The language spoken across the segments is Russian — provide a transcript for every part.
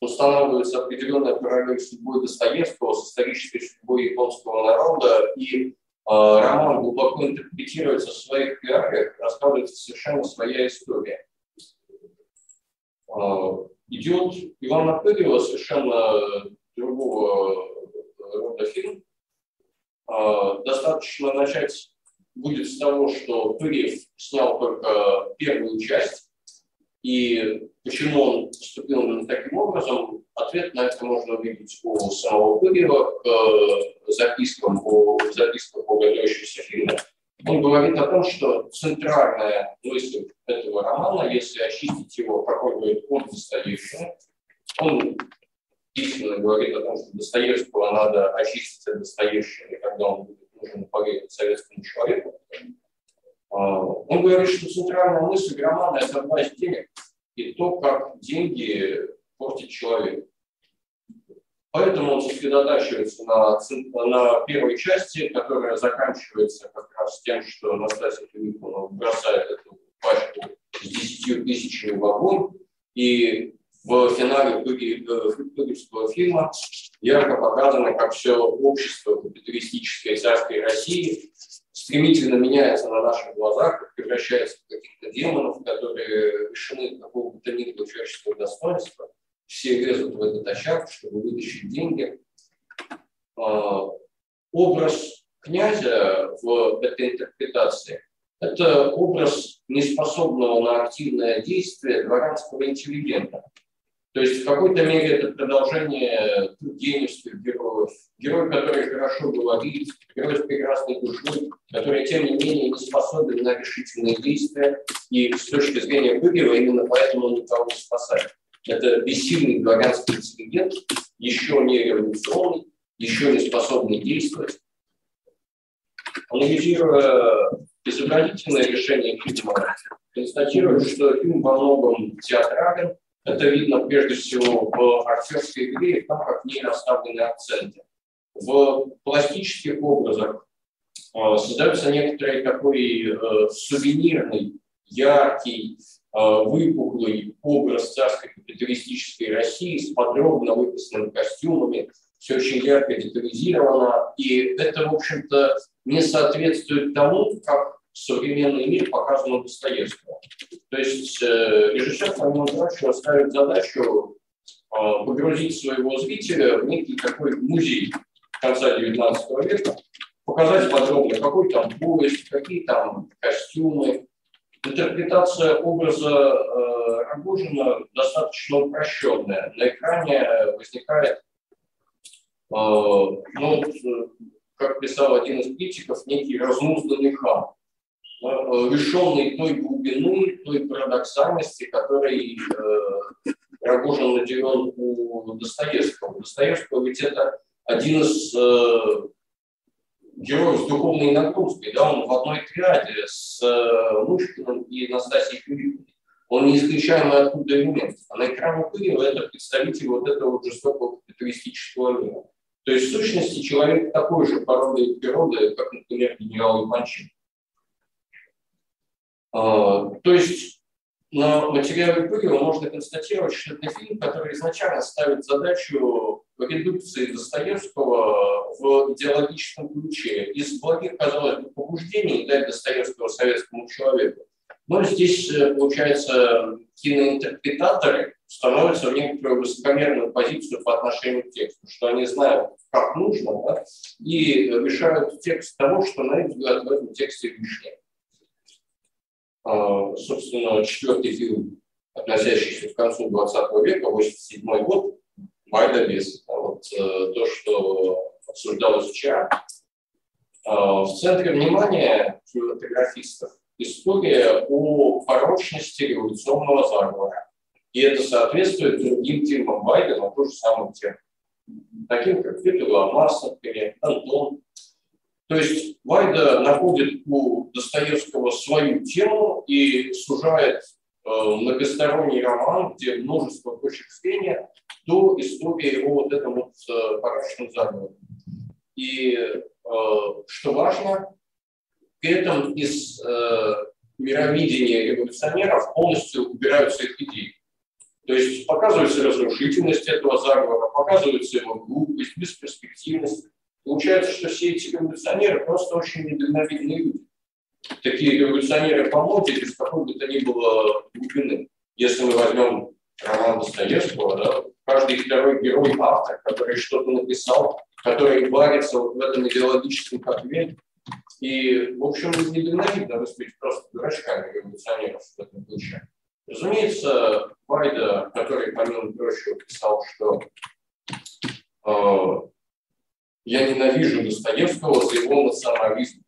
устанавливается определенная параллель судьбой Достоевского, с исторической судьбой японского народа, и э, роман глубоко интерпретируется в своих реалиях, рассказывается совершенно своя история. Э, идет Ивана Пырьева, совершенно другого рода фильм. Э, достаточно начать будет с того, что Пырьев снял только первую часть, и почему он поступил именно таким образом, ответ на это можно увидеть у самого Пырьева к э, запискам по запискам по готовящемуся фильму. Он говорит о том, что центральная мысль этого романа, если очистить его, проходит от Достоевщины, он истинно говорит о том, что Достоевского надо очистить от Достоевщины, когда он будет нужен поверить советскому человеку. А, он говорит, что центральная мысль романа – это власть денег и то, как деньги портят человека. Поэтому он сосредотачивается на, на первой части, которая заканчивается как раз тем, что Настасья Филипповна бросает эту пачку с десятью тысячами в и в финале Пыгельского фильма ярко показано, как все общество капиталистической царской России стремительно меняется на наших глазах, превращается в каких-то демонов, которые лишены какого бы то ни было человеческого достоинства. Все лезут в этот очаг, чтобы вытащить деньги. А, образ князя в этой интерпретации – это образ неспособного на активное действие дворянского интеллигента. То есть в какой-то мере это продолжение гениевских героев. Герой, который хорошо говорит, герой с прекрасной душой, который, тем не менее, не способен на решительные действия. И с точки зрения Быгева именно поэтому он никого не спасает. Это бессильный дворянский интеллигент, еще не революционный, еще не способный действовать. Анализируя изобразительное решение фильма, констатирует, что фильм во многом театрален, это видно прежде всего в актерской игре том, как в ней расставлены акценты. В пластических образах э, создается некоторый такой э, сувенирный, яркий, э, выпуклый образ царской капиталистической России с подробно выписанными костюмами, все очень ярко детализировано, и это, в общем-то, не соответствует тому, как современный мир показан у Достоевского. То есть э, режиссер помимо прочего ставит задачу э, погрузить своего зрителя в некий такой музей конца XIX века, показать подробно, какой там поезд, какие там костюмы. Интерпретация образа э, Рогожина достаточно упрощенная. На экране возникает, э, ну, как писал один из критиков, некий разнузданный хам Э, лишенный той глубины, той парадоксальности, которой э, Рогожин наделен у Достоевского. Достоевского ведь это один из э, героев с духовной нагрузкой, да, он в одной триаде с э, Мышкиным и Настасьей Филипповной. Он неисключаемый оттуда элемент. А на экране Пырева это представитель вот этого жестокого капиталистического мира. То есть в сущности человек такой же породы природы, как, например, генерал Иванчин. А, то есть на материале Пырева можно констатировать, что это фильм, который изначально ставит задачу редукции Достоевского в идеологическом ключе из благих, казалось бы, побуждений дать Достоевского советскому человеку. Но здесь, э, получается, киноинтерпретаторы становятся в некоторую высокомерную позицию по отношению к тексту, что они знают, как нужно, да, и решают текст того, что, на их взгляд, в этом тексте лишнее. А, собственно, четвертый фильм, относящийся к концу 20 века, 87 год, «Майда без». Вот э, то, что обсуждалось вчера. А, в центре внимания кинематографистов история о порочности революционного заговора. И это соответствует другим фильмам Вайда на ту же самую тему. Таким как Федор Ламас, например, Антон, то есть Вайда находит у Достоевского свою тему и сужает э, многосторонний роман, где множество точек зрения, до истории о вот этом вот э, порочном заговоре. И э, что важно, при этом из э, мировидения революционеров полностью убираются их идеи. То есть показывается разрушительность этого заговора, показывается его глупость, бесперспективность. Получается, что все эти революционеры просто очень недальновидные люди. Такие революционеры по моде без какой бы то ни было глубины. Если мы возьмем роман Достоевского, да, каждый второй герой автор, который что-то написал, который варится вот в этом идеологическом котле. И, в общем, недальновидно выступить просто дурачками революционеров в этом ключе. Разумеется, Вайда, который, помимо прочего, писал, что э, я ненавижу Достоевского за его национализм,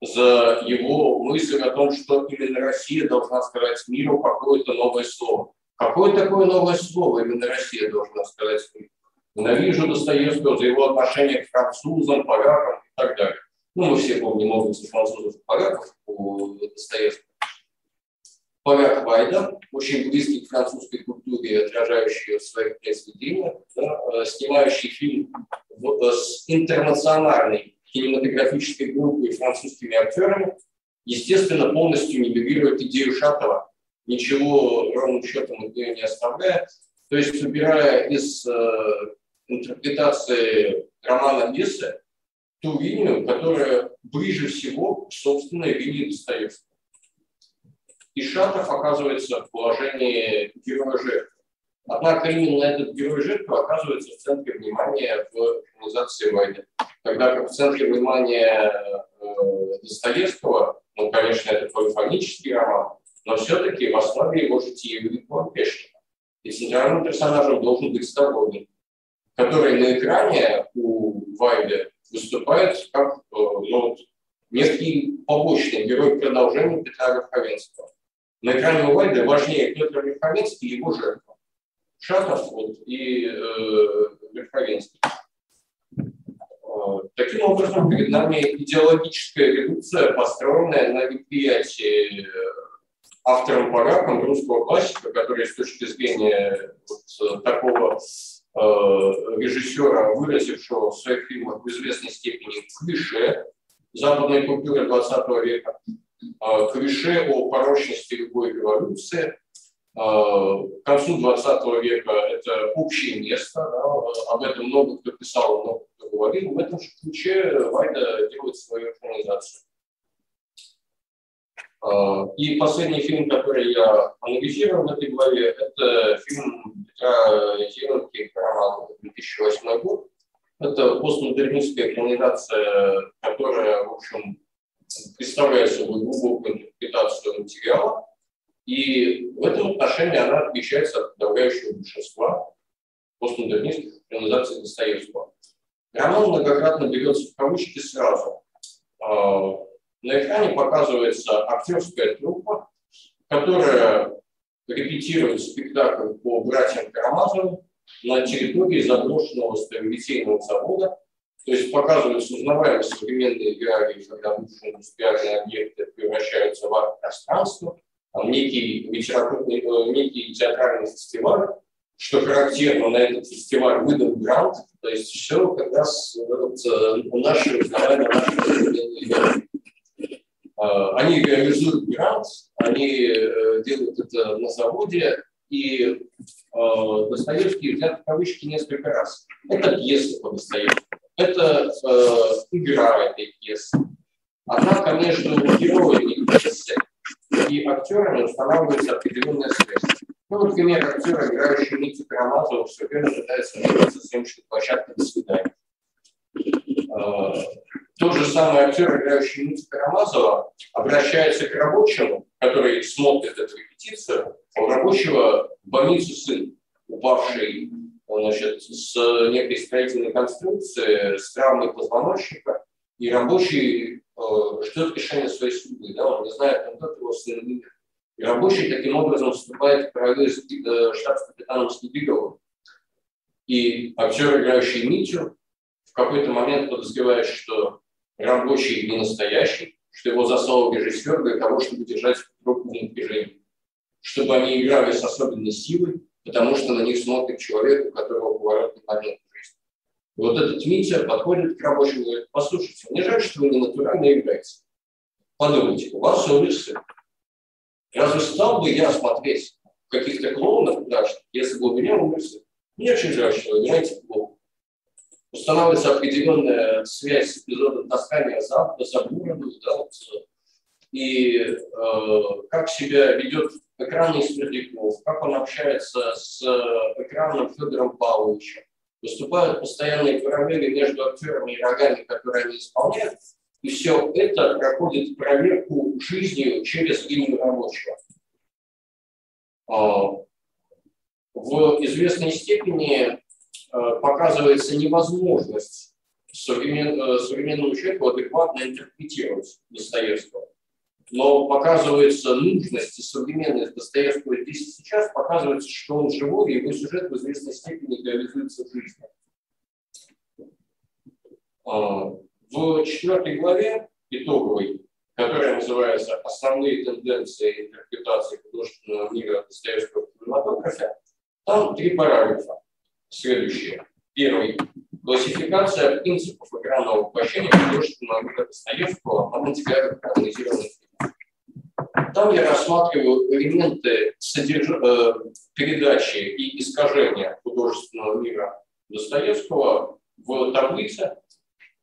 за его мысль о том, что именно Россия должна сказать миру какое-то новое слово. Какое такое новое слово именно Россия должна сказать миру? Ненавижу Достоевского за его отношение к французам, полякам и так далее. Ну, мы все помним образы французов и поляков у Достоевского. Поляк Вайда, очень близкий к французской культуре, отражающий ее в своих произведениях, да, э, снимающий фильм э, с интернациональной кинематографической группой французскими актерами, естественно, полностью нивелирует идею Шатова, ничего ровным счетом ее не оставляя. То есть, убирая из э, интерпретации романа Гесса ту линию, которая ближе всего к собственной линии Достоевского. И Шатов оказывается в положении героя жертвы. Однако именно этот герой жертвы оказывается в центре внимания в организации войны. Тогда как в центре внимания э, Достоевского, ну, конечно, это полифонический роман, но все-таки в основе его Великого Пешкина. И центральным персонажем должен быть Ставрогин, который на экране у Вайда выступает как э, ну, некий побочный герой продолжения Петра Верховенского. На экране у важнее Петр Верховенский и его жертва. Шатов вот, и э, Верховенский. Э, таким образом, перед нами идеологическая редукция, построенная на неприятии автором поляком русского классика, который с точки зрения вот такого э, режиссера, выразившего в своих фильмах в известной степени клише западной культуры 20 века, э, клише о порочности любой революции. Э, к концу 20 века это общее место, да, об этом много кто писал, много кто говорил. В этом же ключе Вайда делает свою организацию. А, и последний фильм, который я анализировал в этой главе, это фильм Петра Зеленки «Карамазов» 2008 год. Это постмодернистская экранизация, которая, в общем, представляет собой глубокую интерпретацию материала. И в этом отношении она отличается от подавляющего большинства постмодернистских экранизаций Достоевского. Роман многократно берется в кавычки сразу а, на экране показывается актерская труппа, которая репетирует спектакль по братьям Карамазовым на территории заброшенного сталилитейного завода. То есть показываются узнаваемые современные реалии, когда бывшие индустриальные объекты превращаются в арт-пространство, там некий литературный, э, некий театральный фестиваль, что характерно, на этот фестиваль выдан грант, то есть все как раз вот, э, наши узнаваемые наши современные. Э, они реализуют грант, они э, делают это на заводе, и э, Достоевский взят в кавычки несколько раз. Это пьеса по Достоевскому, это игра этой пьесы. Однако между героями и актерами устанавливается определенная связь. Ну, например, актер, играющий Митю Карамазову, все время пытается найти съемочной площадке до свидания. Тот же самый актер, играющий Митя Карамазова, обращается к рабочему, который смотрит эту репетицию, а у рабочего в больницу сын, упавший значит, с некой строительной конструкции, с травмой позвоночника, и рабочий э, ждет решения своей судьбы, да, он не знает, когда его сын умер. И рабочий таким образом вступает в параллель с э, штабс-капитаном Снегиревым. И актер, играющий Митю, в какой-то момент подозревает, что рабочий не настоящий, что его заслал режиссер для того, чтобы держать руку в напряжении, чтобы они играли с особенной силой, потому что на них смотрит человек, у которого поворотный момент в жизни. И вот этот Митя подходит к рабочему и говорит, послушайте, мне жаль, что вы не натурально играете. Подумайте, у вас умер сын. Разве стал бы я смотреть каких-то клоунов удачных, если бы у меня умер сын? Не очень жаль, что вы играете в. Устанавливается определенная связь с эпизодом таскания за, за бороду, да, вот, и э, как себя ведет экранный Смердяков, как он общается с экраном Федором Павловичем. Выступают постоянные параллели между актерами и рогами, которые они исполняют, и все это проходит проверку жизнью через линию рабочего. А, в известной степени э, показывается невозможность современ, э, современному человеку адекватно интерпретировать Достоевского. Но показывается нужность и современность Достоевского здесь и сейчас, показывается, что он живой, и его сюжет в известной степени реализуется в жизни. А, в четвертой главе, итоговой, которая называется «Основные тенденции интерпретации художественного мира Достоевского в кинематографе», там три параграфа. Следующие. Первый. Классификация принципов экранного воплощения художественного мира Достоевского на мультианализированных там я рассматриваю элементы содерж... Э, передачи и искажения художественного мира Достоевского в таблице,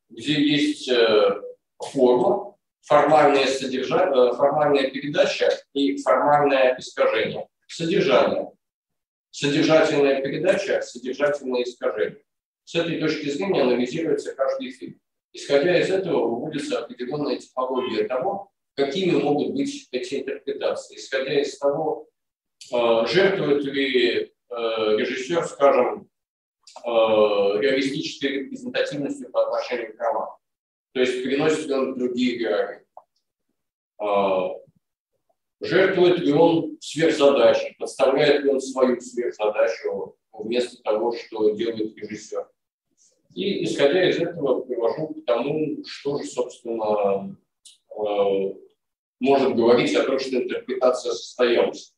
где есть э, форма, формальная, содержание, э, формальная передача и формальное искажение. Содержание. Содержательная передача, содержательное искажение. С этой точки зрения анализируется каждый фильм. Исходя из этого выводится определенная типология того, какими могут быть эти интерпретации, исходя из того, э, жертвует ли э, режиссер, скажем, э, реалистической репрезентативностью по отношению к роману. То есть приносит ли он другие герои. Жертвует ли он сверхзадачей, подставляет ли он свою сверхзадачу вместо того, что делает режиссер. И исходя из этого привожу к тому, что же, собственно, может говорить о том, что интерпретация состоялась.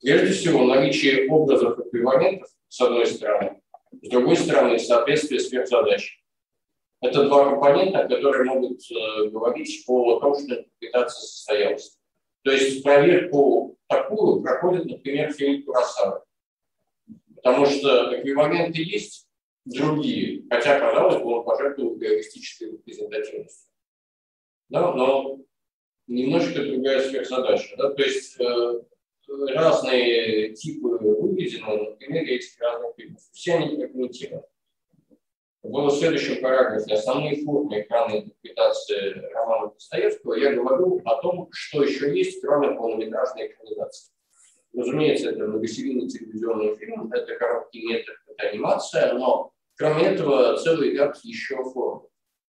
Прежде всего, наличие образов эквивалентов, с одной стороны, с другой стороны, соответствие сверхзадач. Это два компонента, которые могут э, говорить о том, что интерпретация состоялась. То есть проверку такую проходит, например, Филипп Курасава. Потому что эквиваленты есть другие, хотя, казалось бы, он пожертвовал реалистической репрезентативностью. Да, но немножко другая сверхзадача. Да? То есть э, разные типы выведены на примере этих разных фильмов. Все они документированы. В следующем параграфе «Основные формы экранной интерпретации романа Достоевского» я говорю о том, что еще есть, кроме полнометражной экранизации. Разумеется, это многосерийный телевизионный фильм, это короткий метр, это анимация, но кроме этого целый ряд еще форм,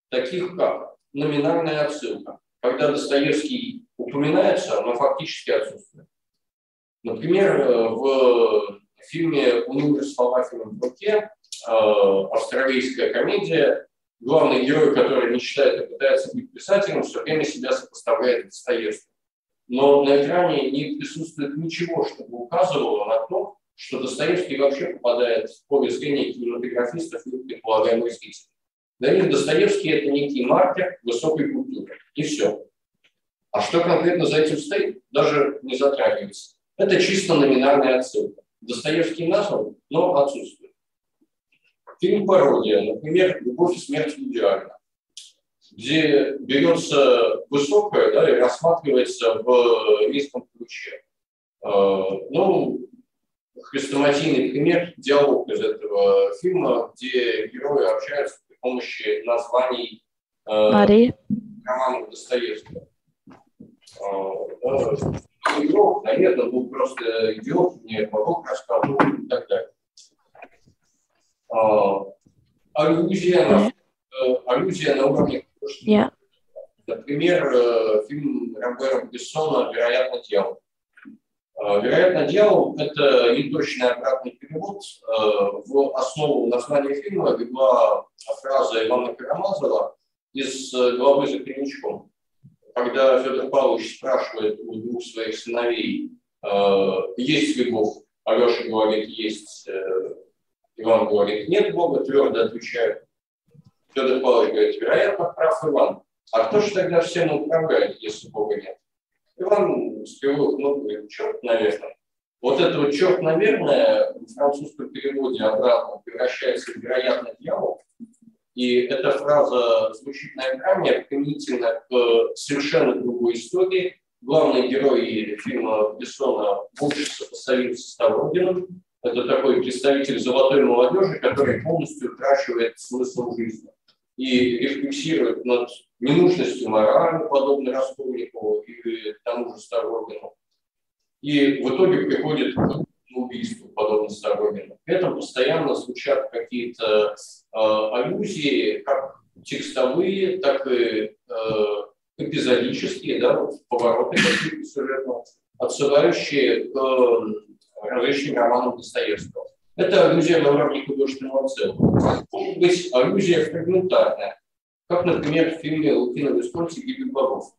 таких как номинальная отсылка, когда Достоевский упоминается, но фактически отсутствует. Например, э, в фильме «Универ с Фалафелем в руке» э, австралийская комедия, главный герой, который мечтает и пытается быть писателем, все время себя сопоставляет Достоевским. Но на экране не присутствует ничего, чтобы указывало на то, что Достоевский вообще попадает в поле зрения кинематографистов и предполагаемых зрителей. Для них Достоевский – это некий маркер высокой культуры. И все. А что конкретно за этим стоит, даже не затрагивается. Это чисто номинальная отсылка. Достоевский назван, но отсутствует. Фильм «Пародия», например, «Любовь и смерть идеально», где берется высокое да, и рассматривается в низком ключе. А, ну, хрестоматийный пример, диалог из этого фильма, где герои общаются помощи названий э, Мари. романов Достоевского. Э, игрок, наверное, был просто идиот, мне поток рассказывал и так далее. А, аллюзия на, э, аллюзия на уровне yeah. Например, э, фильм Робера Бессона «Вероятно, дьявол». Вероятно, дьявол – это неточный обратный перевод. В основу названия фильма легла фраза Ивана Карамазова из главы «За коньячком» когда Федор Павлович спрашивает у двух своих сыновей, э, есть ли Бог, Алеша говорит, есть, э, Иван говорит, нет Бога, твердо отвечает. Федор Павлович говорит, вероятно, прав Иван. А кто же тогда всем управляет, если Бога нет? Иван Спивых, ну, черт, наверное. Вот это вот черт, наверное, в французском переводе обратно превращается в вероятно дьявол. И эта фраза звучит на экране применительно к совершенно другой истории. Главный герой фильма Бессона больше сопоставим с Ставрогиным. Это такой представитель золотой молодежи, который полностью утрачивает смысл жизни и рефлексирует над ненужностью морали, подобной Расковникову или тому же Ставрогину. И в итоге приходит к убийству, подобно Ставрогину. При этом постоянно звучат какие-то э, аллюзии, как текстовые, так и э, эпизодические, да, вот повороты какие-то сюжетные, отсылающие к э, различным романам Достоевского. Это аллюзия на уровне художественного целого. Может быть, аллюзия фрагментарная, как, например, в фильме Лукина Висконси «Гибель богов».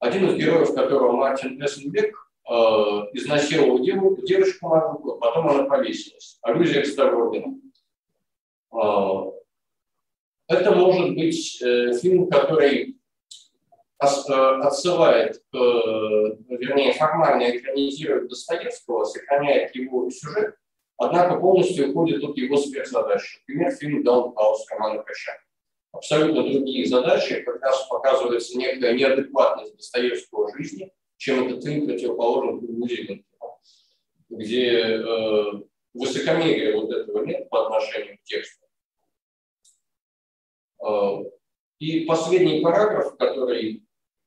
Один из героев которого Мартин Эссенбек э, изнасиловал девушку, девушку маленькую, потом она повесилась. Аллюзия к Ставрогину. Э, это может быть э, фильм, который э, отсылает, к, вернее, формально экранизирует Достоевского, сохраняет его сюжет, однако полностью уходит от его сверхзадач. Например, фильм «Даунхаус» Романа Кощана. Абсолютно другие задачи, как раз показывается некая неадекватность Достоевского жизни, чем этот фильм противоположен Гузелин, где э, высокомерия вот этого нет по отношению к тексту. Э, и последний параграф, который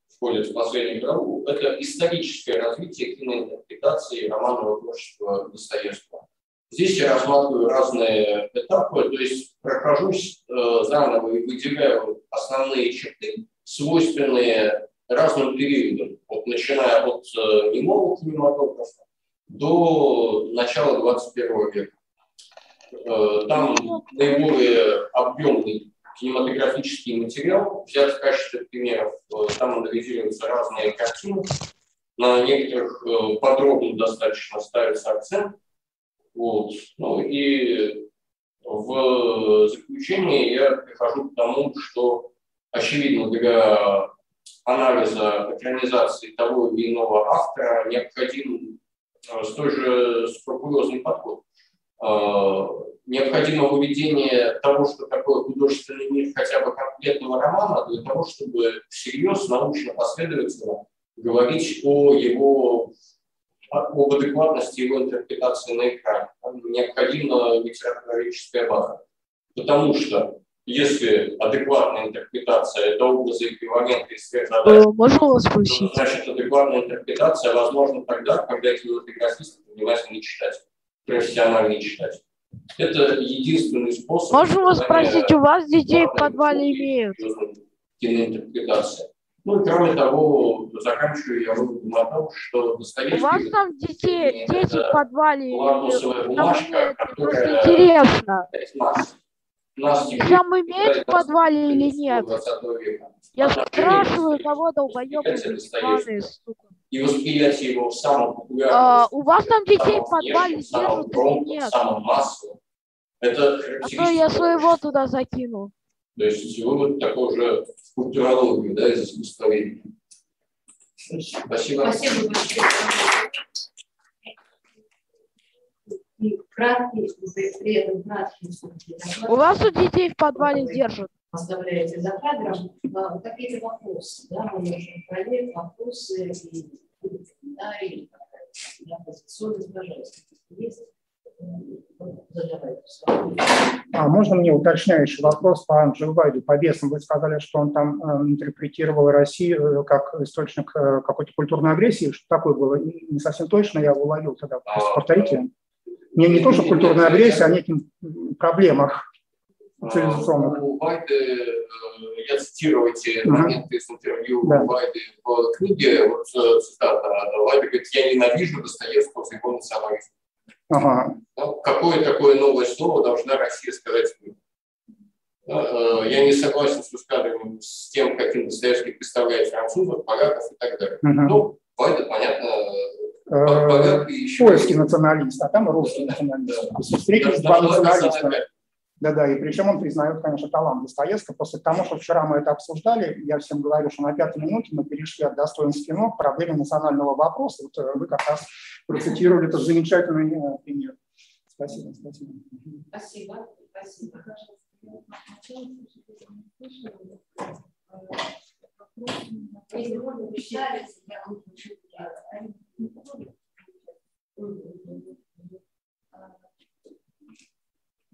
входит в последнюю главу, это историческое развитие киноинтерпретации романного творчества Достоевского. Здесь я рассматриваю разные этапы, то есть прохожусь э, заново и выделяю основные черты, свойственные разным периодам, вот, начиная от э, немого кинематографа до начала 21 века. Э, там наиболее объемный кинематографический материал, взят в качестве примеров, э, там анализируются разные картины, на некоторых э, подробно достаточно ставится акцент, вот. Ну и в заключение я прихожу к тому, что очевидно для анализа экранизации того или иного автора необходим э, столь же скрупулезный подход. Э, необходимо выведение того, что такое художественный мир хотя бы конкретного романа, для того, чтобы всерьез, научно, последовательно говорить о его об адекватности его интерпретации на экране. необходима литературоведческая база. Потому что если адекватная интерпретация – это образы эквиваленты из всех задач, э, Можно вас спросить? значит, адекватная интерпретация возможна тогда, когда кинематографист внимательный читатель, профессиональный читатель. Это единственный способ. Можно вас спросить, у вас детей в подвале имеют? Киноинтерпретация. Ну и кроме того, заканчиваю я выводом о том, что Достоевский... У вас там детей, дети в подвале имеют? бумажка, которая... интересно. Нас, нас Сам имеет в подвале или нет? Я спрашиваю, кого долбоебы ебаные, сука. И восприятие его в самом популярном... А, у вас там детей в подвале держат или нет? Самом массовом. Это а то я своего туда закину. То есть вывод такой же культурологию, да, из искусствоведения. Спасибо. Спасибо большое. У вас у детей в подвале держат. Оставляете за кадром какие-то вопросы, да, мы можем проверить вопросы и комментарии, для позиционность, пожалуйста, есть. А можно мне уточняющий вопрос по Анджелу Вайду, по весам? Вы сказали, что он там э, интерпретировал Россию э, как источник э, какой-то культурной агрессии. Что такое было? Не совсем точно я уловил тогда. Повторите. Не, не то, что культурная агрессия, а неким проблемах цивилизационных. У Вайды, я цитирую эти моменты из интервью да. Вайды в книге, вот цитата, Вайда говорит, я ненавижу Достоевского за его национализм. Ага. Какое такое новое слово должна Россия сказать э, Я не согласен с высказыванием с тем, каким Достоевский представляет французов, поляков и так далее. Угу. Ну, это понятно. Поляк еще... Польский националист, а там русский националист. Встретились два националиста. Да-да, и причем он признает, конечно, талант Достоевского. После того, что вчера мы это обсуждали, я всем говорю, что на пятой минуте мы перешли от достоинств кино к проблеме национального вопроса. Вот э, вы как раз процитировали этот замечательный э, пример. Спасибо, спасибо. Спасибо, спасибо. Если можно, я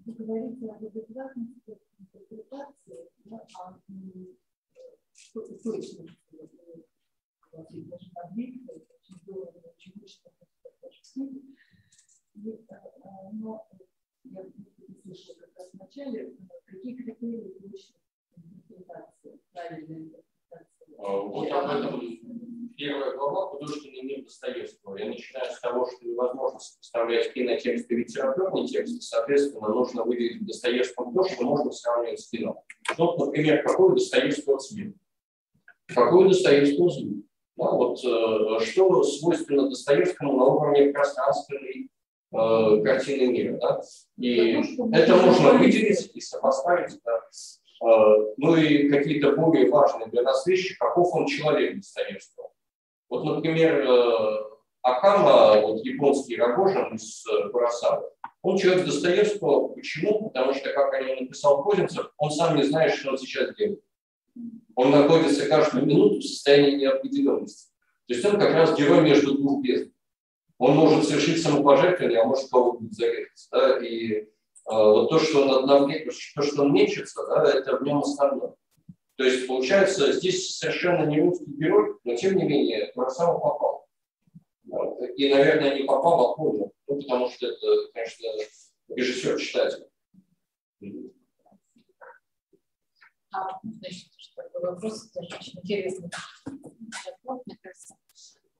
вы говорите об адекватности интерпретации, да, о точности даже подвигли, очень здорово, очень вышли, но я слышала как раз в начале, какие критерии лучшей интерпретации, правильной интерпретации. Вот об этом первая глава «Художественный мир Достоевского». Я начинаю с того, что невозможно сопоставлять кинотекст и литературный текст. Соответственно, нужно выделить Достоевскому то, что можно сравнивать с кино. Вот, например, какой Достоевского цвет? Какой Достоевского звук? Да, вот, э, что свойственно Достоевскому на уровне пространственной э, картины мира. Да? И это можно выделить и сопоставить да, ну и какие-то более важные для нас вещи, каков он человек Достоевского. Вот, например, э, Акама, вот японский Рогожин из э, Курасавы, он человек Достоевского. Почему? Потому что, как о нем написал Козинцев, он сам не знает, что он сейчас делает. Он находится каждую минуту в состоянии неопределенности. То есть он как раз герой между двух бездн. Он может совершить самопожертвование, а может кого-нибудь зарезать. Да? И э, вот то, что он одновременно, то, что он мечется, да, это в нем основное. То есть, получается, здесь совершенно не русский герой, но тем не менее Курасава попал. И, наверное, не попал, а понял. Ну, потому что это, конечно, режиссер-читатель. А, значит, такой вопрос тоже очень интересный.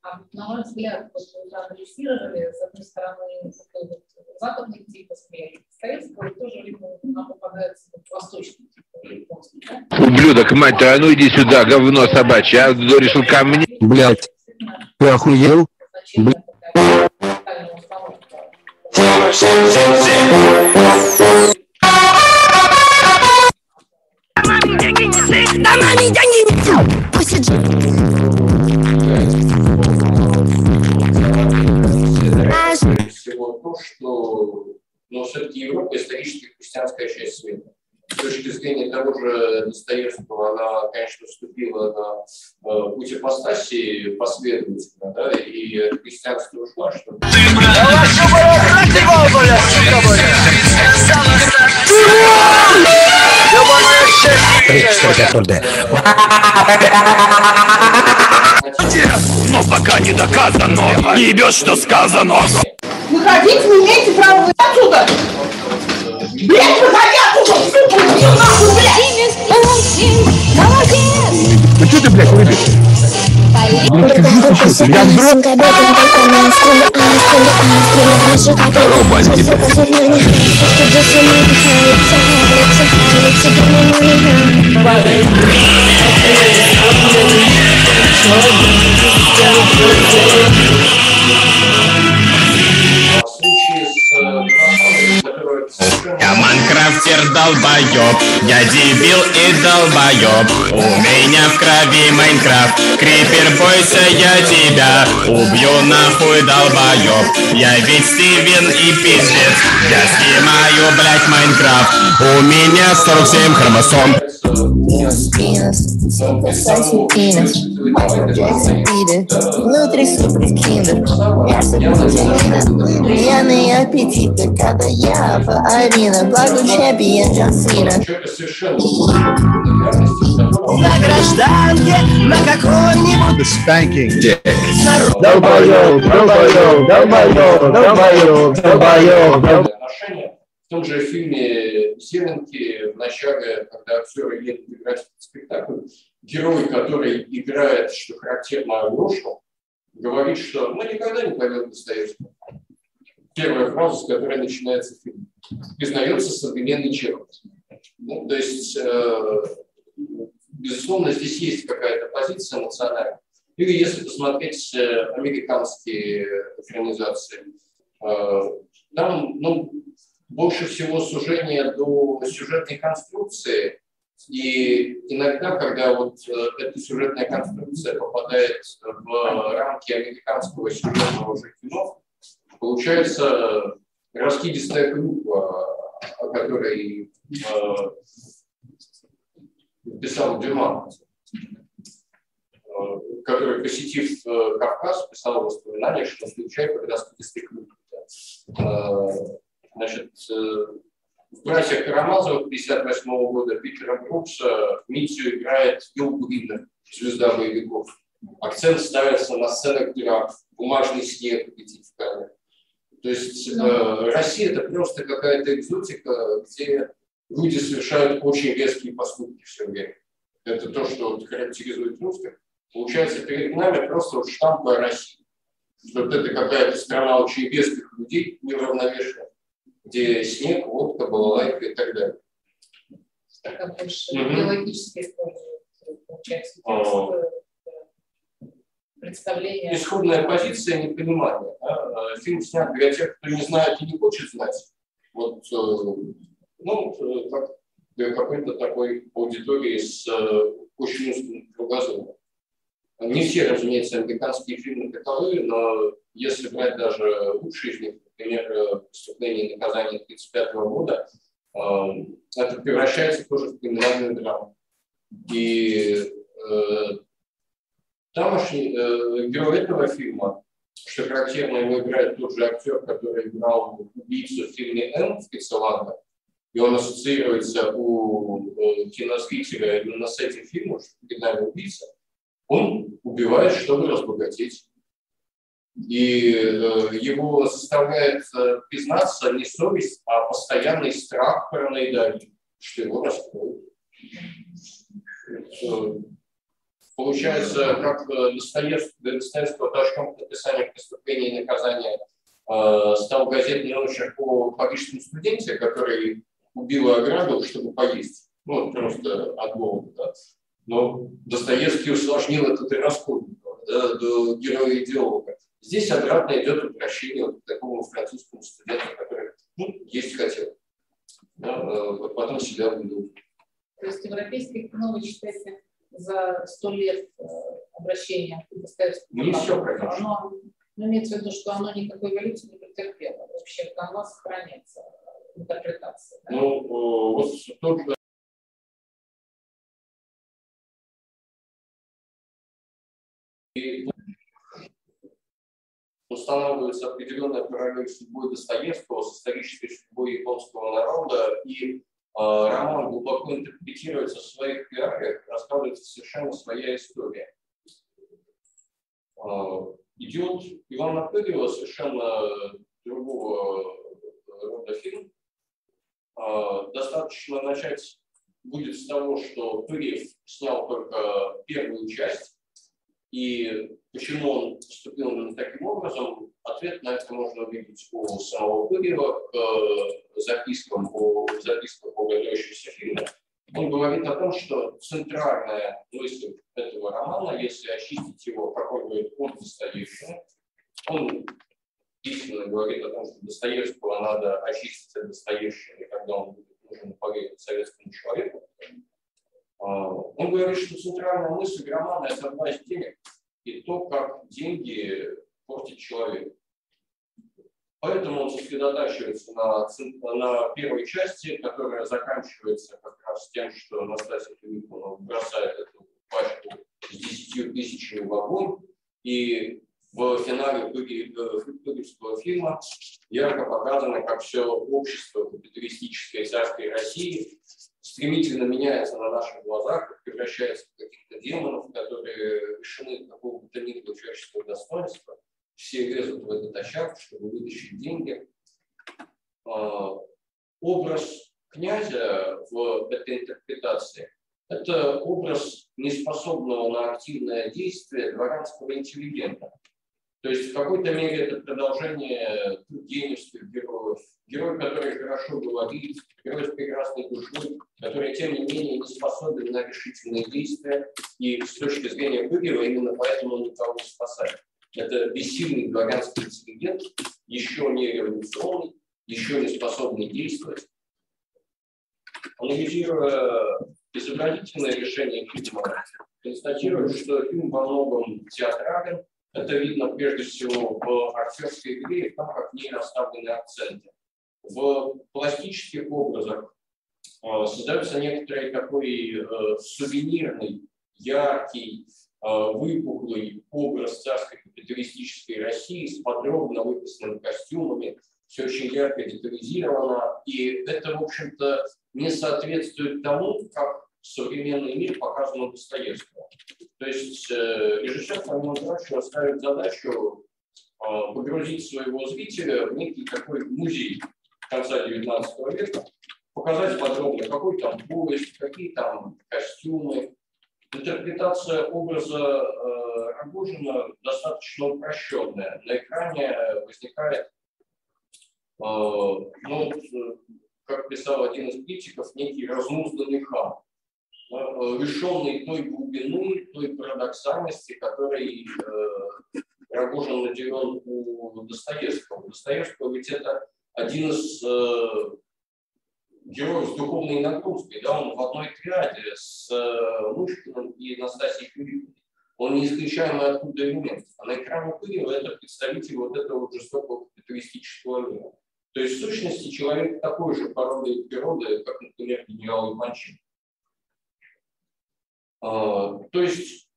А на мой взгляд, вот вы проанализировали, с одной стороны, вот западный тип восприятия советского, и в то же время нам попадается вот, восточный тип японский. Да? Ублюдок, мать твою, а ну иди сюда, говно собачье, а решил ко мне. Блядь, ты охуел? Блядь. Всего то, что но все-таки Европа исторически христианская часть света. С точки зрения того же Достоевского, она, конечно, вступила на э, путь апостасии последовательно, да, и христианство ушла, что... Но пока не доказано, не ебешь, что сказано. Выходить не имеете права вы отсюда! Блять, выходи оттуда! Сука, иди нахуй, блядь! Ну что ты, блядь, ли? Я взрос. В Я Майнкрафтер долбоеб, я дебил и долбоеб У меня в крови Майнкрафт, крипер, бойся я тебя Убью нахуй долбоеб, я ведь Стивен и пиздец. Я снимаю, блять, Майнкрафт, у меня 47 хромосом Внутри сюрприз киндер Я Пьяные аппетиты, когда я в арена Благо чемпион Джон Сина человека совершенно реальности, в котором На гражданке, на каком-нибудь The. Долбоёб, долбоёб, долбоёб, долбоёб, долбоёб. В том же фильме «Зеленки» в начале, когда актеры едут играть в спектакль, герой, который играет, что характерно, Алешу, говорит, что мы никогда не поймем Достоевского. Первая фраза, с которой начинается фильм. Признается современный Чехов. Ну, то есть, э, безусловно, здесь есть какая-то позиция национальная. Или если посмотреть э, американские экранизации, э, там, ну, больше всего сужения до сюжетной конструкции. И иногда, когда вот э, эта сюжетная конструкция попадает в рамки американского сюжетного же кино, получается раскидистая группа, о которой э, писал Дюма, э, который, посетив э, Кавказ, писал воспоминания, что случай, когда раскидистой группы. Э, значит, э, в «Братьях Карамазовых» 58 -го года Питера Брукса Митю играет Юл Гринер, звезда боевиков. Акцент ставится на сценах, где бумажный снег летит в камере. То есть э, Россия это просто какая-то экзотика, где люди совершают очень резкие поступки все время. Это то, что характеризует русских. Получается, перед нами просто вот штампы России. Что вот это какая-то страна очень резких людей, неравновешенных, где снег, водка, балалайка и так далее. Так, больше mm-hmm. биологически получается. Oh представление. Исходная позиция непонимания. Да? Фильм снят для тех, кто не знает и не хочет знать. Вот, э, ну, э, как для какой-то такой аудитории с э, очень узким кругозором. Не все, разумеется, американские фильмы таковы, но если брать даже лучшие из них, например, «Преступление и наказание» 1935 года, это превращается тоже в криминальную драму. И Тамошний э, герой этого фильма, что характерно, его играет тот же актер, который играл убийцу в фильме «М» в Пиццеланда, и он ассоциируется у э, кинозрителя именно с этим фильмом, что нами убийца, он убивает, чтобы разбогатеть. И э, его заставляет э, признаться не совесть, а постоянный страх параноидальный, что его раскроют. Э, Получается, как Достоевский, для Достоевского толчком к написанию преступления и наказания э, стал газетный очерк о парижском студенте, который убил и ограбил, чтобы поесть. Ну, просто от голода. Да. Но Достоевский усложнил этот и расход да, до героя-идеолога. Здесь обратно идет упрощение вот такому французскому студенту, который ну, есть хотел. Да, э, потом себя выдал. То есть европейское кино вы считаете за сто лет э, обращения к. Не все, конечно. Оно, ну, имеется в виду, что оно никакой эволюции не претерпело. Вообще канва сохраняется, интерпретация. Да? Ну, вот тот же устанавливается определенная параллель судьбой Достоевского с исторической судьбой японского народа и а, роман глубоко интерпретируется в своих реалиях, рассказывается совершенно своя история. А, идет Ивана Пырьева совершенно другого рода фильм. А, достаточно начать будет с того, что Пырьев снял только первую часть, и почему он поступил именно таким образом, ответ на это можно увидеть у самого Пырьева к э, запискам о запискам о готовящемся фильме. Он говорит о том, что центральная мысль этого романа, если очистить его, как он говорит, от Достоевского, он истинно говорит о том, что Достоевского надо очистить от Достоевщины, когда он будет нужен поверить советскому человеку. А, он говорит, что центральная мысль романа – это власть денег и то, как деньги портит человека. Поэтому он сосредотачивается на, на первой части, которая заканчивается как раз тем, что Настасья Филипповна бросает эту пачку с 10 тысячами в огонь. И в финале Пыгелевского фильма ярко показано, как все общество капиталистической царской России стремительно меняется на наших глазах, превращается в каких-то демонов, которые лишены какого бы то ни было человеческого достоинства – все лезут в этот очаг, чтобы вытащить деньги. А, образ князя в этой интерпретации – это образ неспособного на активное действие дворянского интеллигента. То есть в какой-то мере это продолжение тургеневских героев. Герой, который хорошо говорит, герой с прекрасной душой, который, тем не менее, не способен на решительные действия. И с точки зрения Быгева именно поэтому он никого не спасает. Это бессильный дворянский интеллигент, еще не революционный, еще не способный действовать. Анализируя изобразительное решение фильма, констатирует, что фильм во многом театрален. Это видно прежде всего в актерской игре том, как в ней расставлены акценты. В пластических образах э, создается некоторый такой э, сувенирный, яркий, э, выпуклый образ царской капиталистической России с подробно выписанными костюмами, все очень ярко детализировано, и это, в общем-то, не соответствует тому, как современный мир показан у Достоевского. То есть э, режиссер помимо прочего ставит задачу э, погрузить своего зрителя в некий такой музей конца XIX века, показать подробно, какой там поезд, какие там костюмы. Интерпретация образа э, Рогожина достаточно упрощенная. На экране возникает, э, ну, как писал один из критиков, некий разнузданный хам, э, лишенный той глубины, той парадоксальности, которой э, Рогожин наделен у Достоевского. Достоевского ведь это один из э, героев с духовной нагрузкой, да, он в одной триаде с э, Мушкиным и Настасией Филипповной. Он неисключаемый оттуда элемент. А на экране Пырева это представитель вот этого жестокого капиталистического мира. То есть в сущности человек такой же породы природы, как, например, генерал Иванчин. А, то есть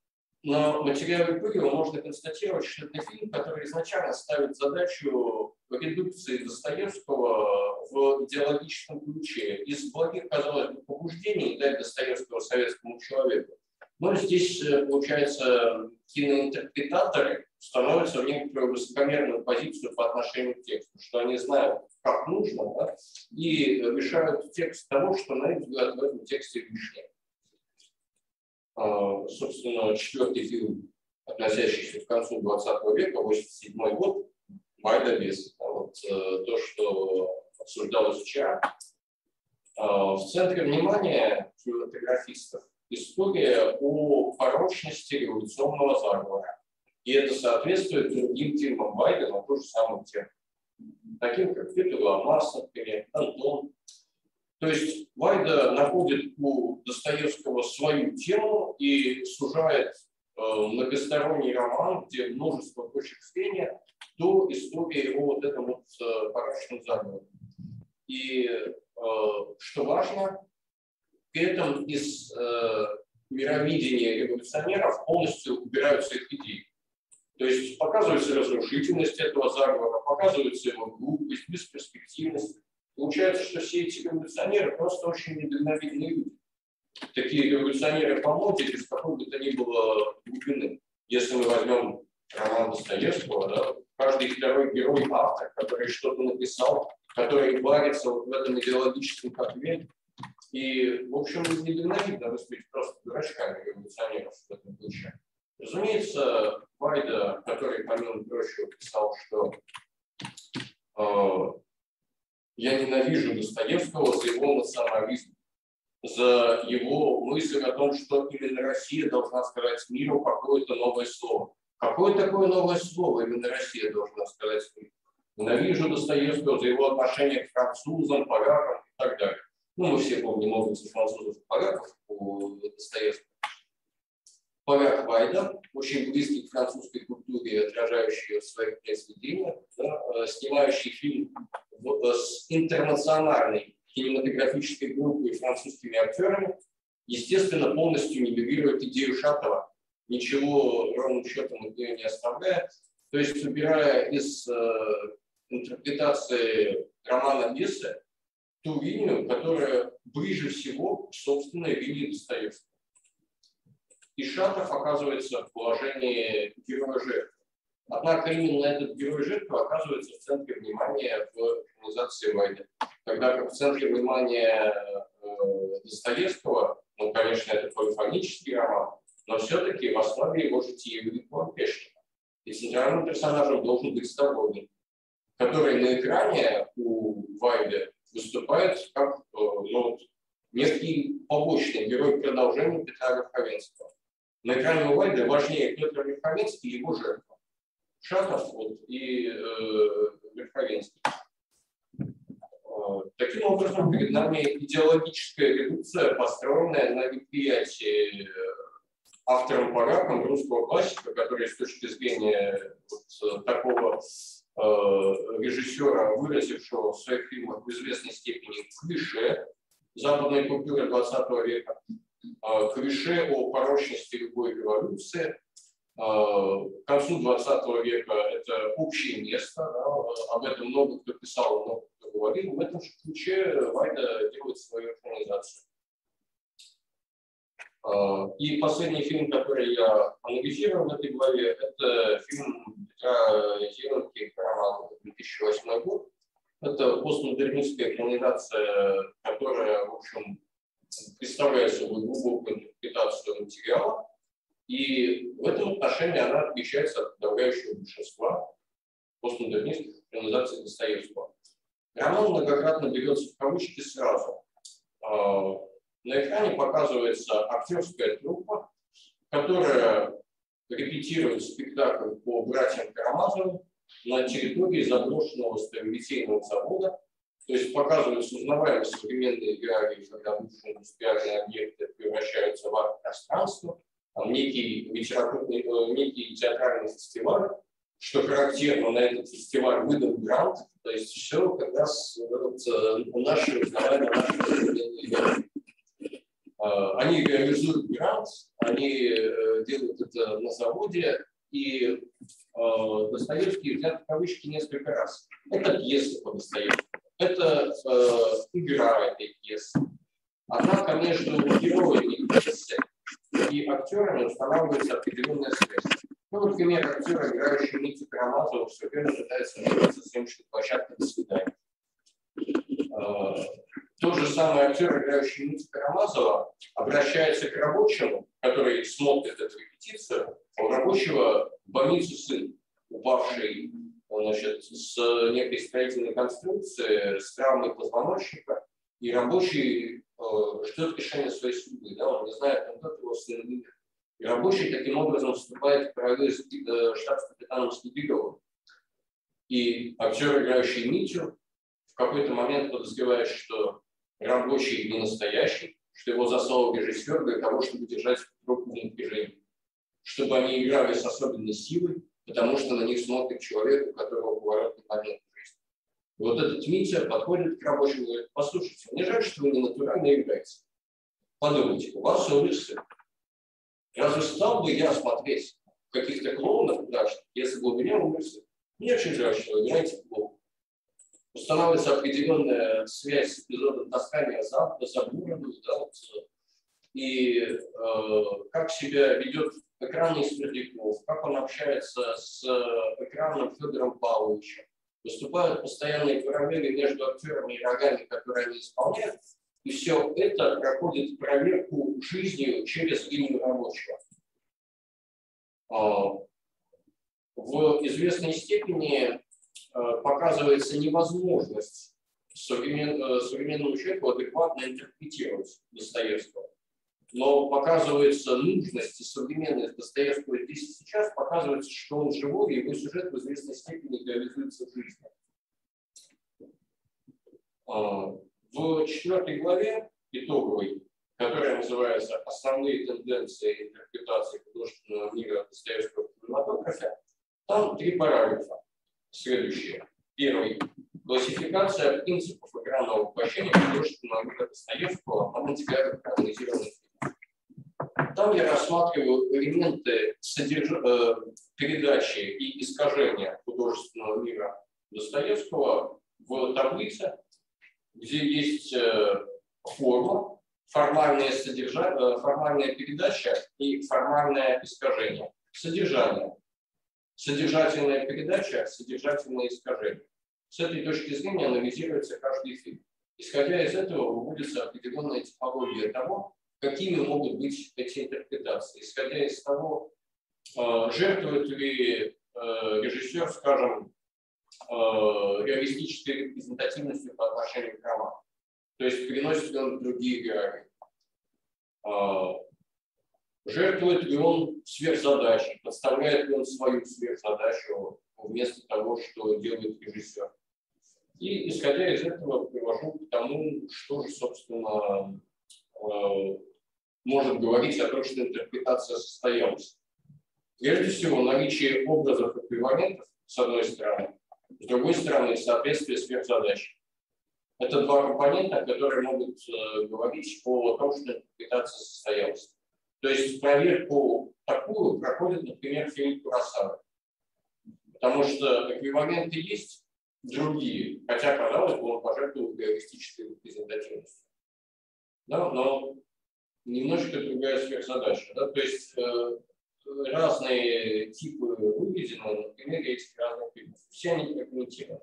на материале Пырева можно констатировать, что это фильм, который изначально ставит задачу редукции Достоевского в идеологическом ключе. Из благих, казалось бы, побуждений дать Достоевского советскому человеку. Но здесь, э, получается, киноинтерпретаторы становятся в некоторую высокомерную позицию по отношению к тексту, что они знают, как нужно, да, и решают текст того, что, на их взгляд, в этом тексте лишнее. А, собственно, четвертый фильм, относящийся к концу 20 века, 87 год, «Майда без». Вот э, то, что обсуждалось вчера. А, в центре внимания кинематографистов история о порочности революционного заговора. И это соответствует другим фильмам Вайда на ту же самую тему. Таким как Петр Ламас, например, Антон, то есть Вайда находит у Достоевского свою тему и сужает э, многосторонний роман, где множество точек зрения, до истории его вот этом вот э, порочном заговоре. И э, что важно, при этом из э, мировидения революционеров полностью убираются их идеи. То есть показывается разрушительность этого заговора, показывается его глупость, бесперспективность, Получается, что все эти революционеры просто очень недальновидные люди. Такие революционеры по моде без какой бы то ни было глубины. Если мы возьмем роман Достоевского, да, каждый второй герой автор, который что-то написал, который варится вот в этом идеологическом котле. И, в общем, недальновидно выступить просто дурачками революционеров в этом ключе. Разумеется, Вайда, который, помимо прочего, писал, что э, я ненавижу Достоевского за его национализм, за его мысль о том, что именно Россия должна сказать миру какое-то новое слово. Какое такое новое слово именно Россия должна сказать миру? Ненавижу Достоевского за его отношение к французам, полякам и так далее. Ну, мы все помним образы французов и поляков у Достоевского. Поляк Вайда, очень близкий к французской культуре, отражающий ее в своих произведениях, да, э, снимающий фильм Э, с интернациональной кинематографической группой и французскими актерами, естественно, полностью нивелирует идею Шатова, ничего ровным счетом от не оставляя. То есть, убирая из э, интерпретации романа Беса ту линию, которая ближе всего к собственной линии Достоевского. И Шатов оказывается в положении героя жертвы. Однако именно этот герой жертвы оказывается в центре внимания в организации войны. Тогда как в центре внимания э, Достоевского, ну, конечно, это полифонический роман, но все-таки в основе его жития Великого Пешкина. И центральным персонажем должен быть Ставрогин, который на экране у Вайда выступает как э, ну, некий побочный герой продолжения Петра Верховенского. На экране у Вайда важнее Петр Верховенский и его жертва. Шахов вот, и э, Верховенский. Таким образом, перед нами идеологическая редукция, построенная на неприятии автором поляком русского классика, который с точки зрения вот такого э, режиссера, выразившего в своих фильмах в известной степени клише западной культуры 20 века, э, клише о порочности любой революции. Э, к концу 20 века это общее место, да, об этом много кто писал, много кто говорил. В этом же ключе Вайда делает свою организацию. А, и последний фильм, который я анализировал в этой главе, это фильм Петра Зеленки «Карамазова», 2008 год. Это постмодернистская экранизация, которая, в общем, представляет собой глубокую интерпретацию материала. И в этом отношении она отличается от подавляющего большинства постмодернистских экранизаций Достоевского. Роман многократно берется в кавычки сразу а, на экране показывается актерская труппа, которая репетирует спектакль по братьям Карамазовым на территории заброшенного сталелитейного завода. То есть показываются узнаваемые современные реалии, когда бывшие индустриальные объекты превращаются в арт-пространство, там некий литературный, э, некий театральный фестиваль, что характерно, на этот фестиваль выдан грант, то есть все как раз вот, э, наши узнаваемые наши современные. Э, они реализуют грант, они э, делают это на заводе, и э, Достоевский взят в кавычки несколько раз. Это пьеса по Достоевскому, это игра этой пьесы. Однако между героями пьесы и актерами устанавливается определенная связь. Ну, например, актер, играющий Митю Карамазову, все время пытается найти съемочной площадке до свидания. Тот же самый актер, играющий Митя Карамазова, обращается к рабочему, который смотрит эту репетицию, у рабочего в больницу сын, упавший значит, с некой строительной конструкции, с травмой позвоночника, и рабочий э, ждет решения своей судьбы, да, он не знает, когда его сын. И рабочий таким образом вступает в параллель с э, штабс-капитаном Снегиревым. И актер, играющий Митю, в какой-то момент подозревает, что рабочий не настоящий, что его заслал режиссер для того, чтобы держать руку в напряжении, чтобы они играли с особенной силой, потому что на них смотрит человек, у которого поворотный момент в жизни. И вот этот Митя подходит к рабочему и говорит, послушайте, мне жаль, что вы не натурально играете. Подумайте, у вас улицы. Разве стал бы я смотреть каких-то клоунов дальше, если бы у меня улицы? Мне очень жаль, что вы играете клоун устанавливается определенная связь с эпизодом таскания за, за бороду, да, вот, и э, как себя ведет экранный Смердяков, как он общается с экраном Федором Павловичем. Выступают постоянные параллели между актерами и рогами, которые они исполняют, и все это проходит проверку жизнью через линию рабочего. А, в известной степени Э, показывается невозможность современ, э, современному человеку адекватно интерпретировать Достоевского. Но показывается нужность и современность Достоевского здесь и сейчас, показывается, что он живой, и его сюжет в известной степени реализуется в жизни. А, в четвертой главе, итоговой, которая называется «Основные тенденции интерпретации художественного мира Достоевского в кинематографе», там три параграфа следующее. Первый. Классификация принципов экранного воплощения художественного мира Достоевского на мультиплеерных анализированных Там я рассматриваю элементы содерж... Э, передачи и искажения художественного мира Достоевского в таблице, где есть э, форма, формальная, содержа... Э, формальная передача и формальное искажение. Содержание содержательная передача, содержательное искажение. С этой точки зрения анализируется каждый фильм. Исходя из этого выводится определенная типология того, какими могут быть эти интерпретации. Исходя из того, э, жертвует ли э, режиссер, скажем, э, реалистической репрезентативностью по отношению к роману. То есть приносит ли он другие герои. Жертвует ли он сверхзадачей, подставляет ли он свою сверхзадачу вместо того, что делает режиссер. И, исходя из этого, привожу к тому, что же, собственно, может говорить о том, что интерпретация состоялась. Прежде всего, наличие образов эквивалентов, с одной стороны, с другой стороны, соответствие сверхзадач. Это два компонента, которые могут э, говорить о том, что интерпретация состоялась. То есть проверку такую проходит, например, Филипп Курасава. Потому что эквиваленты есть другие, хотя, казалось бы, он пожертвовал реалистической репрезентативностью. Да, но немножко другая сверхзадача. Да? То есть э, разные типы выведены, например, этих разных типов. Все они прагмативны.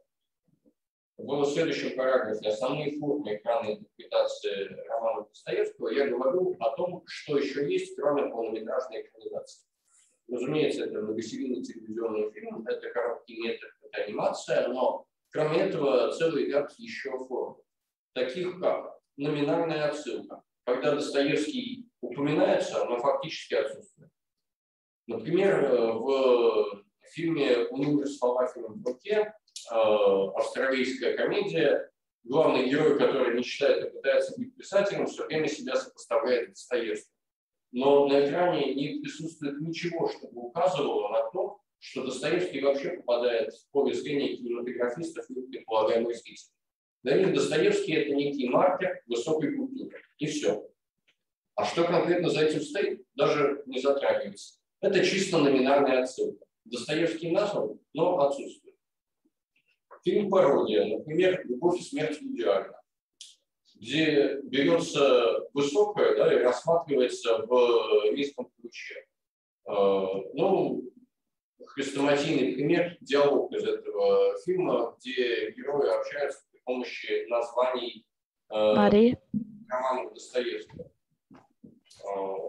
В следующем параграфе «Основные формы экранной интерпретации романа Достоевского» я говорю о том, что еще есть, кроме полнометражной экранизации. Разумеется, это многосерийный телевизионный фильм, это короткий метр, это анимация, но кроме этого целый ряд еще форм, таких как номинальная отсылка, когда Достоевский упоминается, но фактически отсутствует. Например, в фильме «Универ с Фалафелем в руке» Э, австралийская комедия, главный герой, который мечтает и пытается быть писателем, все время себя сопоставляет Достоевским. Но на экране не присутствует ничего, чтобы указывало на то, что Достоевский вообще попадает в поле зрения кинематографистов и предполагаемых зрителей. Них Достоевский – это некий маркер высокой культуры. И все. А что конкретно за этим стоит, даже не затрагивается. Это чисто номинальная отсылка. Достоевский назван, но отсутствует. Фильм пародия, например, «Любовь и смерть идеально», где берется высокое да, и рассматривается в низком ключе. А, ну, хрестоматийный пример, диалог из этого фильма, где герои общаются помощи названий э, Мари. романа Достоевского. Э,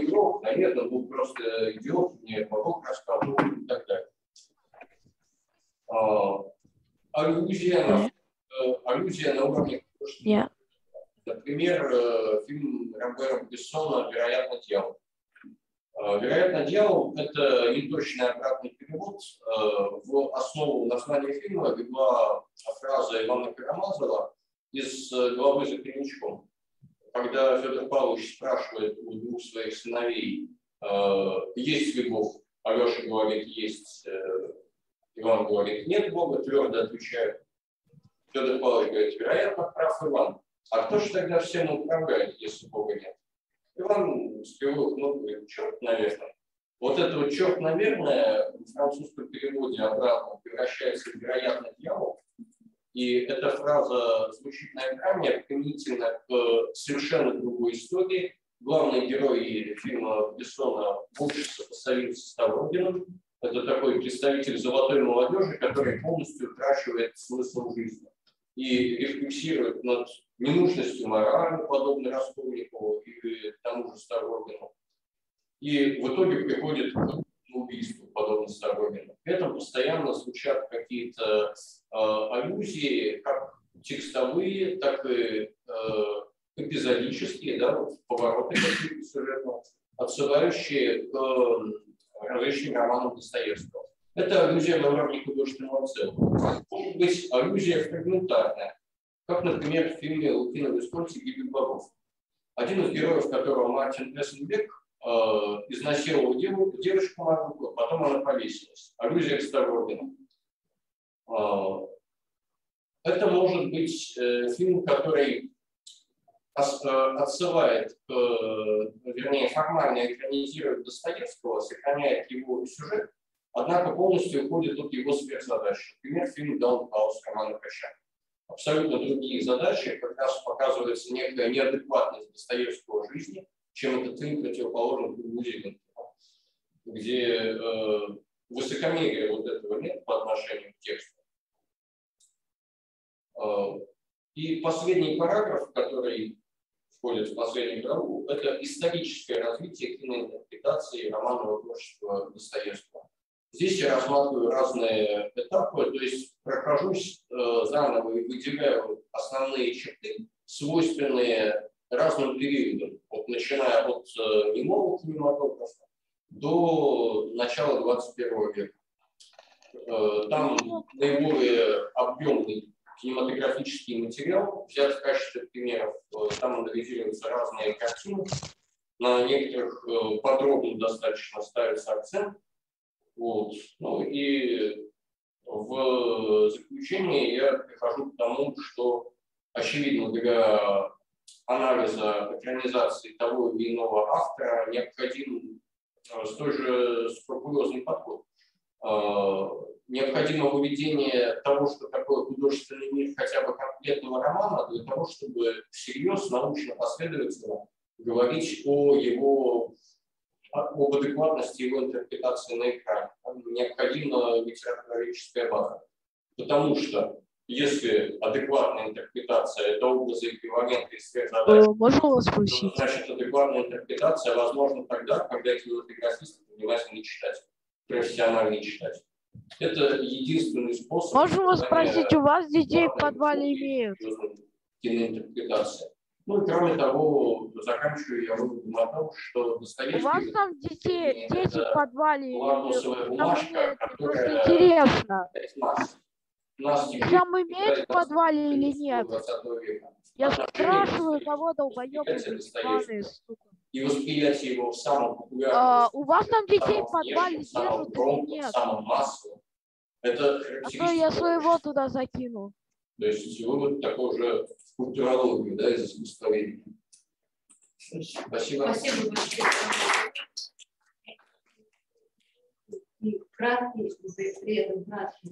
игрок, наверное, был просто идиот, мне богов рассказывал и так далее. А, аллюзия на, э, аллюзия на уровне yeah. Например, э, фильм Рамбера Бессона «Вероятно, дьявол». А, «Вероятно, дьявол» — это неточный обратный перевод. Э, в основу названия фильма легла фраза Ивана Карамазова из главы «За коньячком». Когда Федор Павлович спрашивает у двух своих сыновей, есть ли Бог, Алеша говорит, есть Иван говорит, нет Бога, твердо отвечает. Федор Павлович говорит, вероятно, прав Иван. А кто же тогда всем управляет, если Бога нет? Иван с кривых ног говорит, черт, наверное. Вот это вот черт, наверное, в французском переводе обратно превращается в вероятно дьявол. И эта фраза звучит на экране применительно к совершенно другой истории. Главный герой фильма Бессона больше сопоставился с Ставрогиным, это такой представитель золотой молодежи, который полностью утрачивает смысл жизни и рефлексирует над ненужностью морали, подобной Раскольникову или тому же Старогину. И в итоге приходит к убийству, подобно Старогину. Этом постоянно звучат какие-то э, аллюзии, как текстовые, так и э, эпизодические, да, вот повороты какие-то сюжетные, отсылающие к различным романам Достоевского. Это аллюзия на уровне художественного целого. Может быть аллюзия фрагментарная, как, например, в фильме Лукина Висконси «Гибель богов». Один из героев которого Мартин Эссенбек э, изнасиловал девушку, девушку маленькую, потом она повесилась. Аллюзия к Ставрогину. Э, это может быть э, фильм, который Э, отсылает, к, вернее, формально экранизирует Достоевского, сохраняет его сюжет, однако полностью уходит от его сверхзадач. Например, фильм «Даунхаус» Романа Кощана. Абсолютно другие задачи, как раз показывается некая неадекватность Достоевского жизни, чем этот фильм противоположен Зигантова, где э, высокомерия вот этого нет по отношению к тексту. Э, и последний параграф, который входит в последнюю главу, это историческое развитие киноинтерпретации романного творчества Достоевского. Здесь я рассматриваю разные этапы, то есть прохожусь э, заново и выделяю основные черты, свойственные разным периодам, вот, начиная от э, немого кинематографа до начала 21 века. Э, там наиболее объемный кинематографический материал взят в качестве примеров. Э, там анализируются разные картины. На некоторых э, подробно достаточно ставится акцент. Вот. Ну и в заключение я прихожу к тому, что очевидно для анализа экранизации того или иного автора необходим столь же скрупулезный подход. Э, необходимо выведение того, что такое художественный мир хотя бы конкретного романа, для того, чтобы всерьез, научно, последовательно говорить о его об адекватности его интерпретации на экране. Необходима литературоведческая база. Потому что если адекватная интерпретация – это образы эквивалента из всех задач, Можно вас спросить? значит, адекватная интерпретация возможна тогда, когда кинематографист внимательный читатель профессиональный читатель. Это единственный способ. Можно вас спросить, у вас детей в подвале имеют? Киноинтерпретация. Ну и кроме того, заканчиваю я выводом о том, что Достоевский... У вас там детей, дети в подвале лакмусовая имеют? бумажка, которая- интересно. Нас, нас Там имеют в подвале или нет? 20 века. Я спрашиваю, Читателя ебаные, Достоевского. сука. И восприятие его в самом популярном, А, у вас там детей в подвале держат или нет? самом массовом. Это А то я своего туда закину. То есть вывод такой уже в культурологию, да, из искусствоведения. Спасибо. Спасибо большое. И краткий, при этом краткий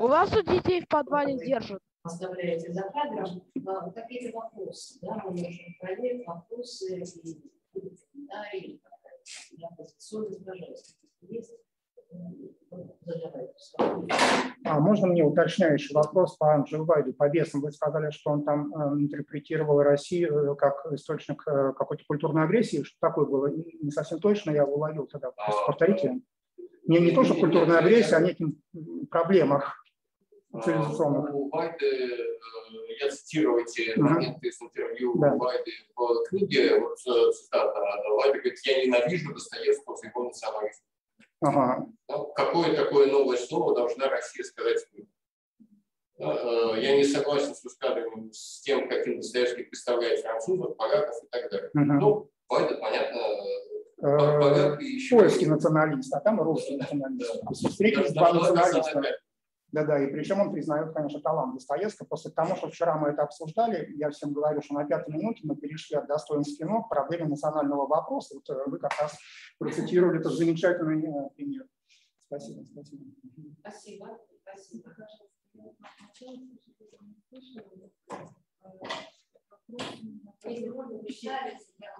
У вас у детей в подвале держат. оставляете за кадром, а, какие-то вопросы, да, мы можем проверить вопросы и и комментарии, для позиционность, пожалуйста, если есть. А можно мне уточняющий вопрос по Анджелу Вайду, по весам? Вы сказали, что он там э, интерпретировал Россию э, как источник э, какой-то культурной агрессии. Что такое было? Не совсем точно я уловил тогда. Просто Повторите. Не, не то, что культурная агрессия, а неким проблемах цивилизационных. У Вайды, э, я цитирую эти Мгм. моменты из интервью Да. Вайды в книге, вот цитата, Вайда говорит, я ненавижу Достоевского за его национализм. Ага. Ну, Какое такое новое слово должна Россия сказать миру? Да, э, Я не согласен с высказыванием с тем, каким Достоевский представляет французов, поляков и так далее. Мгм. Ну, Вайда, понятно, Э, поляк и еще... Польский националист, а там русский националист. Встретились два националиста. Да-да, и причем он признает, конечно, талант Достоевского. После того, что вчера мы это обсуждали, я всем говорю, что на пятой минуте мы перешли от достоинств кино к проблеме национального вопроса. Вот э, вы как раз процитировали этот замечательный э, пример. Спасибо, спасибо. Спасибо. Спасибо. Если можно, я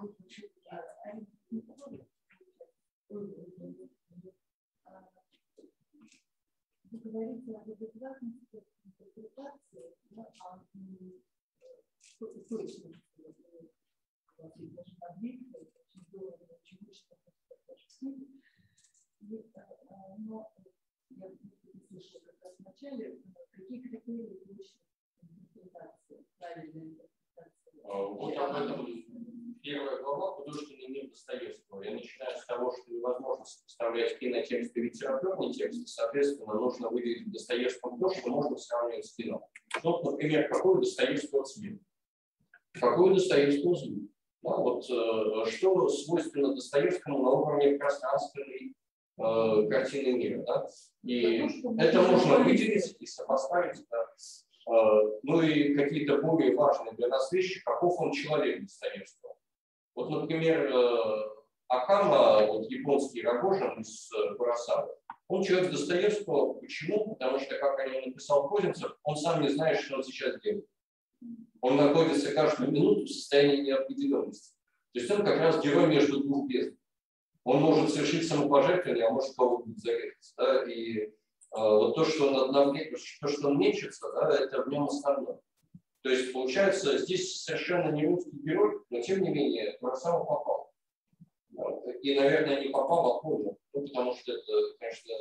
хочу Вы говорите об адекватности интерпретации, да, о м, точности. Даже таблицы, очень здорово, очень вышла даже книга. И, э, э, Но я слышала как раз в какие критерии точности интерпретации, правильной интерпретации. А, Вот об этом первая глава «Художественный мир Достоевского». Я начинаю с того, что невозможно сопоставлять кинотекст и литературный текст. Соответственно, нужно выделить в Достоевском то, что можно сравнивать с кино. Ну, Вот, например, какой у Достоевского цвет? Какой у Достоевского звук? Да, вот, э, что свойственно Достоевскому на уровне пространственной э, картины мира. Да? И это можно выделить и сопоставить. Да. Э, Ну и какие-то более важные для нас вещи, каков он человек Достоевского. Вот, например, э, Акама, вот японский Рогожин из э, Куросавы, он человек Достоевского. Почему? Потому что, как о нем написал Козинцев, он сам не знает, что он сейчас делает. Он находится каждую минуту в состоянии неопределенности. То есть он как раз герой между двух бездн. Он может совершить самопожертвование, а может кого-нибудь зарезать. Да? И вот то, что он одновременно, то, что мечется, да, это в нем основное. То есть, получается, здесь совершенно не русский герой, но тем не менее Куросава попал. И, наверное, не попал, а понял. Ну, потому что это, конечно,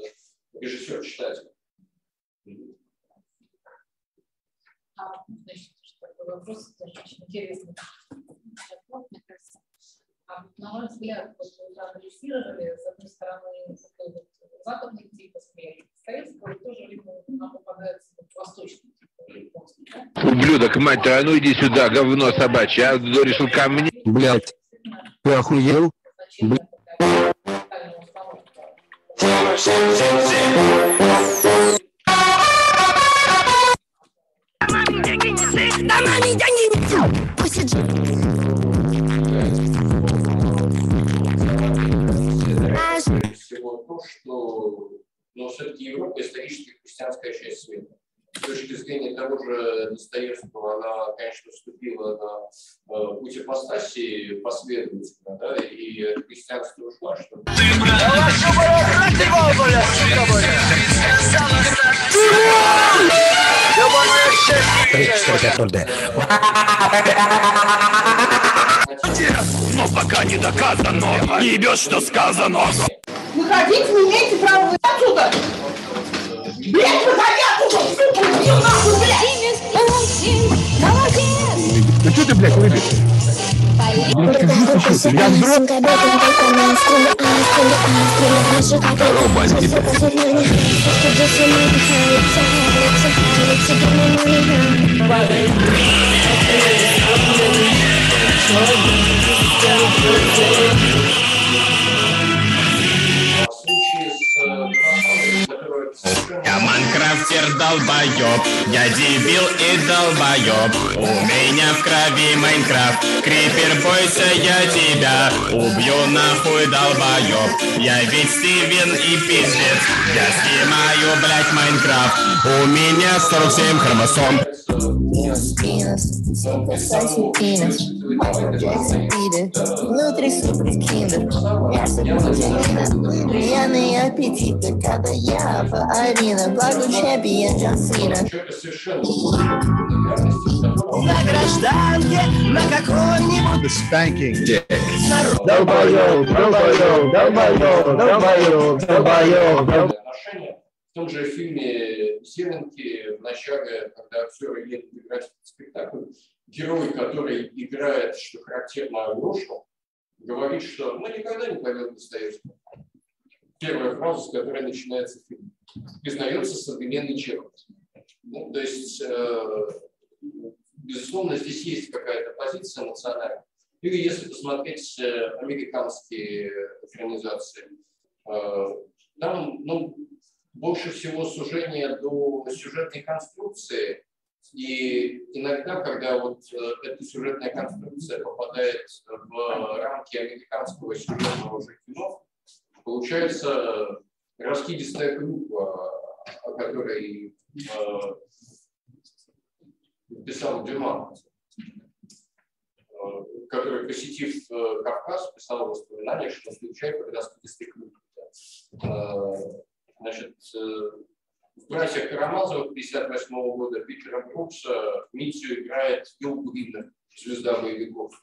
режиссер-читатель. А, значит, такой вопрос тоже очень интересный. Мне. На мой взгляд, вот вы анализировали, с одной стороны, такой вот западный тип восприятия советского, и тоже нам попадается вот, восточный тип, а японский. Да? Ублюдок, мать твою, а ну иди сюда, говно собачье, а решил ко мне, блядь, ты охуел? Блядь. Всего то, что но все-таки Европа исторически христианская часть света. С точки зрения того же Достоевского, она, конечно, вступила на э, путь апостасии последовательно, да, и христианство ушла, что... Но пока не доказано, не ебешь, что сказано. Выходить не имеете права вы отсюда! Блять, выходи оттуда, сука, убью нахуй, блядь! Ну что ты, блядь, выбежишь? Я взрослый. В случае с э, Майнкрафтер долбоеб, я дебил и долбоеб У меня в крови Майнкрафт. Крипер, бойся, я тебя Убью нахуй долбоеб Я ведь Стивен и пиздец. Я снимаю, блять, Майнкрафт. У меня 47 хромосом Внутри супер киндер Я супер Пьяные аппетиты Когда я по Арина Благо чемпион Джон Сина Человека совершенно другой реальности, в котором На гражданке, на каком-нибудь Долбоёб, долбоёб, долбоёб, долбоёб, долбоёб, долбоёб. Том же фильме «Зеленки» в начале, когда актеры едут играть в спектакль, герой, который играет, что характерно, Алешу, говорит, что мы никогда не поймем Достоевского. Первая фраза, с которой начинается фильм. Признается современный Чехов. Ну, то есть, э, безусловно, здесь есть какая-то позиция национальная. Или если посмотреть американские экранизации, э, там ну, больше всего сужение до сюжетной конструкции. И иногда, когда вот э, эта сюжетная конструкция попадает в рамки американского сюжетного же кино, получается раскидистая группа, о которой э, писал Дюма, э, который, посетив Кавказ, писал воспоминания, что встречает как раскидистый клуб. Э, Значит, э, в «Братьях Карамазовых» 1958 года Питера Брукса Митю играет Билл Гринер, звезда боевиков.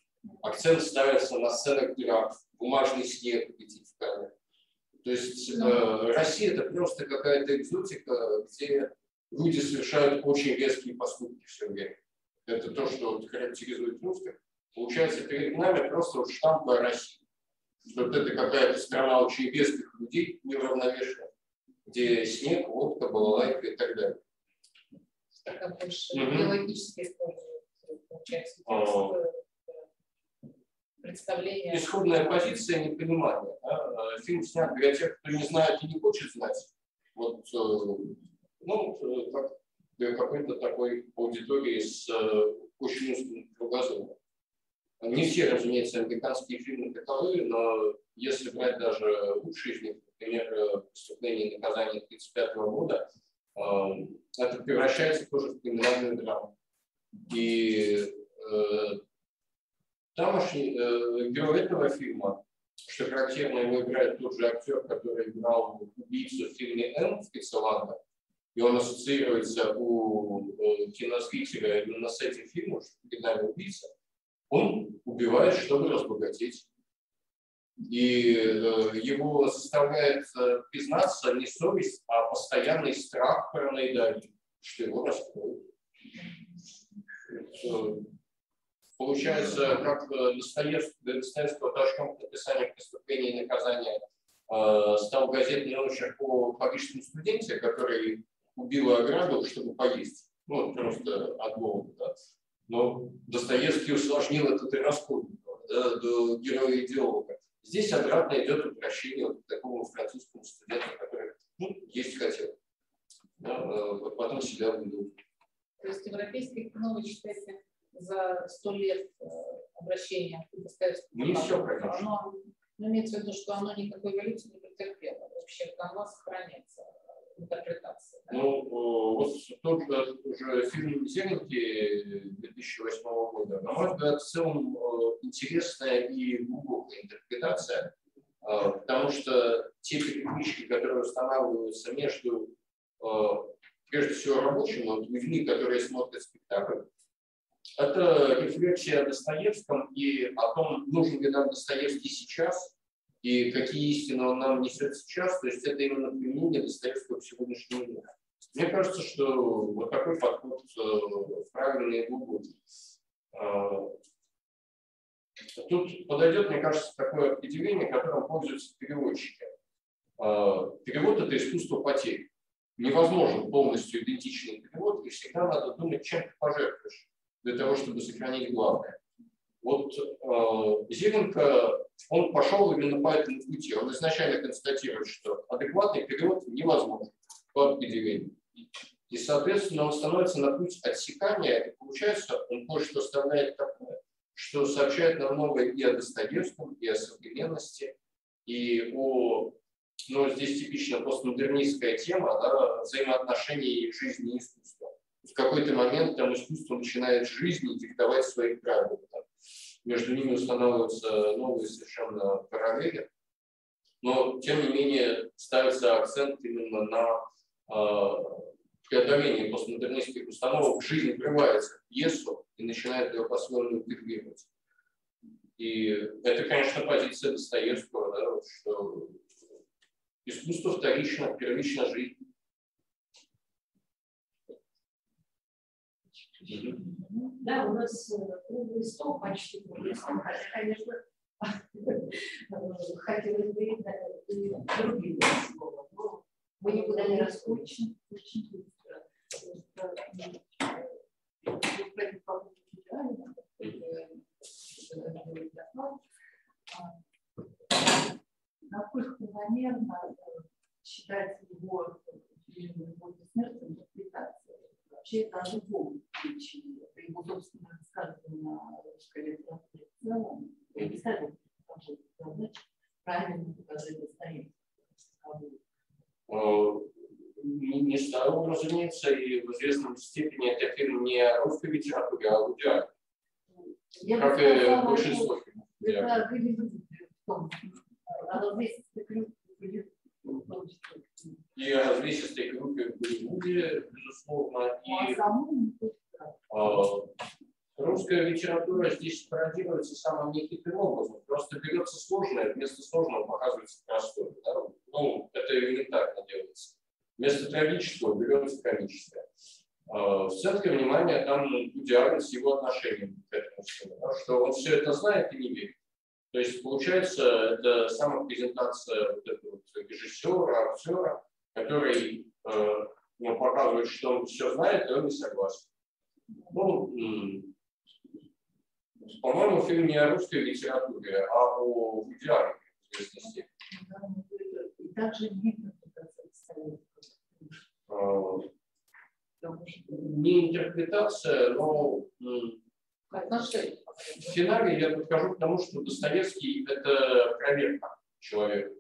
Акцент ставится на сценах, где бумажный снег летит в камеру. То есть э, Россия это просто какая-то экзотика, где люди совершают очень резкие поступки все время. Это то, что характеризует русских. Получается, перед нами просто вот штамп России. Что вот это какая-то страна очень резких людей, неравновешенных, где снег, водка, балалайка и так далее. Такая больше получается, А. э, представление. Исходная позиция непонимания. Да? Э, Фильм снят для тех, кто не знает и не хочет знать. Вот, э, ну, как для какой-то такой аудитории с очень узким кругозором. Не все, разумеется, американские фильмы таковы, но если брать даже лучшие из них, например, э, «Преступление и наказание» 1935 года, э, это превращается тоже в криминальную драму. И э, Тамошний э, герой этого фильма, что характерно, его играет тот же актер, который играл убийцу в фильме «М» в Пиццеланда, и он ассоциируется у кинозрителя именно с этим фильмом, что оригинальный убийца, он убивает, чтобы разбогатеть. И э, его заставляет признаться не совесть, а постоянный страх параноидальный, что его раскроют. Получается, как э, Достоевского толчком к написанию преступления и наказания э, стал газетный очерк о парижском студенте, который убил и ограбил, чтобы поесть. Ну, просто от Голода, да. Но Достоевский усложнил этот и Раскольникова, да, до героя-идеолога. Здесь обратно идет обращение вот к такому французскому студенту, который ну, есть хотел. Да, э, вот потом себя выдал. То есть европейское кино вы считаете за сто лет э, обращения к Достоевскому? Не все, конечно. Оно, ну, имеется в виду, что оно никакой эволюции не претерпело. Вообще канва сохраняется интерпретация. Да? Ну, э, вот тот же, фильм «Зеленки» 2008 года, на мой взгляд, в целом э, интересная и глубокая интерпретация, э, потому что те переклички, которые устанавливаются между, прежде всего, рабочими, людьми, которые смотрят спектакль, это рефлексия о Достоевском и о том, нужен ли нам Достоевский сейчас, и какие истины он нам несет сейчас, то есть это именно применение Достоевского в сегодняшнем мире. Мне кажется, что вот такой подход э, правильный и глубокий. Э, тут подойдет, мне кажется, такое определение, которым пользуются переводчики. Э, перевод – это искусство потери. Невозможен полностью идентичный перевод, и всегда надо думать, чем ты пожертвуешь для того, чтобы сохранить главное. Вот э, Зименко, он пошел именно по этому пути. Он изначально констатирует, что адекватный перевод невозможен по определению. И, соответственно, он становится на путь отсекания, и получается, он кое-что оставляет такое, что сообщает нам многое и о Достоевском, и о современности, и о, ну, здесь типично постмодернистская тема, да, взаимоотношений жизни и искусства. В какой-то момент там искусство начинает жизни диктовать свои правила. Между ними устанавливаются новые совершенно параллели, но тем не менее ставится акцент именно на э, преодолении постмодернистских установок. Жизнь врывается в пьесу и начинает ее по-своему интегрировать. И это, конечно, позиция Достоевского, да, что искусство вторично, первично жизнь. Да, у нас э, круглый стол почти круглый стол, конечно, хотелось бы и другие слова, но мы никуда не раскручены, очень быстро. Насколько наверное, считать его фильм «Любовь и смерть» интерпретацией. Вообще это о случае. Это его собственное высказывание на русской литературе в целом. Я не ставила задачу правильно показать Достоевского. Не, не ставил, разумеется, и в известной степени это фильм не русской литературе, а Гудиаре. Как и большинство фильмов. Это были в том, и развесистой группе в Голливуде, безусловно. И э, русская литература здесь пародируется самым нехитрым образом. Просто берется сложное, вместо сложного показывается простое. Да? Ну, это элементарно делается. Вместо трагического берется комическое. Э, в центре внимания там Гудиарин с его отношением к этому всему, да? что он все это знает и не верит. То есть, получается, это самопрезентация вот этого режиссера, актера, который э, ну, показывает, что он все знает, и он не согласен. Ну, по-моему, фильм не о русской литературе, а о Вудиаре в. Также видно, не интерпретация, но в финале я подхожу к тому, что Достоевский – это проверка человека.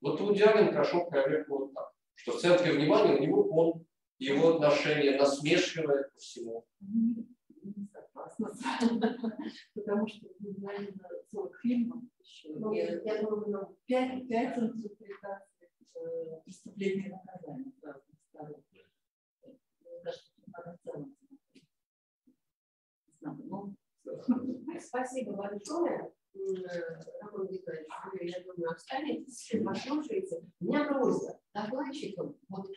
Вот Вуди Аллен прошел проверку вот так, что в центре внимания у него он, его отношение насмешливое ко всему. Не согласна потому что мы знаем 40 фильмов еще. Ну, я, думаю, ну, 5, 5 интерпретаций э, преступления и наказания с разных сторон. Мне кажется, надо в целом ну, Спасибо большое. Роман Николаевич, вы, я думаю, останетесь, послушаете. У меня просьба докладчикам, вот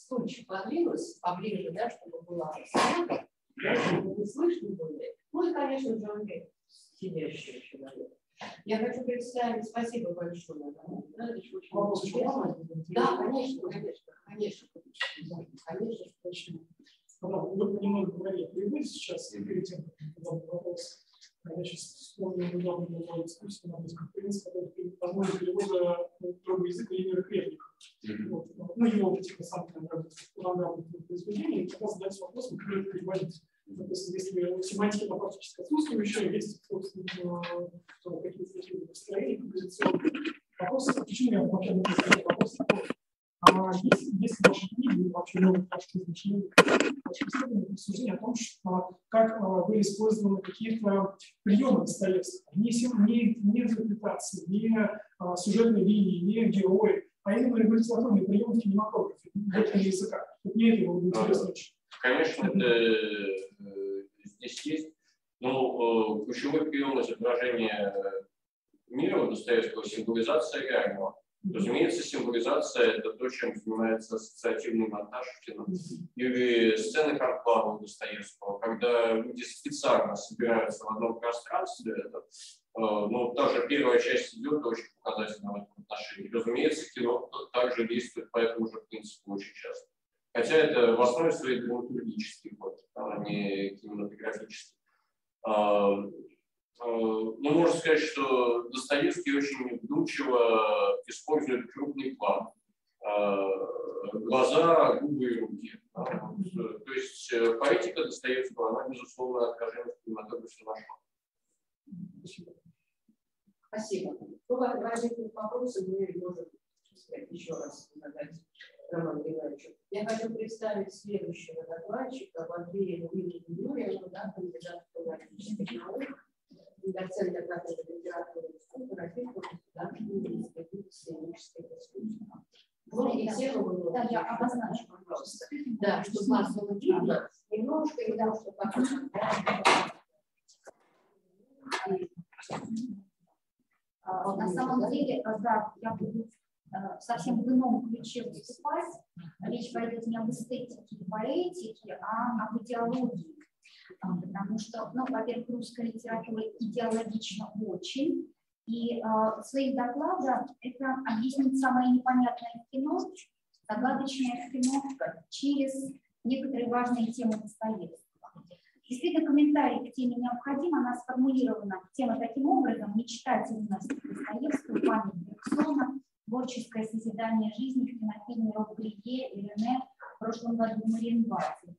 стульчик подвинуть поближе, да, чтобы была снега, да, чтобы не слышно было. Ну и, конечно, Джон Гейт, сидящий человек. Я хочу представить, спасибо большое. Да, очень Да, конечно, конечно, конечно. Конечно, очень вы немного говорили о переводе сейчас, и перед тем, как вопрос, я сейчас вспомнил недавно была дискуссия на одной конференции, которая возможно перевода другого языка Игоря Кремника. Вот. Ну, его вот этих самых равноправных произведений, и тогда задается вопрос, как это переводить. Допустим, если семантика на практически отсутствующая, есть, собственно, какие-то такие настроения композиционные. Вопрос, почему я вообще не вопрос. А есть, есть ваши книги, вообще новые практики ваши исследования, о том, что, как а, были использованы какие-то приемы Достоевского, не, не, не интерпретации, не а, сюжетные линии, не герои, а именно революционные приемы в кинематографе, в языка. Вот мне это было бы интересно очень. Конечно, это, э, здесь есть. Но э, ключевой прием изображения мира у Достоевского – символизация реального. Разумеется, символизация – это то, чем занимается ассоциативный монтаж в кино. Или сцены конклава у Достоевского, когда люди специально собираются в одном пространстве. Это, э, ну, даже первая часть идет очень показательно в этом отношении. Разумеется, кино также действует по этому же принципу очень часто. Хотя это в основе своей драматургический ход, а не кинематографический. Э, ну, можно сказать, что Достоевский очень вдумчиво использует крупный план. Э, глаза, губы и руки. То есть э, поэтика Достоевского, она, безусловно, отражение в кинематографе нашла. Спасибо. Спасибо. Ну, возникнут вопросы, мы можем еще раз задать Роману Григорьевичу. Я хочу представить следующего докладчика, Андрея Юрьевича Юрьева, да, кандидата филологических наук доцента кафедры литературы и искусства Российского государственного института сценического искусства. Можете все вы Да, я обозначу, пожалуйста. Да, чтобы вас было видно. Немножко, и потому что пока... На самом деле, да, я буду совсем в ином ключе выступать. Речь пойдет не об эстетике и поэтике, а об идеологии потому что, ну, во-первых, русская литература идеологична очень, и э, в своих докладах это объяснить самое непонятное в кино, загадочное кино через некоторые важные темы Достоевского. Действительно, комментарий к теме необходим, она сформулирована тема таким образом, мечтательность Достоевского, память Бергсона, творческое созидание жизни в кинофильме «Рокблие» и «Рене» в прошлом году в Мариенбаде.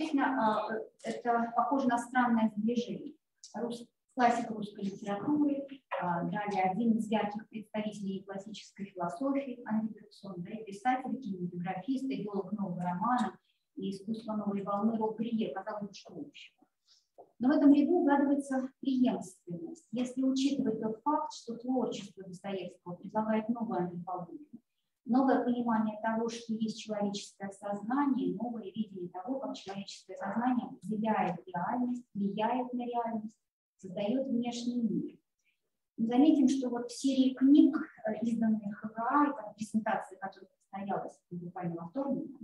Действительно, а, это похоже на странное сближение. Рус, классика русской литературы, а, далее один из ярких представителей классической философии Андрей Бергсон, да, писатель, кинематографист, идеолог нового романа и искусства новой волны Рокрие, казалось бы, что общего. Но в этом ряду угадывается преемственность. Если учитывать тот факт, что творчество Достоевского предлагает новую антропологию, новое понимание того, что есть человеческое сознание, новое видение того, как человеческое сознание определяет реальность, влияет на реальность, создает внешний мир. Заметим, что вот в серии книг, э, изданных ХГА, и презентации, которая состоялась буквально во вторник,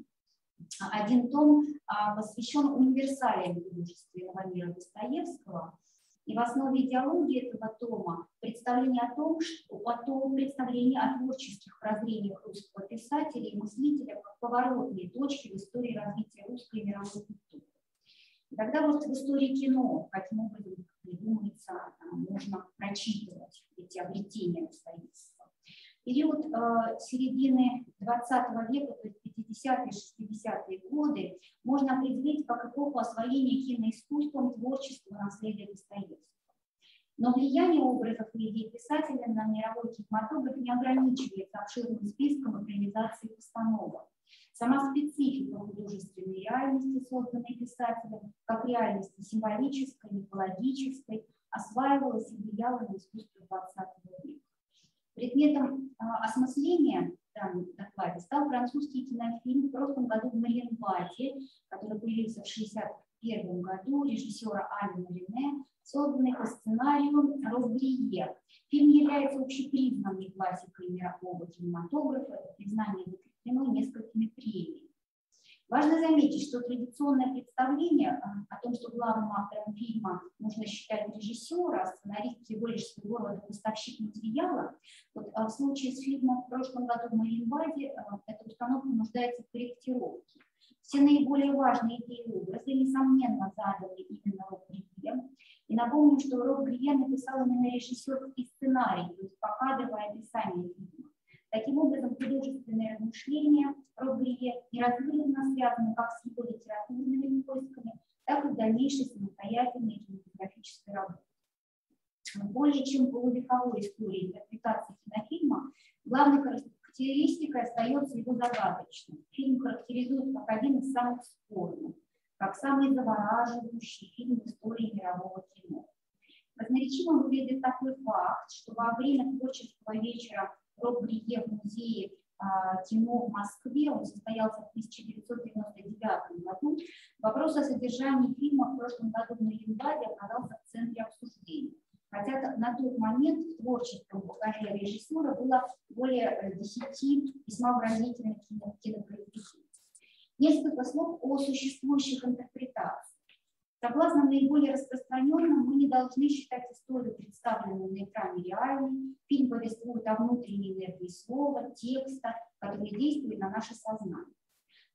один том а, посвящен универсалиям художественного мира Достоевского, и в основе идеологии этого тома представление о том, что потом представление о творческих прозрениях русского писателя и мыслителя как поворотные точки в истории развития русской мировой культуры. И тогда вот в истории кино, каким образом, как думается, можно прочитывать эти обретения Достоевского. Период э, середины 20 века, то есть 50-е, 60-е годы можно определить как эпоху освоения киноискусством творчества наследия Достоевского. Но влияние образов и идей писателя на мировой кинематограф не ограничивается обширным списком экранизаций постановок. Сама специфика художественной реальности, созданной писателем, как реальности символической, мифологической, осваивалась и влияла на искусство XX века. Предметом а, осмысления данном докладе стал французский кинофильм в прошлом году в Мариенбаде, который появился в 1961 году режиссера Али Марине, созданный по сценарию Розбрие. Фильм является общепризнанной классикой мирового кинематографа, признание закреплено несколькими премиями. Важно заметить, что традиционное представление а, о том, что главным автором фильма можно считать режиссера, а сценарист всего лишь своего рода поставщик материала, вот, а в случае с фильмом в прошлом году в Мариенбаде эта установка нуждается в корректировке. Все наиболее важные идеи образы, несомненно, задали именно Роб Грие. И напомню, что Роб Грие написал именно режиссерский сценарий, то есть покадровое описание фильма. Таким образом, художественные размышления Роб Грие неразрывно связаны как с его литературными поисками, так и в дальнейшей самостоятельной кинематографической работе. Более чем полувековой истории интерпретации кинофильма главной характеристикой остается его загадочность. Фильм характеризует как один из самых спорных, как самый завораживающий фильм в истории мирового кино. Разноречивым выглядит такой факт, что во время творческого вечера Роб Грие в музее а, кино в Москве, он состоялся в 1999 году, вопрос о содержании фильма в прошлом году в январе оказался в центре обсуждения. Хотя на тот момент в творческом багаже режиссера было более 10 э, весьма выразительных кинопроизведений. Несколько слов о существующих интерпретациях. Согласно наиболее распространенным, мы не должны считать историю, представленную на экране, реальной. Фильм повествует о внутренней энергии слова, текста, который действует на наше сознание.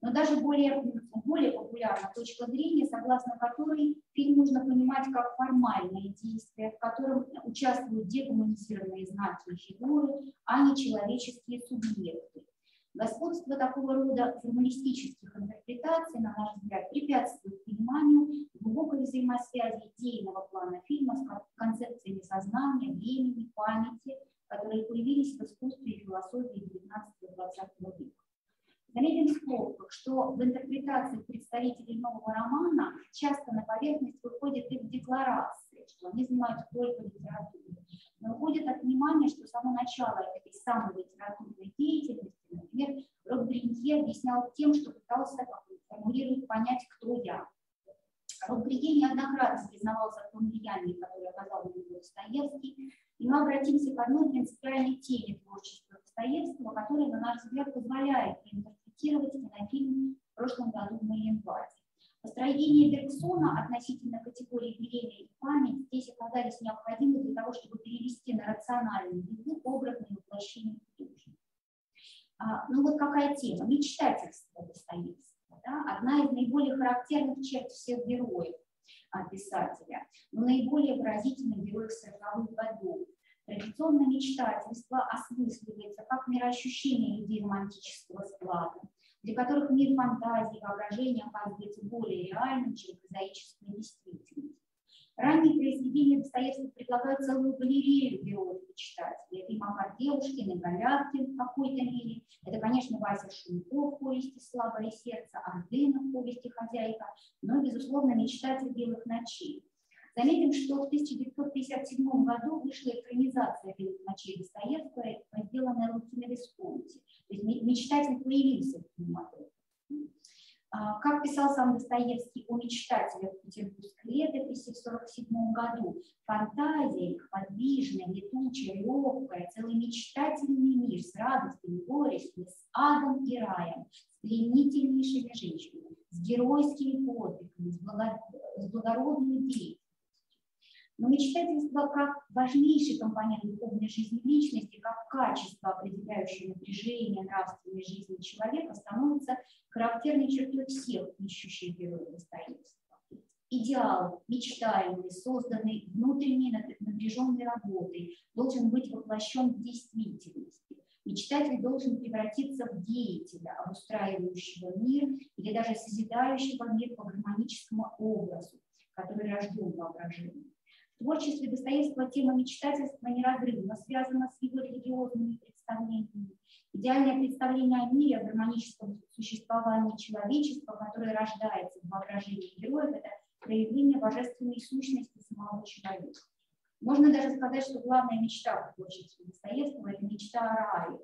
Но даже более, более популярна точка зрения, согласно которой фильм нужно понимать как формальное действие, в котором участвуют декоммунизированные знаки и фигуры, а не человеческие субъекты. Господство такого рода формалистических интерпретаций, на наш взгляд, препятствует пониманию глубокой взаимосвязи идейного плана фильма с концепциями сознания, времени, памяти, которые появились в искусстве и философии XIX-XX века. Заметим скобках, что в интерпретации представителей нового романа часто на поверхность выходит их декларации, что они занимаются только литературой. Но уходит от внимания, что само начало этой самой литературной деятельности, например, Роб Бринье объяснял тем, что пытался формулировать понять, кто я. Роб Бринье неоднократно признавался в том влиянии, которое оказал на него Достоевский, и мы обратимся к одной принципиальной теме творчества Достоевского, которая, на наш взгляд, позволяет интерпретировать цитировать кинофильм в прошлом году в Мариенбаде. Построение Бергсона относительно категории время и память здесь оказались необходимы для того, чтобы перевести на рациональный язык образное воплощение художника. А, ну вот какая тема? Мечтательство Достоевского. Да? Одна из наиболее характерных черт всех героев а, писателя, но наиболее выразительных героев 40-х годов. Традиционное мечтательство осмысливается как мироощущение людей романтического склада, для которых мир фантазии и воображения оказывается более реальным, чем прозаическая действительность. Ранние произведения Достоевского предлагают целую галерею героев мечтателей. Это и Макар Девушкин, и Галяткин в какой-то мере. Это, конечно, Вася Шумко в повести «Слабое сердце», Ардына в повести «Хозяйка», но, безусловно, мечтатель «Белых ночей». Заметим, что в 1957 году вышла экранизация «Белых ночей» Достоевского, сделанная Лукино Висконти. То есть мечтатель появился в кинематографе. Как писал сам Достоевский о мечтателях Петербургской летописи в 1947 году, фантазия их подвижная, летучая, легкая, целый мечтательный мир с радостями, горестями, с адом и раем, с пленительнейшими женщинами, с геройскими подвигами, с благородной деятельностью но мечтательство как важнейший компонент духовной жизни личности, как качество, определяющее напряжение нравственной жизни человека, становится характерной чертой всех ищущих героев Достоевского. Идеал, мечтаемый, созданный внутренней напряженной работой, должен быть воплощен в действительности. Мечтатель должен превратиться в деятеля, обустраивающего мир или даже созидающего мир по гармоническому образу, который рожден воображением. Творчестве Достоевского тема мечтательства неразрывно связана с его религиозными представлениями. Идеальное представление о мире, о гармоническом существовании человечества, которое рождается в воображении героев, это проявление божественной сущности самого человека. Можно даже сказать, что главная мечта в творчестве Достоевского – это мечта о рае,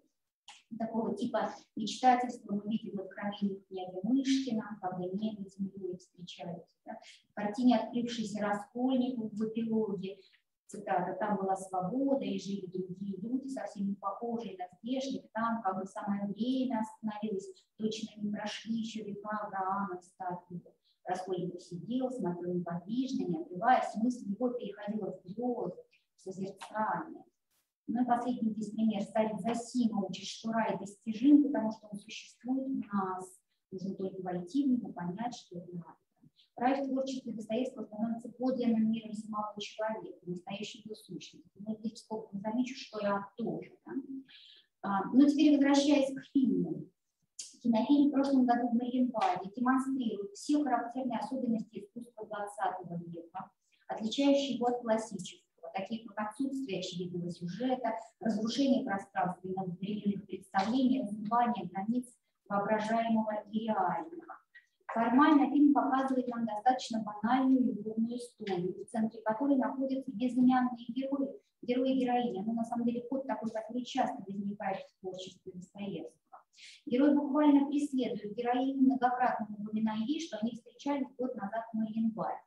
такого типа мечтательства мы видим в откровениях князя Мышкина, когда небо и землей встречаются. Да? В картине «Открывшийся раскольник» в эпилоге, цитата, «Там была свобода, и жили другие люди, совсем не похожие на здешних, там как бы самое время остановилось, точно не прошли еще века Авраама и статуи». Раскольник сидел, смотрел неподвижно, не отрываясь, мысль его переходила в грезы, в созерцание. Ну и последний здесь пример. Старик Засима учит, что рай достижим, потому что он существует в нас. Нужно только войти в него, понять, что это надо. Рай в творчестве Достоевского становится подлинным миром самого человека, настоящей его сущности. Ну, здесь сколько замечу, что я тоже. Да? А, ну, теперь возвращаясь к фильму. Кинофильм в прошлом году в Мариенбаде демонстрирует все характерные особенности искусства XX века, отличающие его от классического, такие как отсутствие очевидного сюжета, разрушение пространственных временных представлений, размывание границ воображаемого и реального. Формально фильм показывает нам достаточно банальную любовную историю, в центре которой находятся безымянные герои, герои и героини. Но на самом деле ход такой, который часто возникает в творчестве Достоевского. Герой буквально преследует героиню, многократно напоминая ей, что они встречались год назад в Мариенбаде.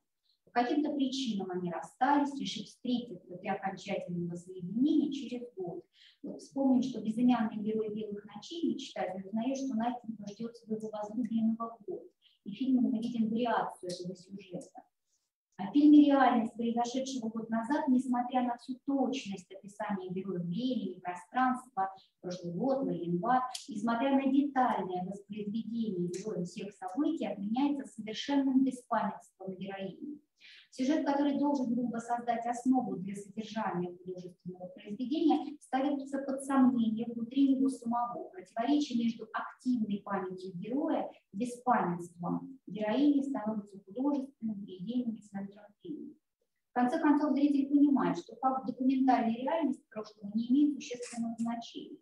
По каким-то причинам они расстались, решив встретиться для окончательного соединения через год. Вот вспомним, что безымянный герой «Белых ночей» читатель узнает, что Настенька ждет своего возлюбленного год и фильме мы видим вариацию этого сюжета. А в фильме «Реальность», произошедшего год назад, несмотря на всю точность описания героев времени, пространства, прошлый год, Мариенбад, несмотря на детальное воспроизведение героев всех событий, отменяется совершенным беспамятством героини. Сюжет, который должен был бы создать основу для содержания художественного произведения, ставится под сомнение внутри него самого. Противоречие между активной памятью героя и беспамятством героини становится художественным и идейным центром. В конце концов, зритель понимает, что факт документальной реальности прошлого не имеет существенного значения.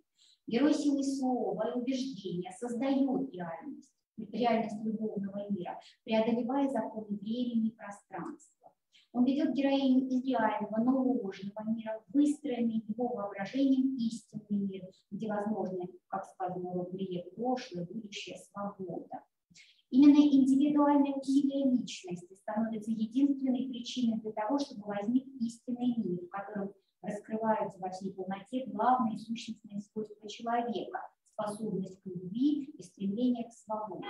Герой силы слова и убеждения создает реальность, реальность любовного мира, преодолевая законы времени и пространства. Он ведет героиню из реального, но ложного мира, выстроенный его воображением истинный мир, где возможны, как сказано в Грие, прошлое, будущее, свобода. Именно индивидуальное усилие личности становится единственной причиной для того, чтобы возник истинный мир, в котором раскрываются во всей полноте главные сущностные свойства человека – способность к любви и стремление к свободе.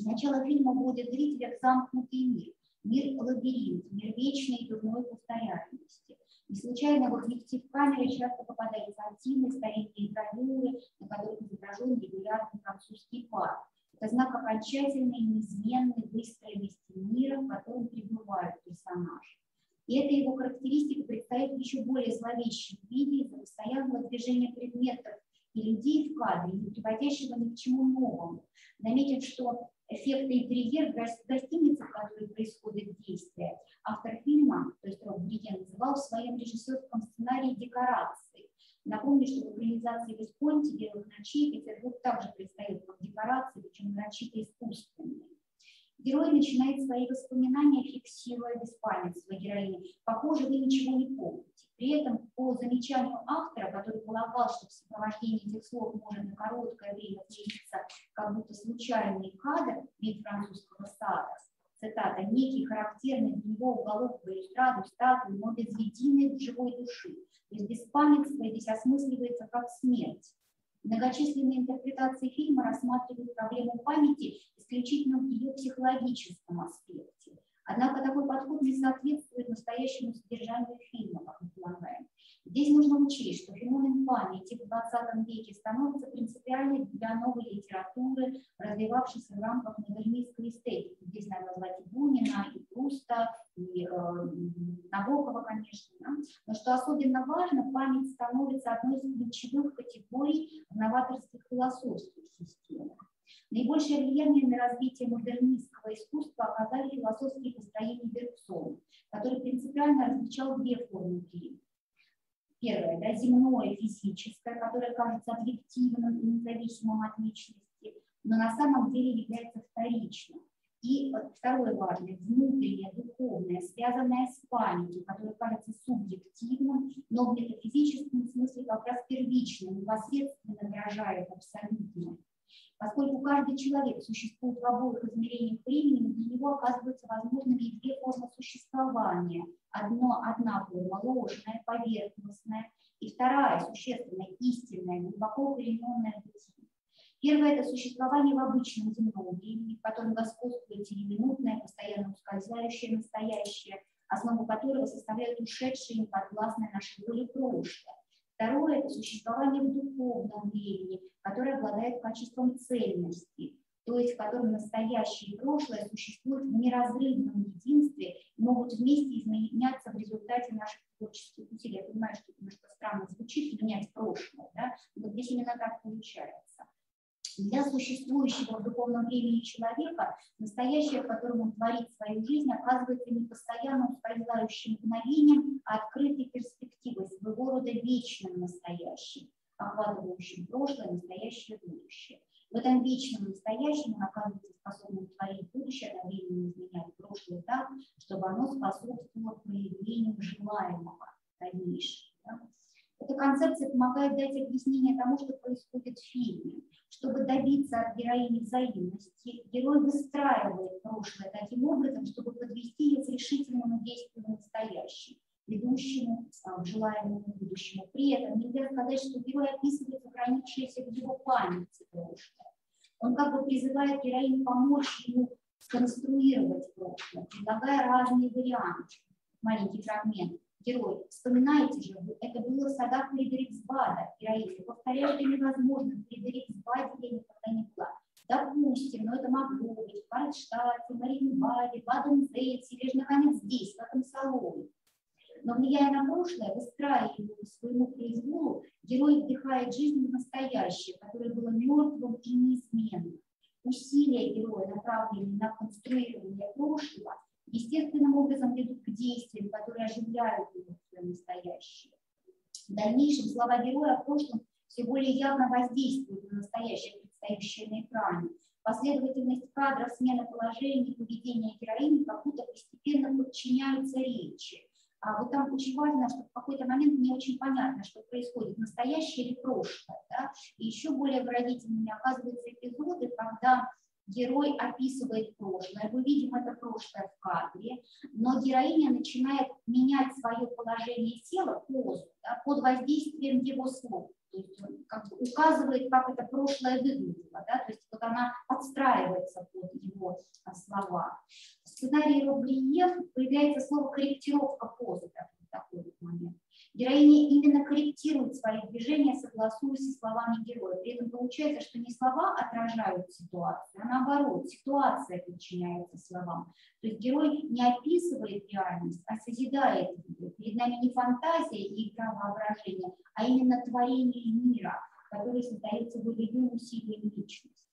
Начало фильма будет зрителя в замкнутый мир, мир-лабиринт, мир вечной и дурной повторяемости. Не случайно в объектив камеры часто попадаются активные старинные гравюры, на которых изображен регулярный французский парк. Это знак окончательной, неизменной выстроенности мира, в котором пребывают персонажи. И эта его характеристика предстоит в еще более зловещем виде из-за постоянного движения предметов и людей в кадре, не приводящего ни к чему новому. Заметив, что эффекты интерьер гостиницы, в которой происходит действие, автор фильма, то есть Роб Бриен, называл в своем режиссерском сценарии декорации. Напомню, что в экранизации Висконти «Белых ночей» Петербург также предстает как декорации, причем нарочито искусственные. Герой начинает свои воспоминания, фиксируя беспамятство героини. Похоже, вы ничего не помните. При этом, по замечанию автора, который полагал, что в сопровождении этих слов может на короткое время появиться как будто случайный кадр вид французского сада, цитата, некий характерный для него уголок балюстраду, статуи, но без единой живой души. То есть беспамятство здесь осмысливается как смерть. Многочисленные интерпретации фильма рассматривают проблему памяти исключительно в ее психологическом аспекте. Однако такой подход не соответствует настоящему содержанию фильма, как мы полагаем. Здесь нужно учесть, что феномен памяти в 20 веке становится принципиальной для новой литературы, развивавшейся в рамках модернистской эстетики. Здесь надо назвать и Бунина, и Пруста, и э, Набокова, конечно. Да? Но что особенно важно, память становится одной из ключевых категорий в новаторских философских системах. Наибольшее влияние на развитие модернистского искусства оказали философские построения Бергсона, который принципиально различал две формы времени. Первое, да, земное, физическое, которое кажется объективным и независимым от личности, но на самом деле является вторичным. И второе важное, внутреннее, духовное, связанное с памятью, которое кажется субъективным, но в метафизическом смысле как раз первичным, непосредственно выражает абсолютное. Поскольку каждый человек существует в обоих измерениях времени, для него оказываются возможными и две формы существования. Одно, одна форма ложная, поверхностная, и вторая существенная, истинная, глубоко укорененная в Первое – это существование в обычном земном времени, в котором господствует телеминутное, постоянно ускользающее настоящее, основу которого составляют ушедшие неподвластное нашей воле прошлое. Второе – это существование в духовном времени, которое обладает качеством цельности, то есть в котором настоящее и прошлое существуют в неразрывном единстве и могут вместе изменяться в результате наших творческих усилий. Я понимаю, что это немножко странно звучит, менять прошлое, да? но здесь именно так получается. Для существующего в духовном времени человека настоящее, в котором он творит свою жизнь, оказывается не постоянно ускользающим мгновением, а открытой перспективой, своего рода вечным настоящим, охватывающим прошлое, настоящее, будущее. В этом вечном настоящем он оказывается способным творить будущее, одновременно изменять прошлое так, чтобы оно способствовало проявлению желаемого дальнейшего. Да? Эта концепция помогает дать объяснение тому, что происходит в фильме. Чтобы добиться от героини взаимности, герой выстраивает прошлое таким образом, чтобы подвести ее к решительному действию в настоящем, ведущему к желаемому будущему. При этом нельзя сказать, что герой описывает сохранившееся в его памяти прошлое. Он как бы призывает героиню помочь ему сконструировать прошлое, предлагая разные варианты. Маленький фрагмент герой. Вспоминаете же, это было в садах Фредериксбада, героиня. Повторяю, это невозможно. В Фредериксбаде я никогда не была. Допустим, но это могло быть в Картштадте, Мариенбаде, Баден-Зейце или же, наконец, здесь, в этом салоне. Но влияя на прошлое, выстраивая своему произволу, герой вдыхает жизнь в настоящее, которое было мертвым и неизменным. Усилия героя, направленные на конструирование прошлого, естественным образом ведут к действиям, которые оживляют его свое настоящее. В дальнейшем слова героя о прошлом все более явно воздействуют на настоящее, предстоящее на экране. Последовательность кадров, смена положений, поведения героини как будто постепенно подчиняются речи. А вот там очень важно, что в какой-то момент не очень понятно, что происходит, настоящее или прошлое. Да? И еще более выразительными оказываются эпизоды, когда герой описывает прошлое, мы видим это прошлое в кадре, но героиня начинает менять свое положение тела, позу, да, под воздействием его слов. То есть он как бы указывает, как это прошлое выглядело, да, то есть вот она подстраивается под его а, слова. В сценарии Рублиев появляется слово корректировка позы, да, такой вот момент. Героиня именно корректирует свои движения, согласуясь со словами героя. При этом получается, что не слова отражают ситуацию, а наоборот, ситуация подчиняется словам. То есть герой не описывает реальность, а созидает ее. Перед нами не фантазия и игра а именно творение мира, который создается волевым усилием личности.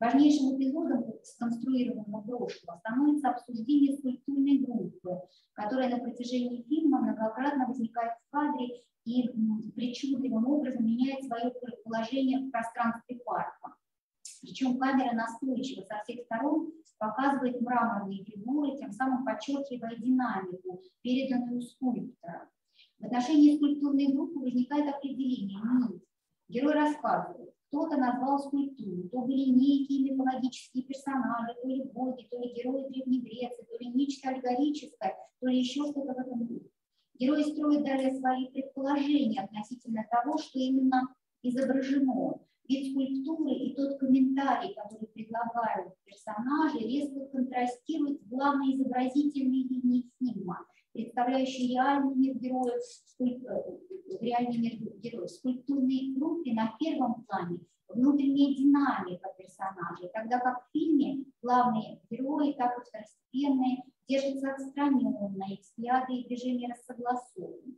Важнейшим эпизодом сконструированного прошлого становится обсуждение скульптурной группы, которая на протяжении фильма многократно возникает в кадре и причудливым образом меняет свое положение в пространстве парка. Причем камера настойчиво со всех сторон показывает мраморные фигуры, тем самым подчеркивая динамику, переданную скульптора. В отношении скульптурной группы возникает определение «нить». Герой рассказывает, кто-то назвал скульптуру, то были некие мифологические персонажи, то ли боги, то ли герои Древней Греции, то ли нечто аллегорическое, то ли еще что-то в этом духе. Герои строят далее свои предположения относительно того, что именно изображено. Ведь скульптуры и тот комментарий, который предлагают персонажи, резко контрастируют с главной изобразительной линией фильма, представляющей реальный мир героев, реальный мир героев. В скульптурной группе на первом плане внутренняя динамика персонажей, тогда как в фильме главные герои, так и второстепенные, держатся отстраненно, их взгляды и движения рассогласованы.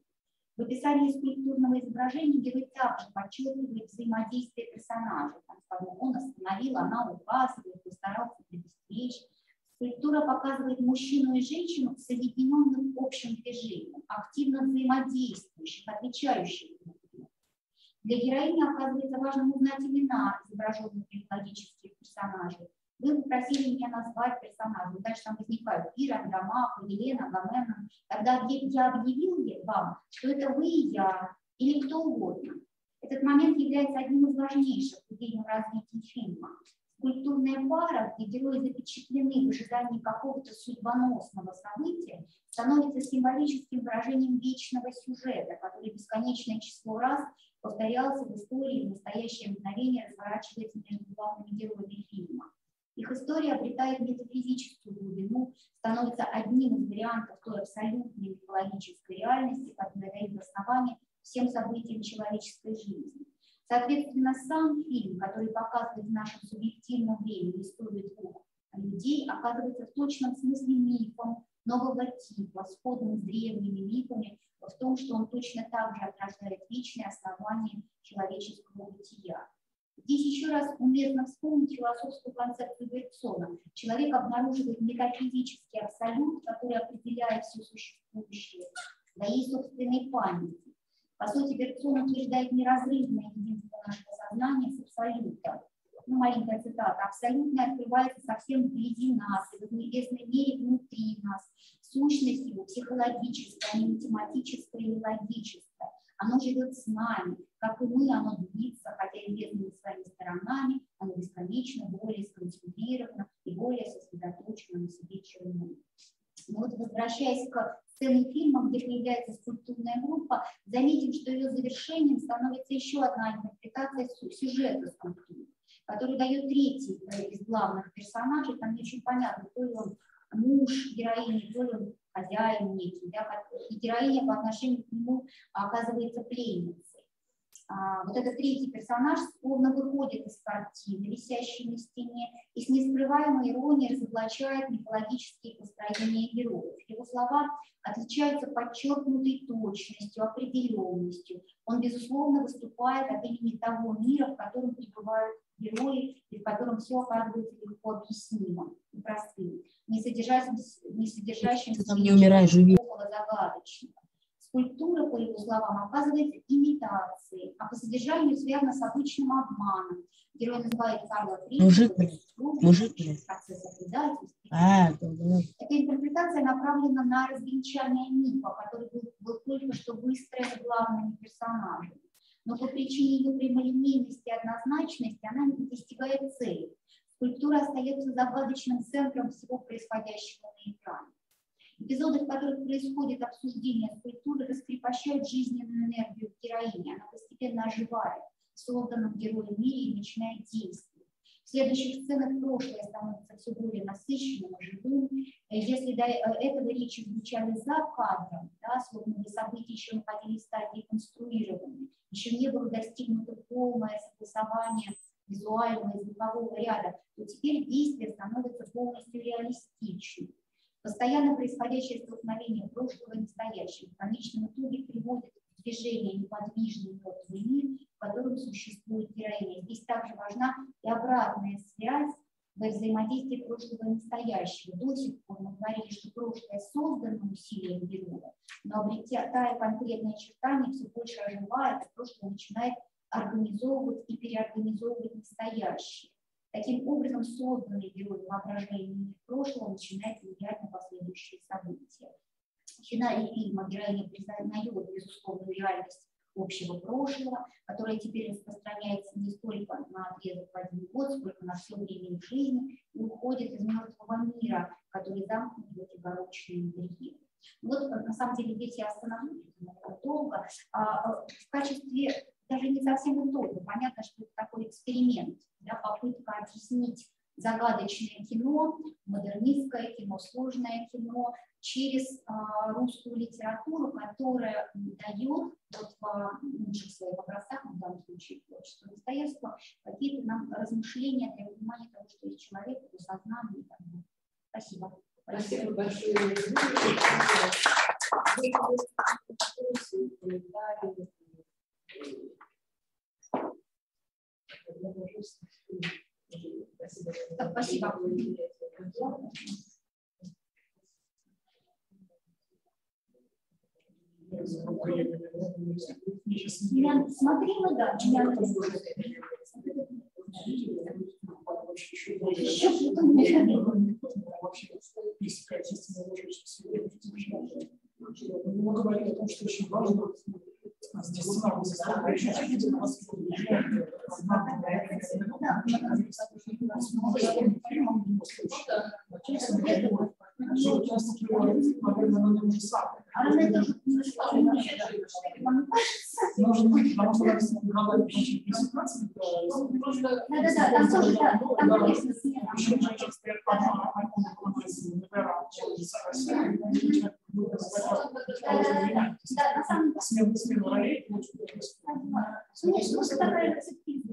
В описании скульптурного изображения герой также подчеркивает взаимодействие персонажей. Там, он остановил, она указывает, постарался предостеречь. Скульптура показывает мужчину и женщину соединенным общим движением, активно взаимодействующих, отвечающих друг другу. Для героини оказывается важным узнать имена изображенных мифологических персонажей. Вы попросили меня назвать персонажей. Дальше там возникают Ира, Андромах, Елена, Агамемнон. Тогда я объявил вам, что это вы и я, или кто угодно. Этот момент является одним из важнейших в развития фильма культурная пара, где герои запечатлены в ожидании какого-то судьбоносного события, становится символическим выражением вечного сюжета, который бесконечное число раз повторялся в истории в настоящее мгновение разворачивается между главными героями фильма. Их история обретает метафизическую глубину, становится одним из вариантов той абсолютной мифологической реальности, которая дает основание всем событиям человеческой жизни. Соответственно, сам фильм, который показывает в нашем субъективном времени историю двух людей, оказывается в точном смысле мифом нового типа, сходным с древними мифами, в том, что он точно так же отражает вечное основание человеческого бытия. Здесь еще раз уместно вспомнить философскую концепцию Бергсона. Человек обнаруживает метафизический абсолют, который определяет все существующее, своей собственной памяти. По сути, Бергсон утверждает неразрывное единство нашего сознания с абсолютом. Ну, маленькая цитата. Абсолютное открывается совсем вблизи нас, и в известной мере внутри нас. Сущность его психологическая, а не математическая или логическая. Оно живет с нами, как и мы, оно длится, хотя и бедными своими сторонами, оно бесконечно более сконцентрировано и более сосредоточено на себе, чем мы. Но вот возвращаясь к сцене фильма, где появляется скульптурная группа, заметим, что ее завершением становится еще одна интерпретация сюжета скульптуры, который дает третий из главных персонажей, там не очень понятно, то ли он муж героини, то ли он хозяин некий, да, и героиня по отношению к нему оказывается пленницей. А, вот этот третий персонаж словно выходит из картины, висящей на стене, и с нескрываемой иронией разоблачает мифологические построения героев. Его слова отличаются подчеркнутой точностью, определенностью. Он, безусловно, выступает от имени того мира, в котором пребывают герои, и в котором все оказывается легко объяснимым и простым, не содержащим, не содержащим не умирай, живи. загадочного. Скульптура, по его словам, оказывается имитацией, а по содержанию связана с обычным обманом. Герой называет Карла Фрида. Мужик, мужик, процесса предательства. А, да, да. Эта интерпретация направлена на развенчание мифа, который был, был только что выстроен главными персонажами. Но по причине ее прямолинейности и однозначности она не достигает цели. Скульптура остается загадочным центром всего происходящего на экране. Эпизоды, в которых происходит обсуждение скульптуры, раскрепощают жизненную энергию героини. Она постепенно оживает в созданном героем мире и начинает действовать. В следующих сценах прошлое становится все более насыщенным живым. Если до этого речи звучали за кадром, да, словно бы события еще находились в стадии еще не было достигнуто полное согласование визуального и звукового ряда, то теперь действие становится полностью реалистичным. Постоянно происходящее столкновение прошлого и настоящего в конечном итоге приводит к движению мертвый мир, в котором существует героиня. Здесь также важна и обратная связь во взаимодействии прошлого и настоящего. До сих пор мы говорили, что прошлое создано усилием героя, но обретя конкретные очертания, все больше оживает, и прошлое начинает организовывать и переорганизовывать настоящее. Таким образом, созданный герой воображения прошлого начинает влиять на последующие события. В финале фильма героиня признает безусловную реальность общего прошлого, которое теперь распространяется не столько на отрезок в один год, сколько на все время их жизни и уходит из мертвого мира, который замкнут в эти барочные интерьеры. Вот на самом деле здесь я остановлюсь долго. А, а, в качестве даже не совсем удобно. Понятно, что это такой эксперимент, да, попытка объяснить загадочное кино, модернистское кино, сложное кино через а, русскую литературу, которая дает вот в лучших своих образцах, в данном случае творчество Достоевского, какие-то нам размышления для понимания того, что есть человек, его сознание и так далее. Спасибо. Спасибо большое. Спасибо. Смотрела, да. Еще Мы говорили о том, что очень важно здесь сценарий составляющий, у нас Да-да-да, там тоже, да, там есть смена, смена ролей, Нет, просто такая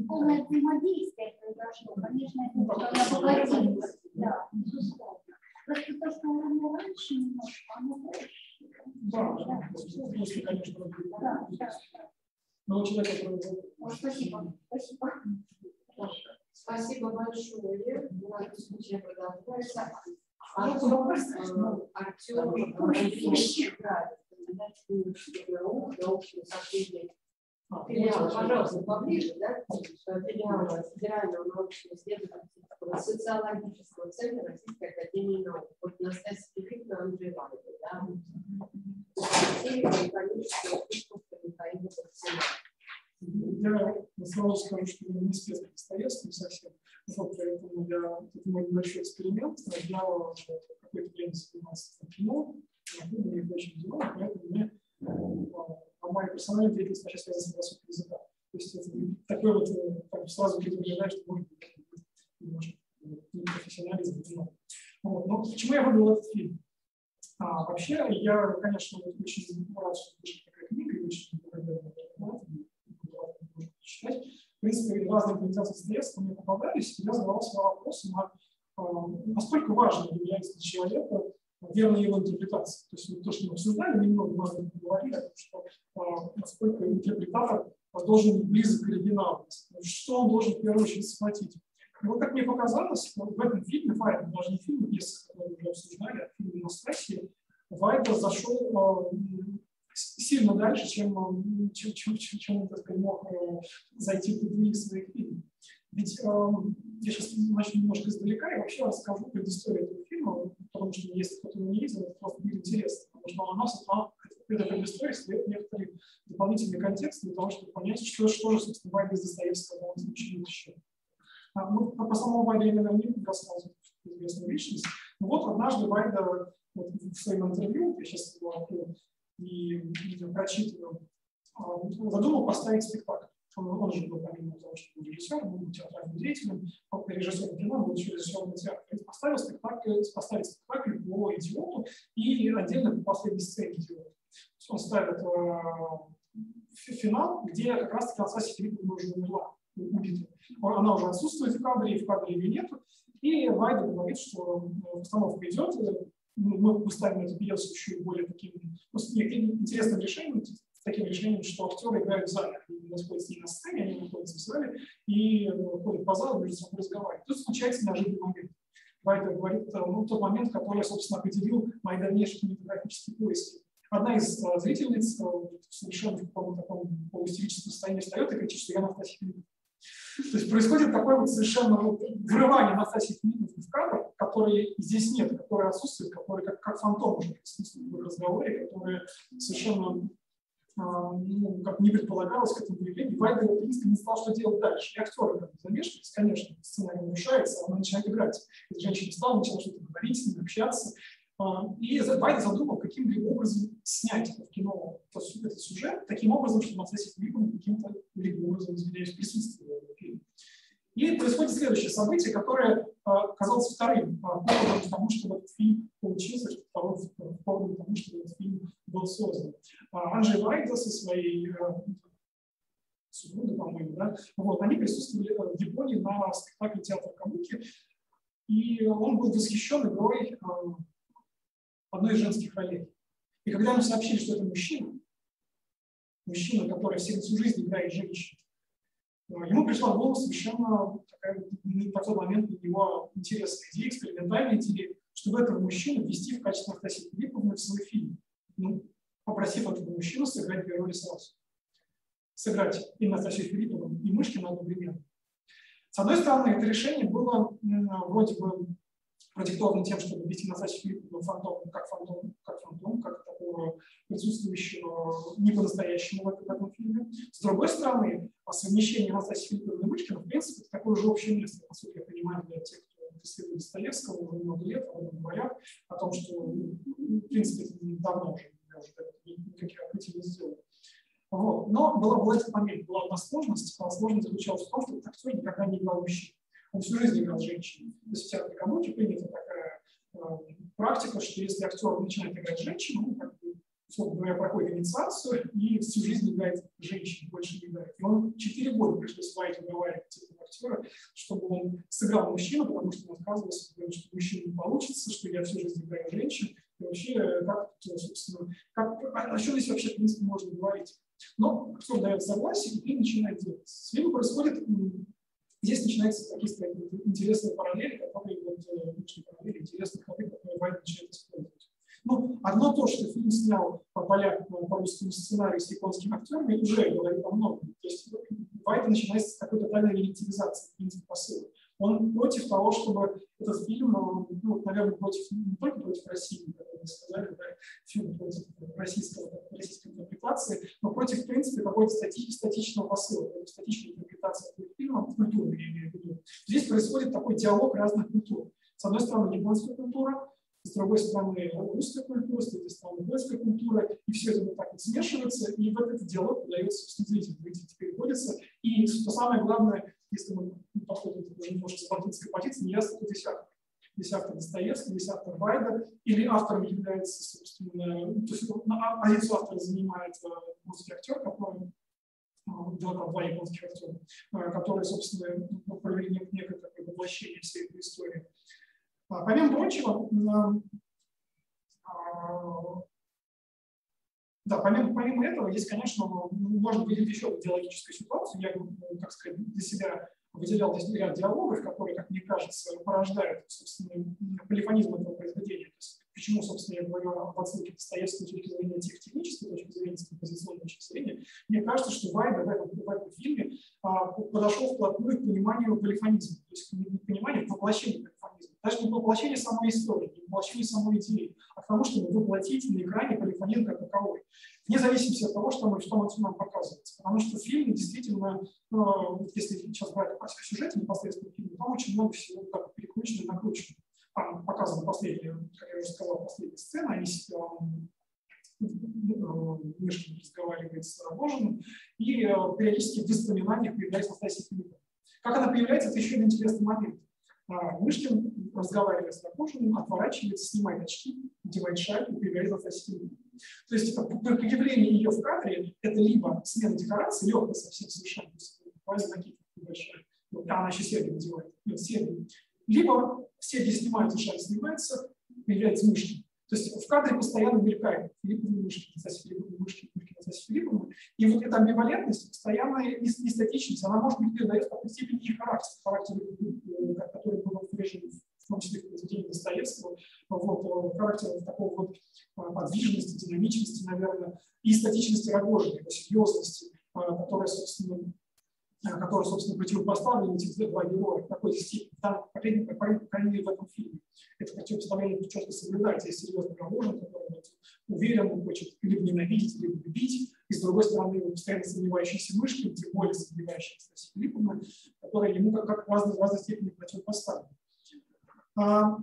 полное взаимодействие произошло. Конечно, это я обогатилась. Да, безусловно. Просто то, что он было раньше немножко, оно проще. Да, да. Если, конечно, Да, да. но человек. Ну, Спасибо. Спасибо. Спасибо большое. Была продолжается. Ну, Артем, вопрос, Артем, научный сотрудник филиала, пожалуйста, поближе, да, филиала Федерального научного исследовательского социологического центра Российской Академии Наук. Вот Настасья Филипповна Андрей да, экономического искусства Михаила Бахтина. Я сразу скажу, что я не спец по совсем. Вот, поэтому я это мой небольшой эксперимент. Я какое-то время занимался там кино, это очень дело, поэтому мне а моя персональная деятельность начала связана с философией языка. То есть это такой вот, э, бы сразу предупреждаю, что может быть немножко непрофессионализм. Но, вот. Но почему я выбрал этот фильм? А, вообще, я, конечно, очень рад, что вышла такая книга, и очень читать. Принципе, разные организации СДС мне попадались, и я задавался вопросом, а, а, насколько важно является для человека верная его интерпретация. То есть то, что мы обсуждали, немного мы говорили о том, что а, насколько интерпретатор должен быть близок к оригиналу, что он должен в первую очередь схватить. И вот как мне показалось, в этом фильме, Вайда, даже не фильм, пьеса, который мы уже обсуждали, а фильм Настасии, Вайда зашел сильно дальше, чем, чем, чем, чем, чем так сказать, мог зайти в другие своих фильмов. Ведь э, я сейчас начну немножко издалека и вообще расскажу предысторию этого фильма, потому что если кто-то не видел, это просто будет интересно, потому что у нас эта предыстория создает некоторый дополнительный контекст для того, чтобы понять, что, что же, собственно, Вайда из Достоевского в данном случае еще. А, ну, по самому Вайде наверное, не буду известную личность, но вот однажды Вайда вот, в своем интервью, я сейчас его и, и прочитываю, задумал поставить спектакль. Он, он же был, помимо того, что был режиссером, был театральным деятелем, режиссером кино, был еще режиссером. И поставил спектакль, поставить спектакль по идиоту и отдельно по последней сцене идиота. Он ставит э, финал, где как раз-таки Анастасия Филипповна уже умерла, убита. Она уже отсутствует в кадре, и в кадре ее нету. И Вайда говорит, что постановка идет, мы ставим эту пьесу еще более таким ну, интересным решением, таким решением, что актеры играют в зале. Они находятся не на сцене, они находятся в зале и ходят по залу, между собой разговаривают. Тут случается неожиданный момент. Вайда говорит, ну, тот момент, который, собственно, определил мои дальнейшие кинематографические поиски. Одна из uh, зрительниц uh, совершенно в каком-то таком состоянии встает и кричит, что я Настасья Филипповна. То есть происходит такое вот совершенно вот врывание Настасьи Филипповны в кадр, который здесь нет, который отсутствует, который как, как фантом уже присутствует в разговоре, который совершенно ну, как не предполагалось к этому явлению. Вайдер принципе не знал, что делать дальше. И актеры как бы конечно, сценарий нарушается, она начинает играть. Эта женщина встала, начала что-то говорить, с ним общаться. И Вайдер задумал, каким либо образом снять в кино этот сюжет, таким образом, чтобы Анастасия Филипповна каким-то либо образом, извиняюсь, присутствовала в фильме. И происходит следующее событие, которое оказалось вторым поводом к чтобы этот фильм получился, к тому, чтобы этот фильм был создан. Анжей Вайда со своей супругой, по-моему, да, вот, они присутствовали в Японии на спектакле театра Кабуки, и он был восхищен игрой одной из женских ролей. И когда ему сообщили, что это мужчина, мужчина, который всю, жизнь играет женщину, ему пришла в голову совершенно такая, по тот момент для него интересная идея, экспериментальная идея, чтобы этого мужчину ввести в качестве Анастасии Филипповны в свой фильм, ну, попросив этого мужчину сыграть две роли сразу. Сыграть и Анастасию Филипповну, и Мышкина одновременно. С одной стороны, это решение было вроде бы продиктовано тем, чтобы ввести Настасью Филипповну фантом, как фантом, как фантом, как такого присутствующего не по-настоящему в этом фильме. С другой стороны, совмещение Анастасии Филипповны и Мышкина, в принципе, это такое же общее место, насколько я понимаю, для тех, кто исследует Достоевского уже много лет, об этом говорят, о том, что, ну, в принципе, это давно уже, я уже никаких открытий не сделал. Вот. Но была, был этот момент, была одна сложность, а сложность заключалась в том, что актер никогда не играл мужчин. Он всю жизнь играл женщин. То есть в театре Кабуки принята такая э, практика, что если актер начинает играть женщину, он как бы условно говоря, проходит инициацию и всю жизнь играет женщин, больше не играет. И он четыре года пришлось Вайт уговаривать этого актера, чтобы он сыграл мужчину, потому что он отказывался, говорил, что мужчина не получится, что я всю жизнь играю женщин. И вообще, как, собственно, как, о чем здесь вообще, в принципе, можно говорить? Но актер дает согласие, и начинает делать. С фильмом происходит Здесь начинаются такие интересные параллели, которые вот, э, параллели, интересные ходы, которые Вайт начинает использовать. Ну, одно то, что фильм снял по поляк по русскому сценарию с японскими актерами, уже говорит о многом. То есть Вайта начинается с такой тотальной релятивизации, в принципе, посыла. Он против того, чтобы этот фильм, ну, наверное, против, не только против России, как вы сказали, да, фильм против российского, российской интерпретации, но против, в принципе, какой-то стати, статичного посыла, статичной интерпретации фильма, культуры, я имею в виду. Здесь происходит такой диалог разных культур. С одной стороны, японская культура, с другой стороны русская культура, с третьей стороны польская культура, и все это вот так вот смешивается, и в этот диалог удается зрителю зритель переводится. И что самое главное, если мы подходим уже немножко с балтийской позиции, не ясно, кто. Здесь автор Достоевский, здесь автор Вайда, или автором является, собственно, то есть а, позицию автора занимает э, русский актер, который два, два японских актера, э, которые, собственно, ну, провели некое такое воплощение всей этой истории. А, помимо прочего, да, помимо, помимо этого, есть, конечно, можно выделить еще идеологическую ситуацию. Я, так сказать, для себя выделял здесь ряд диалогов, которые, как мне кажется, порождают, собственно, полифонизм этого произведения. То есть, почему, собственно, я говорю об отсылке Достоевского с точки зрения тех технической точки зрения, с композиционной точки зрения. Мне кажется, что Вайда в этом, в этом фильме а, подошел вплотную к пониманию полифонизма, то есть к пониманию воплощения полифонизма. Даже не воплощение самой истории, не воплощение самой идеи, а к тому, чтобы воплотить на экране полифонизм как таковой. Вне зависимости от того, что, мы, что нам показывается. Потому что в фильме действительно, ну, если сейчас брать по сюжете непосредственно фильма, там очень много всего так перекручено и накручено. Там показана последняя, как я уже сказал, последняя сцена, они Мышкин разговаривает с Рогожиным, и э, периодически в воспоминаниях появляется Настасья Филиппова. Как она появляется, это еще один интересный момент. А, Мышкин, разговаривая с Рогожиным, отворачивается, снимает очки, надевает шаль и появляется Филиппова. То есть появление ее в кадре – это либо смена декорации, легкая совсем совершенно, буквально накидка небольшая, вот, а она еще серьги надевает, нет, серьги. Либо серьги снимаются, шаль снимается, появляется Мышкин. То есть в кадре постоянно мелькает Филипповна Мышкин, Настасья Филипповна Мышкин, Настасья Филипповна. И вот эта амбивалентность, постоянная нестатичность, она может быть передает в какой-то степени и характер, характер, э, который был выражен в том числе в произведении Достоевского, вот, характер такого вот а, подвижности, динамичности, наверное, и статичности Рогожина, его серьезности, которая, собственно, который, собственно, противопоставлены эти два героя в какой-то степени, там, по крайней, по крайней мере, в этом фильме. Это противопоставление четко соблюдается. Есть серьезный Рогожин, который вот, уверен, хочет либо ненавидеть, либо любить, и, с другой стороны, постоянно сомневающийся мышки, тем более сомневающийся Филипповна, которая ему как, как в разной, разной степени противопоставлена. А,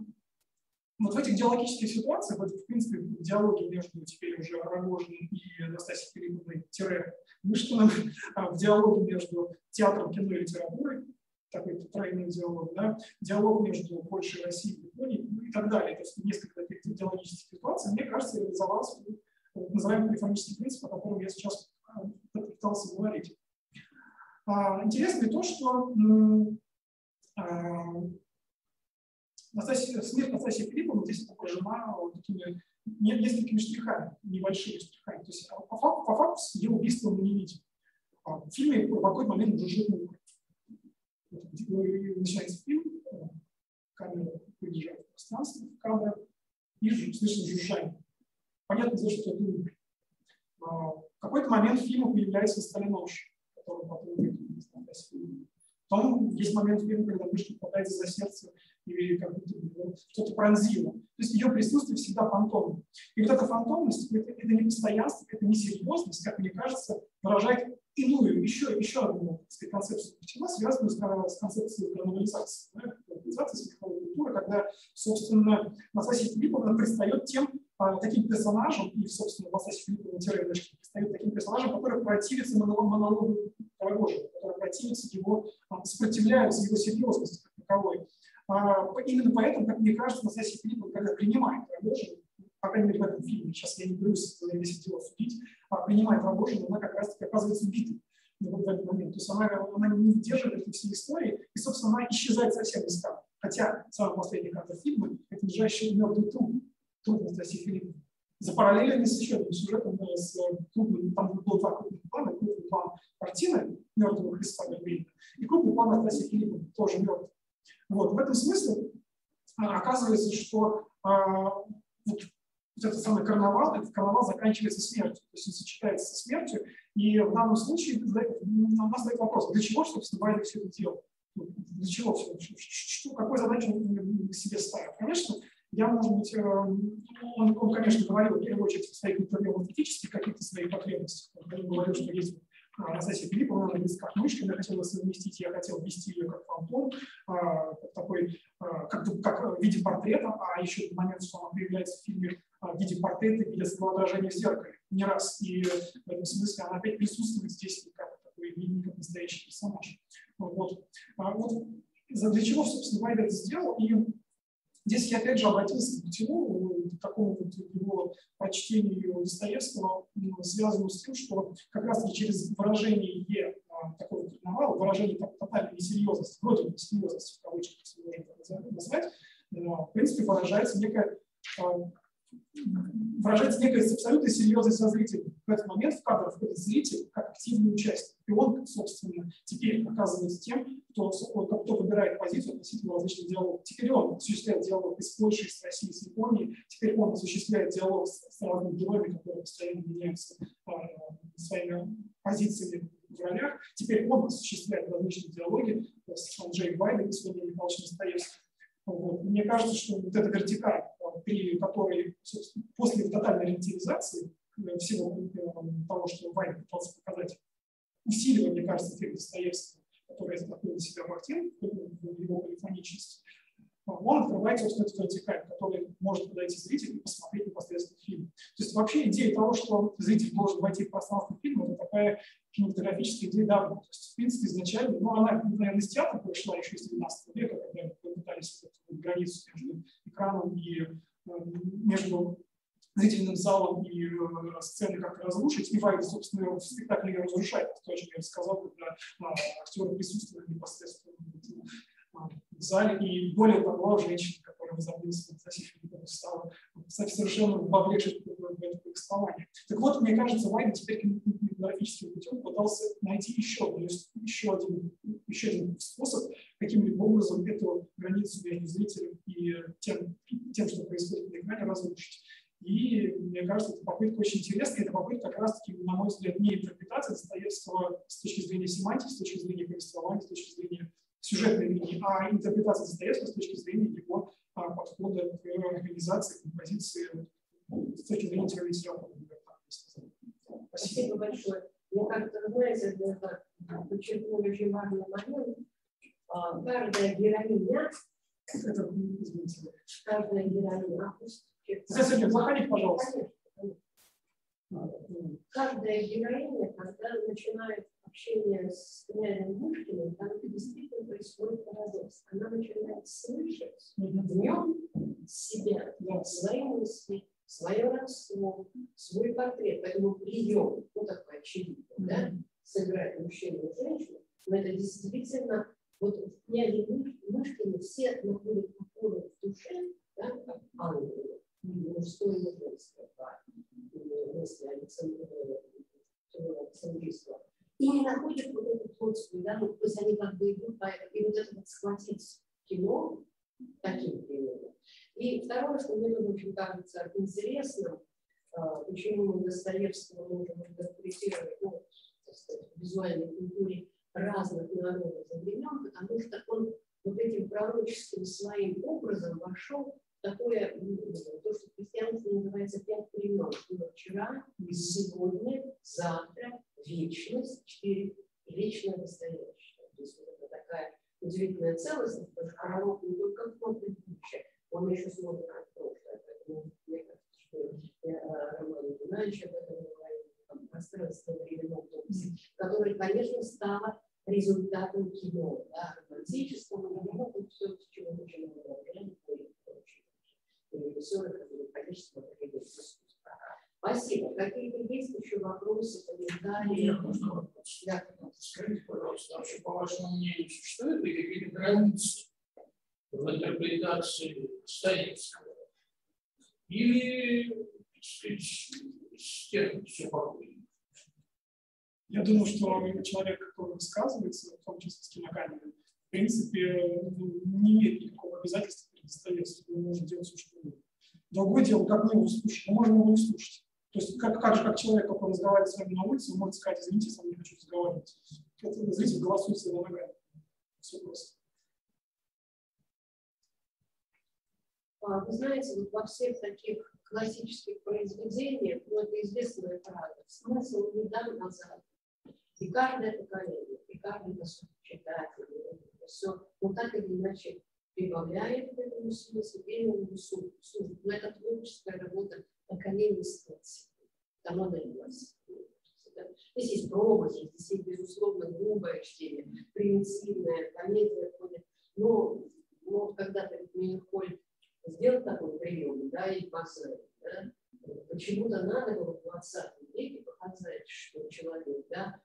вот в этих диалогических ситуациях, вот, в принципе, в диалоге между теперь уже Рогожиным и Анастасией Филипповной тире Мышкиным, а в диалоге между театром, кино и литературой, такой тройной диалог, да, диалог между Польшей, Россией, Японией ну, и так далее. То есть несколько таких диалогических ситуаций, мне кажется, реализовался вот, называемый полифонический принцип, о котором я сейчас а, пытался говорить. А, интересно и то, что Настасья, смерть Настасьи Филипповны здесь окружена вот такими несколькими штрихами, небольшими штрихами. То есть по факту, по факту ее убийство мы не видим. А в фильме в какой-то момент уже живут. Начинается фильм, камера приезжает в пространство, камера, и слышно жужжание. Понятно, за что это. А в какой-то момент в фильме появляется нож, который потом выйдет. Потом есть момент в фильме, когда мышка хватается за сердце или как будто бы что-то пронзило. То есть ее присутствие всегда фантомно. И вот эта фантомность, это, это не постоянство, это не серьезность, как мне кажется, выражает иную, еще, еще одну сказать, концепцию Путина, связанную с, с концепцией нормализации. Да, нормализации смеховой культуры, когда, собственно, Настасья Филипповна предстает тем, а, таким персонажем, и, собственно, Настасья Филипповна Терендышки предстает таким персонажем, который противится монологу Рогожина, который противится его, а, сопротивляется его серьезности как таковой. А, именно поэтому, как мне кажется, Настасья Филипповна, когда принимает Рогожина, по крайней мере, в этом фильме, сейчас я не берусь весь дело судить, а принимает Рогожина, она как раз-таки оказывается убитой в этот момент. То есть она, она не выдерживает эти все истории, и, собственно, она исчезает совсем из кадра. Хотя самый последний кадр фильма – это лежащий мертвый труп, труп Анастасии Филипповны. За параллельными с еще одним сюжетом, с крупным, там было два крупных плана, крупный план картины мертвого Христа Гальбейна и крупный план Анастасии Филипповны, тоже мертвый. Вот, в этом смысле а, оказывается, что вот, вот этот самый карнавал, этот карнавал заканчивается смертью, то есть он сочетается со смертью, и в данном случае у нас стоит вопрос, для чего, собственно, Байден все это делал? Ну, для чего все это? Что, какую задачу он к себе ставит? Конечно, я, может быть, э, он, он конечно, говорил в первую очередь о своих интервью этических каких-то своих потребностях. Он говорил, что есть Анастасия Филипповна, она как мышка, я хотела совместить, я хотел вести ее как фантом, а, такой, а, как, как в виде портрета, а еще в момент, что она появляется в фильме в виде портрета, в виде своего отражения в зеркале не раз. И в этом смысле она опять присутствует здесь как такой не как настоящий персонаж. Вот. А вот для чего, собственно, Вайд это сделал? И Здесь я опять же обратился к Бутину, к такому вот его прочтению Достоевского, связанному с тем, что как раз через выражение а, такого карнавала, выражение тотальной несерьезности, вроде несерьезности, в кавычках, если можно назвать, а, в принципе, выражается некая а, выражается некая абсолютная серьезность со зрителем. В этот момент в кадр входит зритель как активный участник. И он, собственно, теперь оказывается тем, кто, кто выбирает позицию относительно различных диалогов. Теперь он осуществляет диалог и с Польшей, с Россией, с Японией. Теперь он осуществляет диалог с, с разными героями, которые постоянно меняются э, своими позициями в ролях. Теперь он осуществляет различные диалоги с Анджеем Байденом и с Владимиром Павловичем Достоевским. Вот. Мне кажется, что вот эта вертикаль, при которой после тотальной релятивизации э, всего э, того, что Вайн пытался показать, усиливая, мне кажется, эффект Достоевского, который захватил на себя Мартин его полифоничности, он открывает, собственно, эту вертикаль, который может подойти зритель и посмотреть непосредственно фильм. То есть вообще идея того, что зритель должен войти в пространство фильма, это такая кинематографическая идея давно. То есть, в принципе, изначально, ну, она, наверное, из театра пришла еще из 19 века, когда пытались эту границу между экраном и э, между зрительным залом и э, сцены как-то разрушить. И Вайда, собственно, в спектакле ее разрушает. То, о чем я сказал, когда э, актеры присутствуют непосредственно в зале. И более того, женщина, которая возобновилась в Анастасии стала кстати, совершенно вовлекшись в это повествование. Так вот, мне кажется, Вайда теперь кинематографическим путем пытался найти еще, еще, один, еще один способ каким-либо образом эту границу между зрителем и тем, тем, что происходит на экране, разрушить. И мне кажется, эта попытка очень интересная. Это попытка как раз-таки, на мой взгляд, не интерпретация Достоевского с точки зрения семантики, с точки зрения повествования, с точки зрения сюжетной линии, а интерпретация Достоевского с точки зрения его а, подхода к организации, композиции, ну, с точки зрения литературы. Спасибо большое. Мне кажется, вы знаете, это подчеркнул очень важный момент. А, каждая героиня, каждая героиня, заходите, пожалуйста. Каждая героиня, когда начинает общение с князем Мушкиным, там действительно происходит парадокс. Она начинает слышать в нем себя, свои мысли, свое родство, свой портрет. Поэтому прием, ну такой очевидный, да, сыграть мужчину и женщину, но это действительно, вот в князе Мышкине все находят опору в душе, да, как ангелы, мужское и женское, мысли Александра Александрийского и не находят вот эту плотскую, да, ну, то есть они как бы идут по этому, и вот это вот схватить кино таким примером. И второе, что мне тоже очень кажется интересным, а, почему Достоевского можем интерпретировать ну, сказать, в визуальной культуре разных народов за времен, потому что он вот этим пророческим своим образом вошел такое, то, что в христианстве называется пять времен. Было вчера, сегодня, завтра, вечность, четыре вечное настоящее. То есть вот это такая удивительная целостность, потому что пророк не только смотрит будущее, он еще смотрит на прошлое. Поэтому мне кажется, что Роман Геннадьевич об этом говорит, пространство временном топосе, которое, конечно, стало результатом кино, да, романтического, но не могут все, с чего начинало время, режиссеры, которые, конечно, Спасибо. Какие-то есть еще вопросы, комментарии? Нет, можно да. Скажите, пожалуйста, вообще, по вашему мнению, существуют ли какие-то границы в интерпретации Станицкого? Или, так сказать, с тем все спокойно? Я думаю, что человек, который высказывается, в том числе с кинокамерой, в принципе, не имеет никакого обязательства перед Достоевским, он делать все, что угодно. Другое дело, как мы его слушаем, мы можем его не слушать. То есть как, как как человек, который разговаривает с вами на улице, может сказать, извините, я с вами не хочу разговаривать. Это зритель голосует своими ногами. Все просто. А, вы знаете, вот во всех таких классических произведениях, ну, это известная фраза, смысл не дан назад. И каждое поколение, и каждый читатель, все, ну так или иначе прибавляет к этому смыслу, суд, суд. Но это творческая работа поколения ситуации. Там она и нас. Здесь есть промахи, здесь есть, безусловно, грубое чтение, примитивное, комедия ходит. Но, но когда-то Минихоль сделал такой прием, да, и базар, да, почему-то надо было в 20 веке показать, что человек, да,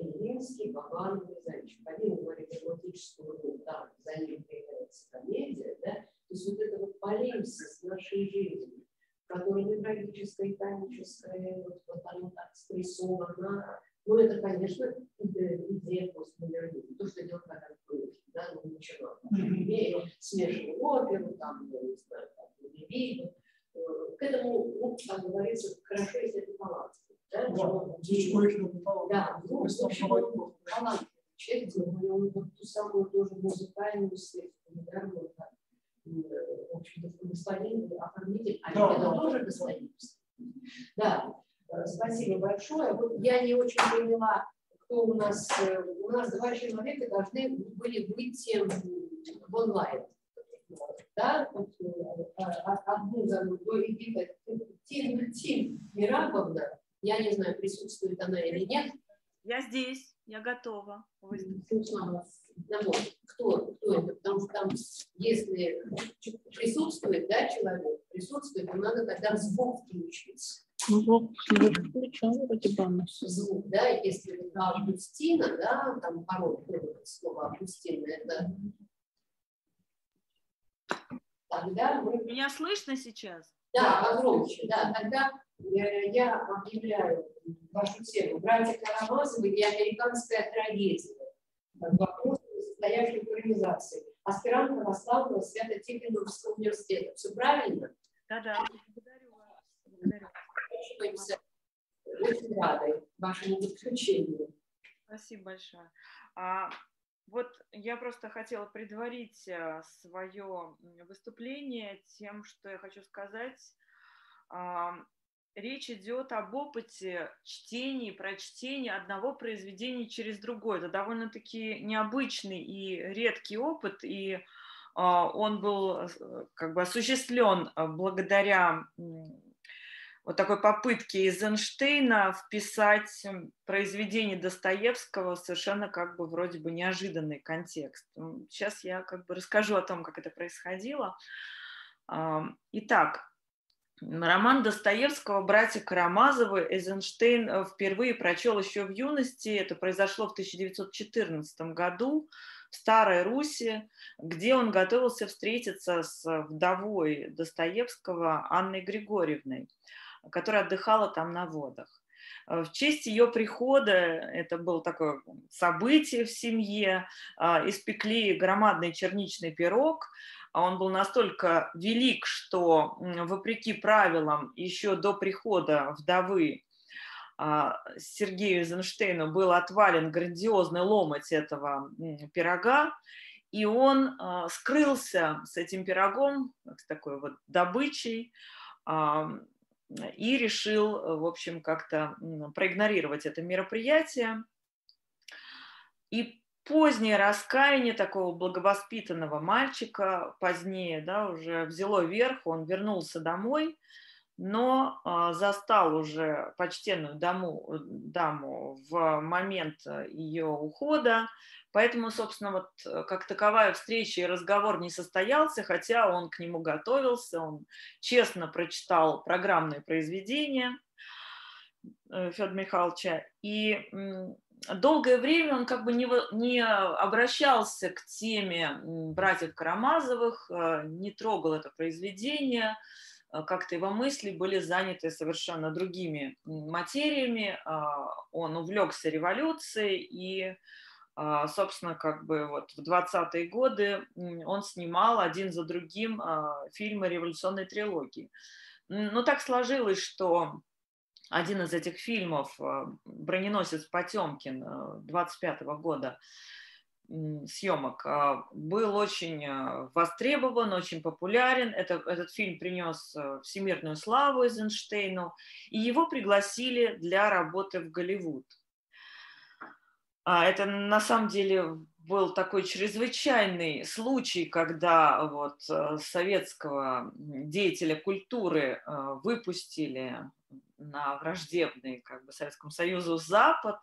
Ильинский, Бабанов, Рязанчик. Один говорит драматическую игру, да, за ним появляется комедия, да, то есть вот это вот полемся с нашей жизнью, которая не трагическая, и комическая, вот, вот оно так спрессовано, ну, это, конечно, идея, постмодернизма, то, что делает Катар да, ну, ничего. Имею смешанную оперу, там, я не знаю, там, Леви, э, к этому, ну, как говорится, хорошо, если это баланс. Да, да, да ну, в общем, талант человек, он вот ту самую тоже музыкальную следствие, да, вот, в общем-то, господин, оформитель, а да, это да. тоже господин. Да, спасибо большое. Вот я не очень поняла, кто у нас, у нас два человека должны были выйти в онлайн. Да, одну за другой, Тим, Тим Мирабовна, я не знаю, присутствует она или нет. Я здесь, я готова. Кто, кто это? Потому что там, если присутствует, да, человек, присутствует, то надо тогда звук включить. Звук, звук включен, вроде бы Звук, да, если Августина, да, там порой слово Августина, это тогда мы... Меня слышно сейчас? Да, погромче, да, тогда я объявляю вашу тему «Братья Карамазовы и американская трагедия». Вопрос состоящий в организации. Аспирант православного Свято-Тихоновского университета. Все правильно? Да-да, благодарю вас. Благодарю. Очень рады вашему подключению. Спасибо большое. А, вот я просто хотела предварить э, свое выступление тем, что я хочу сказать речь идет об опыте чтения прочтения одного произведения через другое. Это довольно-таки необычный и редкий опыт, и а, он был э, как бы осуществлен а, благодаря вот такой попытке Эйзенштейна вписать произведение Достоевского совершенно как бы вроде бы неожиданный контекст. Сейчас я как бы расскажу о том, как это происходило. Итак, Роман Достоевского «Братья Карамазовы» Эйзенштейн э, впервые прочел еще в юности. Это произошло в 1914 году в Старой Руси, где он готовился встретиться с вдовой Достоевского Анной Григорьевной, которая отдыхала там на водах. Э, в честь ее прихода, это было такое событие в семье, э, испекли громадный черничный пирог, он был настолько велик, что вопреки правилам еще до прихода вдовы а, Сергею Эйзенштейну был отвален грандиозный ломоть этого пирога, и он а, скрылся с этим пирогом, с такой вот добычей, и решил, в общем, как-то проигнорировать это мероприятие. И позднее раскаяние такого благовоспитанного мальчика, позднее, да, уже взяло верх, он вернулся домой, но э, застал уже почтенную даму, даму в момент ее ухода, поэтому, собственно, вот э, как таковая встреча и разговор не состоялся, хотя он к нему готовился, он честно прочитал программное произведение – э, Федора Михайловича. И долгое время он как бы не, не обращался к теме братьев Карамазовых, э, не трогал это произведение, э, как-то его мысли были заняты совершенно другими материями. Он увлекся революцией и а, собственно, как бы вот в 20-е годы он снимал один за другим а, фильмы революционной трилогии. Но так сложилось, что один из этих фильмов, а, «Броненосец Потемкин» 25 -го года, съемок был очень востребован, очень популярен. Это, этот фильм принес всемирную славу Эйзенштейну, и его пригласили для работы в Голливуд. А это на самом деле был такой чрезвычайный случай, когда вот э, советского деятеля культуры э, выпустили на враждебный как бы Советскому Союзу Запад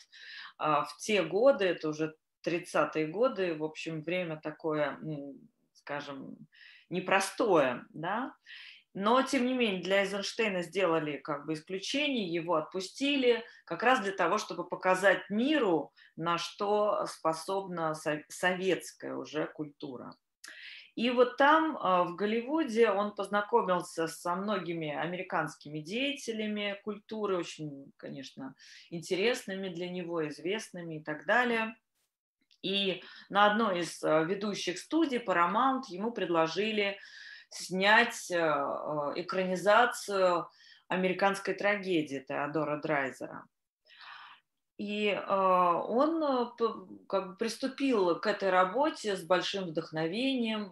а в те годы, это уже 30-е годы, в общем, время такое, скажем, непростое, да, но, тем не менее, для Эйзенштейна сделали как бы исключение, его отпустили, как раз для того, чтобы показать миру, на что способна советская уже культура. И вот там, а, в Голливуде, он познакомился со многими американскими деятелями культуры, очень, конечно, интересными для него, известными и так далее. И на одной из а, ведущих студий Paramount ему предложили снять э, экранизацию американской трагедии Теодора Драйзера. И э, он как бы приступил к этой работе с большим вдохновением.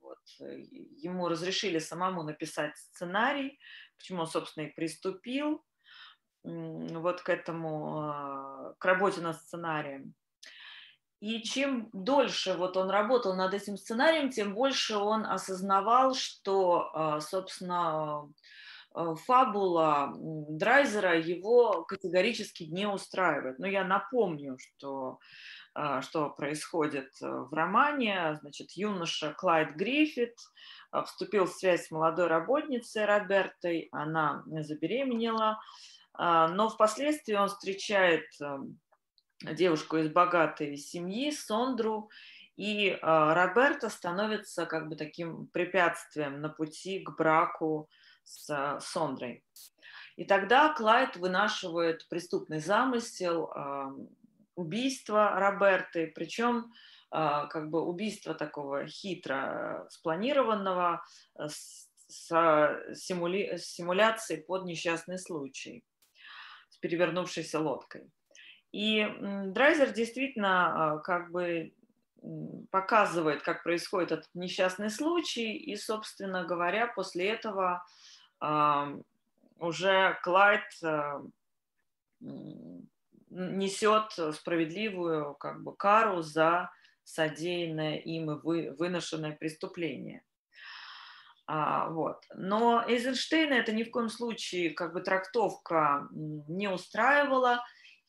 Вот. Ему разрешили самому написать сценарий, почему он, собственно, и приступил вот к этому, к работе над сценарием. И чем дольше вот он работал над этим сценарием, тем больше он осознавал, что, а, собственно, а, фабула Драйзера его категорически не устраивает. Но я напомню, что, а, что происходит в романе. Значит, юноша Клайд Гриффит вступил в связь с молодой работницей Робертой, она забеременела, но впоследствии он встречает девушку из богатой семьи, Сондру, и Роберта становится как бы таким препятствием на пути к браку с а, Сондрой. И тогда Клайд вынашивает преступный замысел а, убийства Роберты, причем как бы убийство такого хитро спланированного с, симули, симуляцией под несчастный случай с перевернувшейся лодкой. И Драйзер действительно как бы показывает, как происходит этот несчастный случай, и, собственно говоря, после этого уже Клайд а, несет справедливую как бы, кару за содеянное им и вы, выношенное преступление. А, вот. Но Эйзенштейна это ни в коем случае как бы трактовка не устраивала,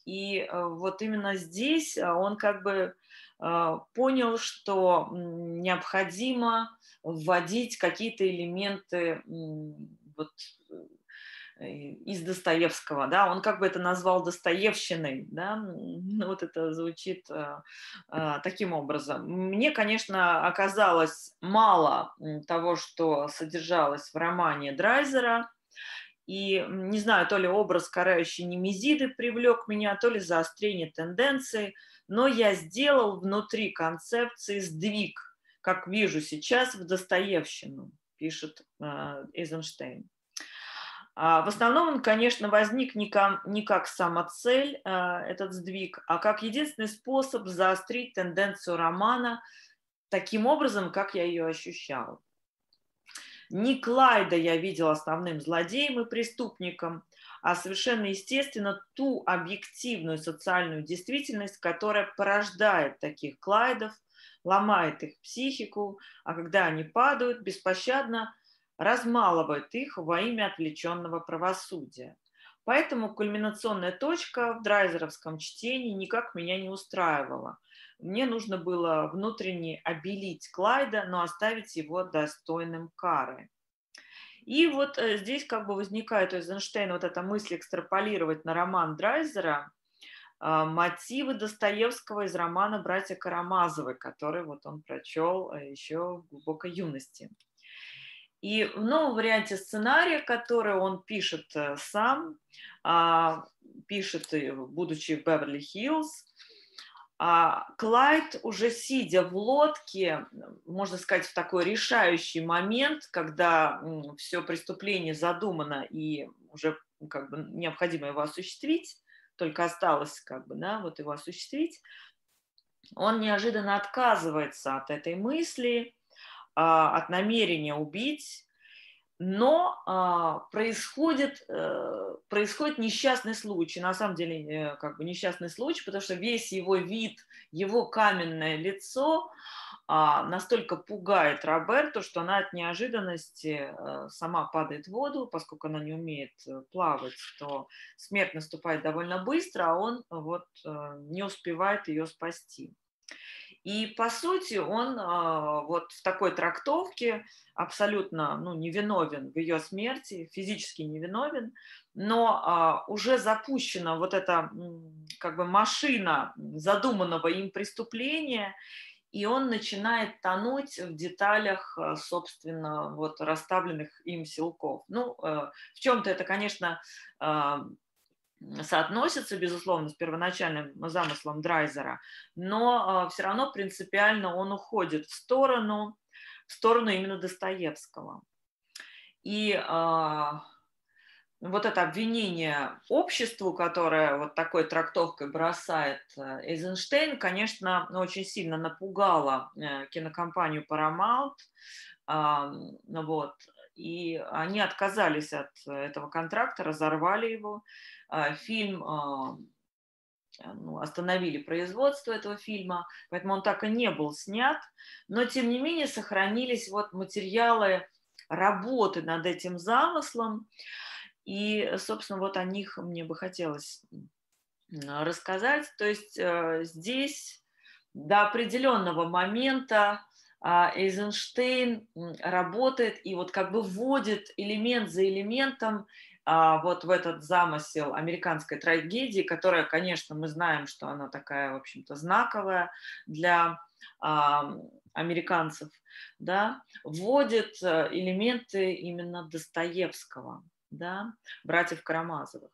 и э, вот именно здесь э, он как бы э, понял, что необходимо вводить какие-то элементы вот, из Достоевского, да, он как бы это назвал Достоевщиной, да, вот это звучит а, а, таким образом. Мне, конечно, оказалось мало того, что содержалось в романе Драйзера, и не знаю, то ли образ карающей немезиды привлек меня, то ли заострение тенденции, но я сделал внутри концепции сдвиг, как вижу сейчас в Достоевщину, пишет э, Эйзенштейн. А в основном он, конечно, возник не как, самоцель, э, этот сдвиг, а как единственный способ заострить тенденцию романа таким образом, как я ее ощущал. Не Клайда я видел основным злодеем и преступником, а совершенно естественно ту объективную социальную действительность, которая порождает таких Клайдов, ломает их психику, а когда они падают, беспощадно размалывает их во имя отвлеченного правосудия. Поэтому кульминационная точка в драйзеровском чтении никак меня не устраивала. Мне нужно было внутренне обелить Клайда, но оставить его достойным кары. И вот э, здесь как бы возникает у Эйзенштейна вот эта мысль экстраполировать на роман Драйзера мотивы Достоевского из романа «Братья Карамазовы», который вот он прочел э, еще в глубокой юности. И в новом варианте сценария, который он пишет э, сам, а, пишет, будучи в Беверли-Хиллз, а Клайд, уже сидя в лодке, можно сказать, в такой решающий момент, когда все преступление задумано и уже как бы необходимо его осуществить, только осталось как бы, да, вот его осуществить, он неожиданно отказывается от этой мысли, а, от намерения убить, но а, происходит, а, происходит несчастный случай, на самом деле э, как бы несчастный случай, потому что весь его вид, его каменное лицо настолько пугает Роберту, что она от неожиданности а, сама падает в воду, поскольку она не умеет э, плавать, то смерть наступает довольно быстро, а он вот а, не успевает ее спасти. И по сути он а, вот в такой трактовке абсолютно ну, невиновен в ее смерти, физически невиновен, но а, уже запущена вот эта как бы машина задуманного им преступления, и он начинает тонуть в деталях, а, собственно, вот расставленных им силков. Ну, в чем-то это, конечно, соотносится, безусловно, с первоначальным замыслом Драйзера, но э, все равно принципиально он уходит в сторону, в сторону именно Достоевского. И э, вот это обвинение обществу, которое вот такой трактовкой бросает э, Эйзенштейн, конечно, очень сильно напугало э, кинокомпанию Paramount, вот, и они отказались от этого контракта, разорвали его. А, фильм ну, остановили производство этого фильма, поэтому он так и не был снят, но тем не менее сохранились вот материалы работы над этим замыслом, и, собственно, вот о них мне бы хотелось рассказать. То есть э, здесь до определенного момента а, Эйзенштейн работает и вот как бы вводит элемент за элементом а, вот в этот замысел американской трагедии, которая, конечно, мы знаем, что она такая, в общем-то, знаковая для а, американцев, да, вводит э, элементы именно Достоевского, да, братьев Карамазовых.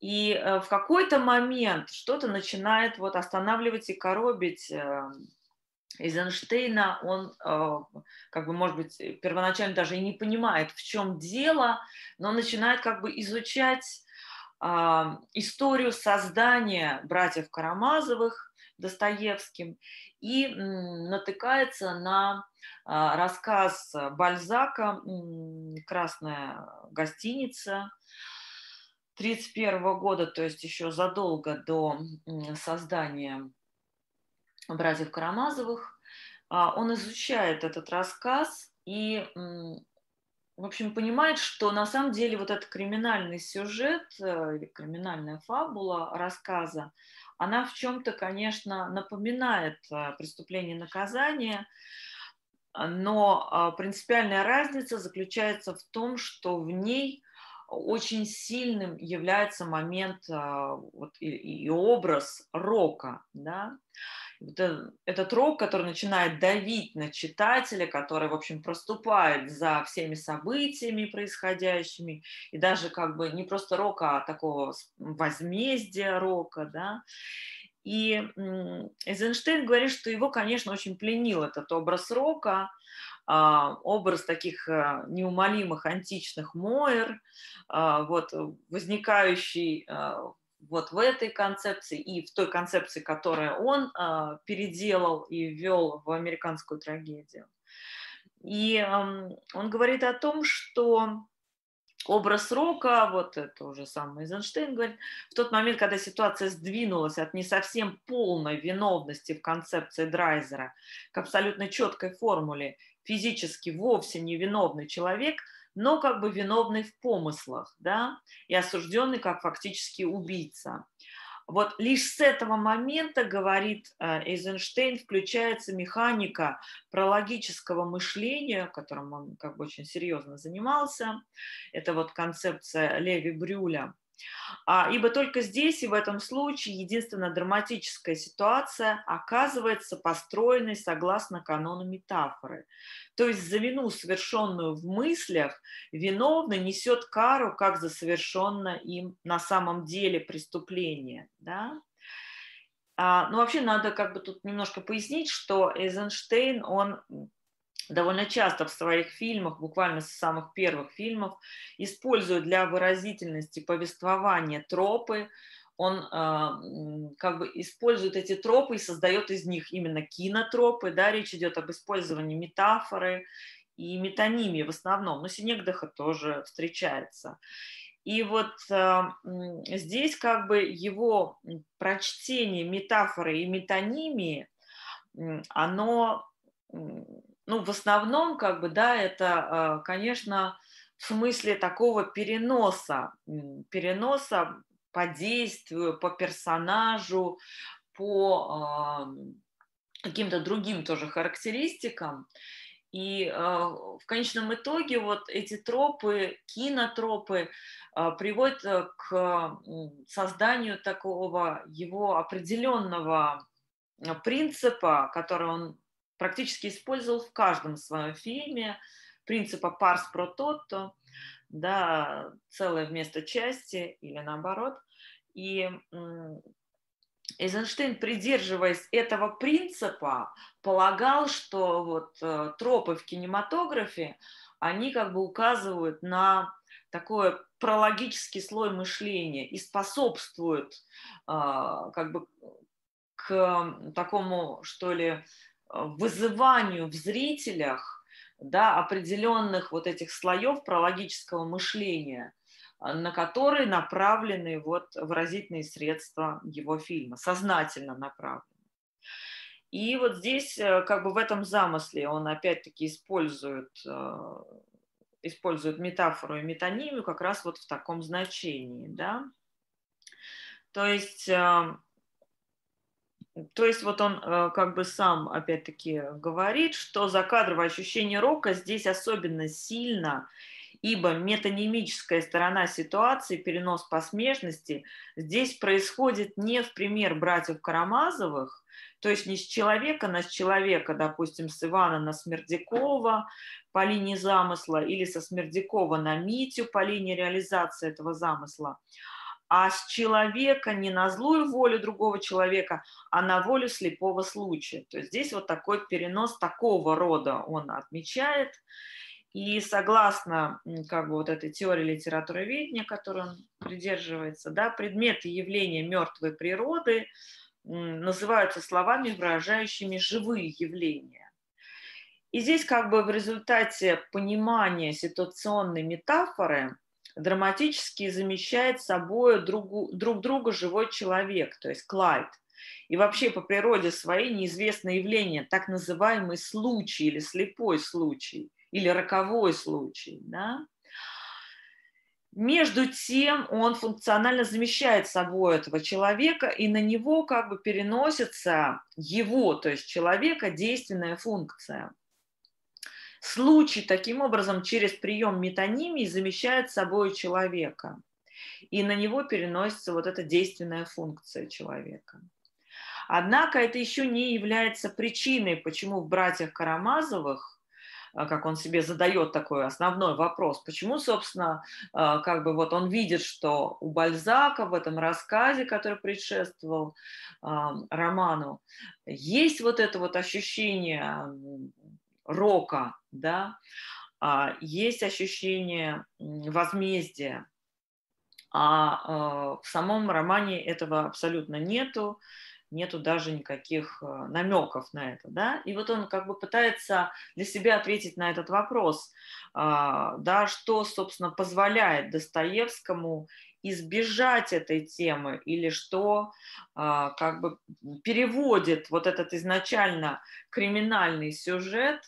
И э, в какой-то момент что-то начинает вот останавливать и коробить э, Эйзенштейна, он, э, как бы, может быть, первоначально даже и не понимает, в чем дело, но начинает как бы изучать а, историю создания братьев Карамазовых Достоевским и натыкается на рассказ Бальзака «Красная гостиница», 1931 года, то есть еще задолго до создания братьев Карамазовых. А, он изучает этот рассказ и, в общем, понимает, что на самом деле вот этот криминальный сюжет э, или криминальная фабула рассказа, она в чем-то, конечно, напоминает э, преступление и наказание, но а, принципиальная разница заключается в том, что в ней очень сильным является момент а, вот, и, и образ рока, да, этот рок, который начинает давить на читателя, который, в общем, проступает за всеми событиями происходящими, и даже как бы не просто рока, а такого возмездия рока, да, и Эйзенштейн говорит, что его, конечно, очень пленил этот образ рока, а, образ таких э, неумолимых античных моер, а, вот, возникающий а, вот в этой концепции и в той концепции, которую он э, переделал и ввел в американскую трагедию. И э, он говорит о том, что образ рока, вот это уже сам Эйзенштейн говорит, в тот момент, когда ситуация сдвинулась от не совсем полной виновности в концепции Драйзера к абсолютно четкой формуле физически вовсе невиновный человек – но как бы виновный в помыслах, да, и осужденный как фактически убийца. Вот лишь с этого момента, говорит э, Эйзенштейн, включается механика прологического мышления, которым он как бы очень серьезно занимался. Это вот концепция Леви Брюля. А, ибо только здесь и в этом случае единственная драматическая ситуация оказывается построенной согласно канону метафоры. То есть за вину, совершенную в мыслях, виновный несет кару, как за совершенное им на самом деле преступление. Да? А, ну, вообще надо как бы тут немножко пояснить, что Эйзенштейн, он довольно часто в своих фильмах, буквально с самых первых фильмов, использует для выразительности повествования тропы, он э, как бы использует эти тропы и создает из них именно кинотропы, да, речь идет об использовании метафоры и метонимии в основном, но Синегдаха тоже встречается. И вот э, здесь как бы его прочтение метафоры и метонимии, оно ну, в основном, как бы, да, это, а, конечно, в смысле такого переноса, переноса по действию, по персонажу, по каким-то другим тоже характеристикам. И э, в конечном итоге вот эти тропы, кинотропы э, приводят к созданию такого его определенного принципа, который он практически использовал в каждом своем фильме принципа парс про тотто, да, целое вместо части или наоборот. И Эйзенштейн, придерживаясь этого принципа, полагал, что вот э, тропы в кинематографе, они как бы указывают на такой прологический слой мышления и способствуют а, как бы к такому, что ли, вызыванию в зрителях да, определенных вот этих слоев прологического мышления, а, на которые направлены вот выразительные средства его фильма, сознательно направлены. И вот здесь, э, как бы в этом замысле, он опять-таки использует, э, использует метафору и метонимию как раз вот в таком значении. Да? То есть э, то есть вот он э, как бы сам опять-таки говорит, что закадровое ощущение рока здесь особенно сильно, ибо метанимическая сторона ситуации, перенос посмежности, здесь происходит не в пример братьев Карамазовых, то есть не с человека на с человека, допустим, с Ивана на Смердякова по линии замысла или со Смердякова на Митю по линии реализации этого замысла, а с человека не на злую волю другого человека, а на волю слепого случая. То есть здесь вот такой перенос такого рода он отмечает. И согласно как бы вот этой теории литературоведения, которой он придерживается, да, предметы явления мертвой природы называются словами, выражающими живые явления. И здесь как бы в результате понимания ситуационной метафоры драматически замещает собой другу, друг друга живой человек, то есть Клайд. И вообще по природе своей неизвестное явление, так называемый случай или слепой случай, или роковой случай. Да? Между тем он функционально замещает собой этого человека, и на него как бы переносится его, то есть человека, действенная функция – Случай таким образом через прием метонимии замещает собой человека, и на него переносится вот эта действенная функция человека. Однако это еще не является причиной, почему в «Братьях Карамазовых» э, как он себе задает такой основной вопрос, почему, собственно, э, как бы вот он видит, что у Бальзака в этом рассказе, который предшествовал э, роману, есть вот это вот ощущение рока, да, а, есть ощущение возмездия, а, а в самом романе этого абсолютно нету, нету даже никаких а, намеков на это, да, и вот он как бы пытается для себя ответить на этот вопрос, да, что, собственно, позволяет Достоевскому избежать этой темы или что как бы переводит вот этот изначально криминальный сюжет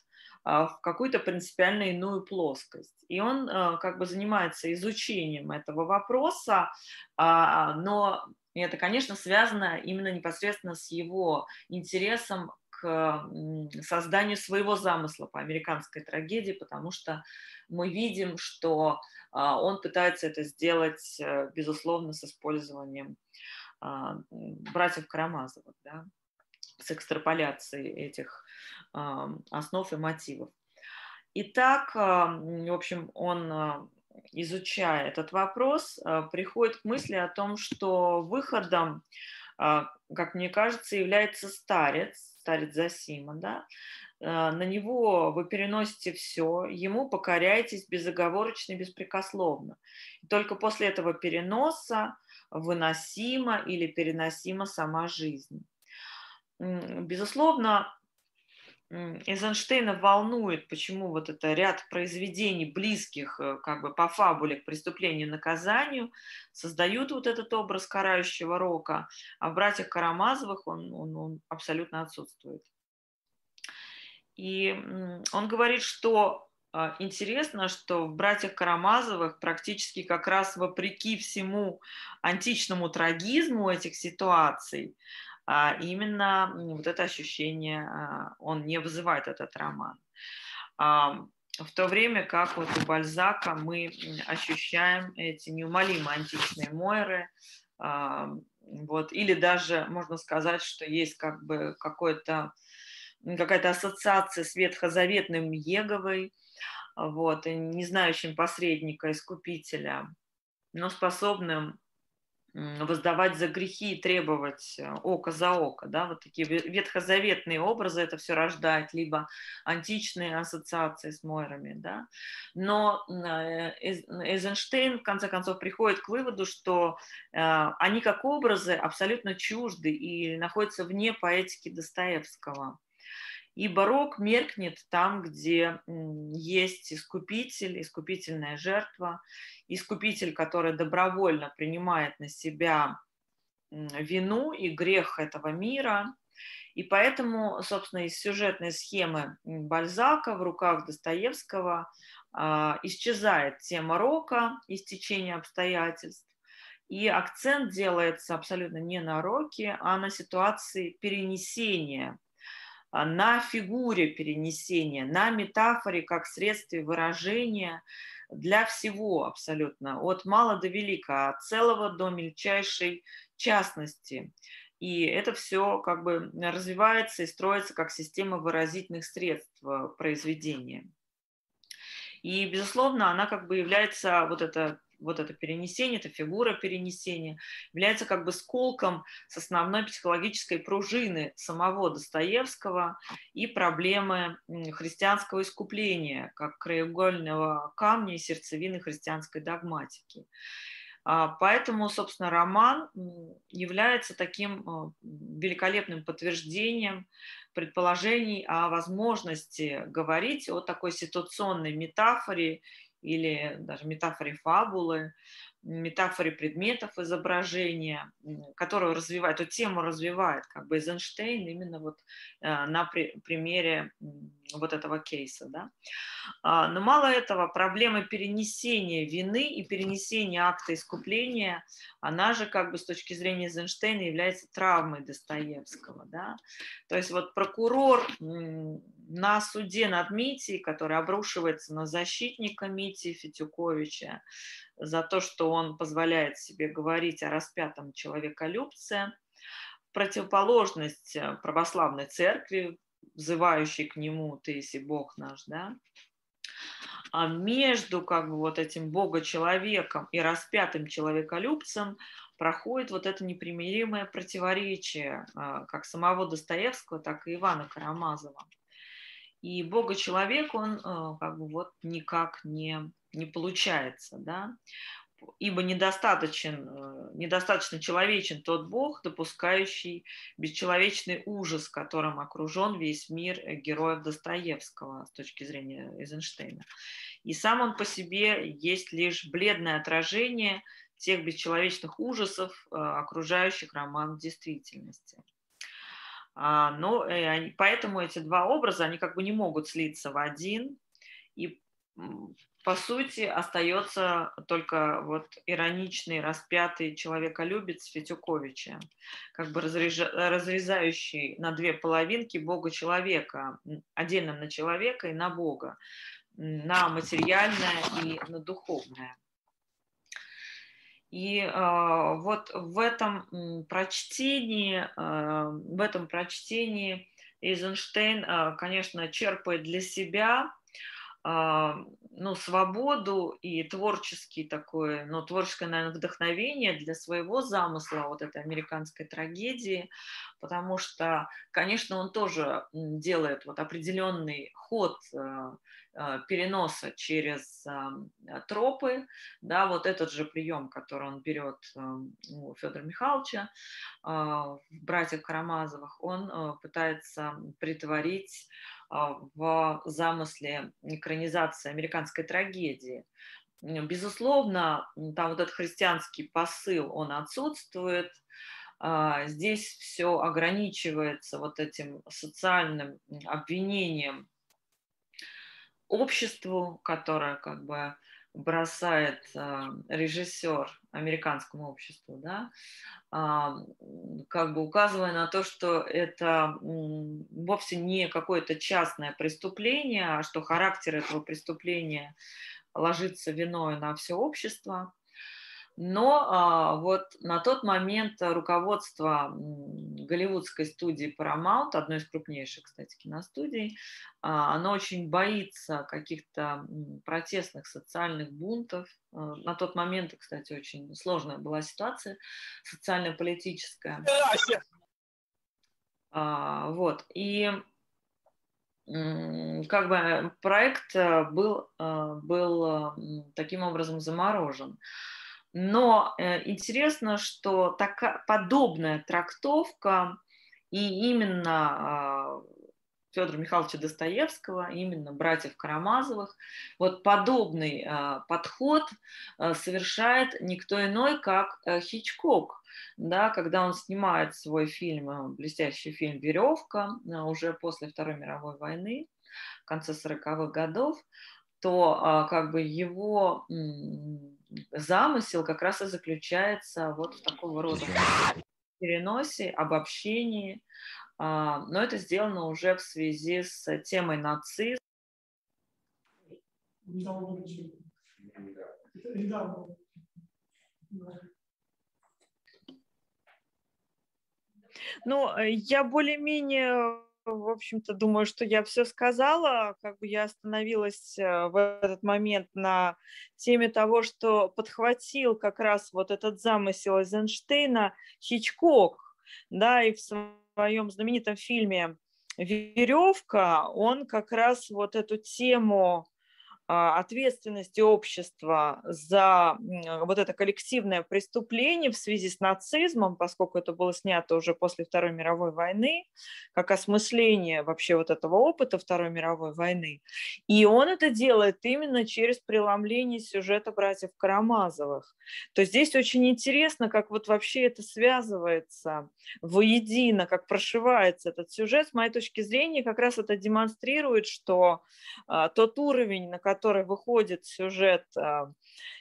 а, в какую-то принципиально иную плоскость. И он а, как бы занимается изучением этого вопроса, а, но это, конечно, связано именно непосредственно с его интересом к созданию своего замысла по американской трагедии, потому что мы видим, что а, он пытается это сделать, э, безусловно, с использованием а, братьев Карамазовых, да, с экстраполяцией этих основ и мотивов. Итак, в общем, он, изучая этот вопрос, приходит к мысли о том, что выходом, как мне кажется, является старец, старец Засима, да, на него вы переносите все, ему покоряетесь безоговорочно и беспрекословно. И только после этого переноса выносима или переносима сама жизнь. Безусловно, Эйзенштейна волнует, почему вот это ряд произведений, близких э, как бы по фабуле к преступлению и наказанию, создают вот этот образ карающего рока, а в «Братьях Карамазовых» он, он, он абсолютно отсутствует. И он говорит, что а, интересно, что в «Братьях Карамазовых» практически как раз вопреки всему античному трагизму этих ситуаций, а именно вот это ощущение а, он не вызывает этот роман. В то время как вот у Бальзака мы ощущаем эти неумолимые античные Мойры, вот, или даже можно сказать, что есть как бы какой-то какая-то ассоциация с ветхозаветным Еговой, вот, не знающим посредника, искупителя, но способным воздавать за грехи и требовать э, око за око, да, вот такие ветхозаветные образы это все рождает, либо античные ассоциации с Мойрами, да, но э, Эйзенштейн в конце концов приходит к выводу, что э, они как образы абсолютно чужды и находятся вне поэтики Достоевского. И барок меркнет там, где есть искупитель, искупительная жертва, искупитель, который добровольно принимает на себя вину и грех этого мира. И поэтому, собственно, из сюжетной схемы Бальзака в руках Достоевского а, исчезает тема рока, истечения обстоятельств, и акцент делается абсолютно не на роке, а на ситуации перенесения на фигуре перенесения, на метафоре как средстве выражения для всего абсолютно, от мала до велика, от целого до мельчайшей частности. И это все как бы развивается и строится как система выразительных средств э, произведения. И, безусловно, она как бы является вот эта вот это перенесение, эта фигура перенесения, является как бы сколком с основной психологической пружины самого Достоевского и проблемы христианского искупления, как краеугольного камня и сердцевины христианской догматики. А, поэтому, собственно, роман является таким а, великолепным подтверждением предположений о возможности говорить о такой ситуационной метафоре или даже метафоре фабулы, метафоре предметов изображения, которую развивает, эту тему развивает как бы Эйзенштейн именно вот э, на при, примере вот этого кейса. Да? А, но мало этого, проблема перенесения вины и перенесения акта искупления, она же как бы с точки зрения Эйзенштейна является травмой Достоевского. Да? То есть вот прокурор на суде над Митей, который обрушивается на защитника Мити Фетюковича, за то, что он позволяет себе говорить о распятом человеколюбце, противоположность э, православной церкви, взывающей к нему «Ты если Бог наш», да, а между как бы вот этим Бога-человеком и распятым человеколюбцем проходит вот это непримиримое противоречие э, как самого Достоевского, так и Ивана Карамазова. И Бога-человек, он э, как бы вот никак не не получается, да, ибо недостаточен, э, недостаточно человечен тот Бог, допускающий бесчеловечный ужас, которым окружен весь мир э, героев Достоевского с точки зрения Эйзенштейна. И сам он по себе есть лишь бледное отражение тех бесчеловечных ужасов, окружающих роман в действительности. А, но поэтому эти два образа, они как бы не могут слиться в один, и по сути, остается только вот ироничный, распятый человеколюбец Фетюковича, как бы разрезающий на две половинки Бога человека, отдельно на человека и на Бога, на материальное и на духовное. И э, вот в этом прочтении, э, в этом прочтении Эйзенштейн, э, конечно, черпает для себя ну, свободу и творческий такой, ну, творческое, наверное, вдохновение для своего замысла вот этой американской трагедии, потому что, конечно, он тоже делает вот определенный ход э, э, переноса через э, тропы, да, вот этот же прием, который он берет у Федора Михайловича в «Братьях Карамазовых», он пытается притворить а, в замысле экранизации американской трагедии. Безусловно, там вот этот христианский посыл, он отсутствует. А, здесь все ограничивается вот этим социальным обвинением обществу, которое как бы бросает э, режиссер американскому обществу, да, э, как бы указывая на то, что это вовсе не какое-то частное преступление, а что характер этого преступления ложится виной на все общество. Но а, вот на тот момент руководство голливудской студии Paramount, одной из крупнейших, кстати, киностудий, а, оно очень боится каких-то протестных социальных бунтов. А, на тот момент, кстати, очень сложная была ситуация социально-политическая. Вот. И как бы проект э, был, э, был таким образом заморожен. Но э, интересно, что такая подобная трактовка и именно а, Федора Михайловича Достоевского, именно братьев Карамазовых, вот подобный а, подход а, совершает никто иной, как Хичкок, да, когда он снимает свой фильм, блестящий фильм «Веревка» уже после Второй мировой войны, в конце 40-х годов, то как бы его замысел как раз и заключается вот в такого рода переносе, обобщении, а, но это сделано уже в связи с темой нацизма. Ну, э, я более-менее в общем-то, думаю, что я все сказала. Как бы я остановилась э, в этот момент на теме того, что подхватил как раз вот этот замысел Эйзенштейна Хичкок, да, и в своем знаменитом фильме «Веревка» он как раз вот эту тему ответственности общества за вот это коллективное преступление в связи с нацизмом, поскольку это было снято уже после Второй мировой войны, как осмысление вообще вот этого опыта Второй мировой войны. И он это делает именно через преломление сюжета братьев Карамазовых. То здесь очень интересно, как вот вообще это связывается воедино, как прошивается этот сюжет. С моей точки зрения, как раз это демонстрирует, что а, тот уровень, на который который выходит сюжет а,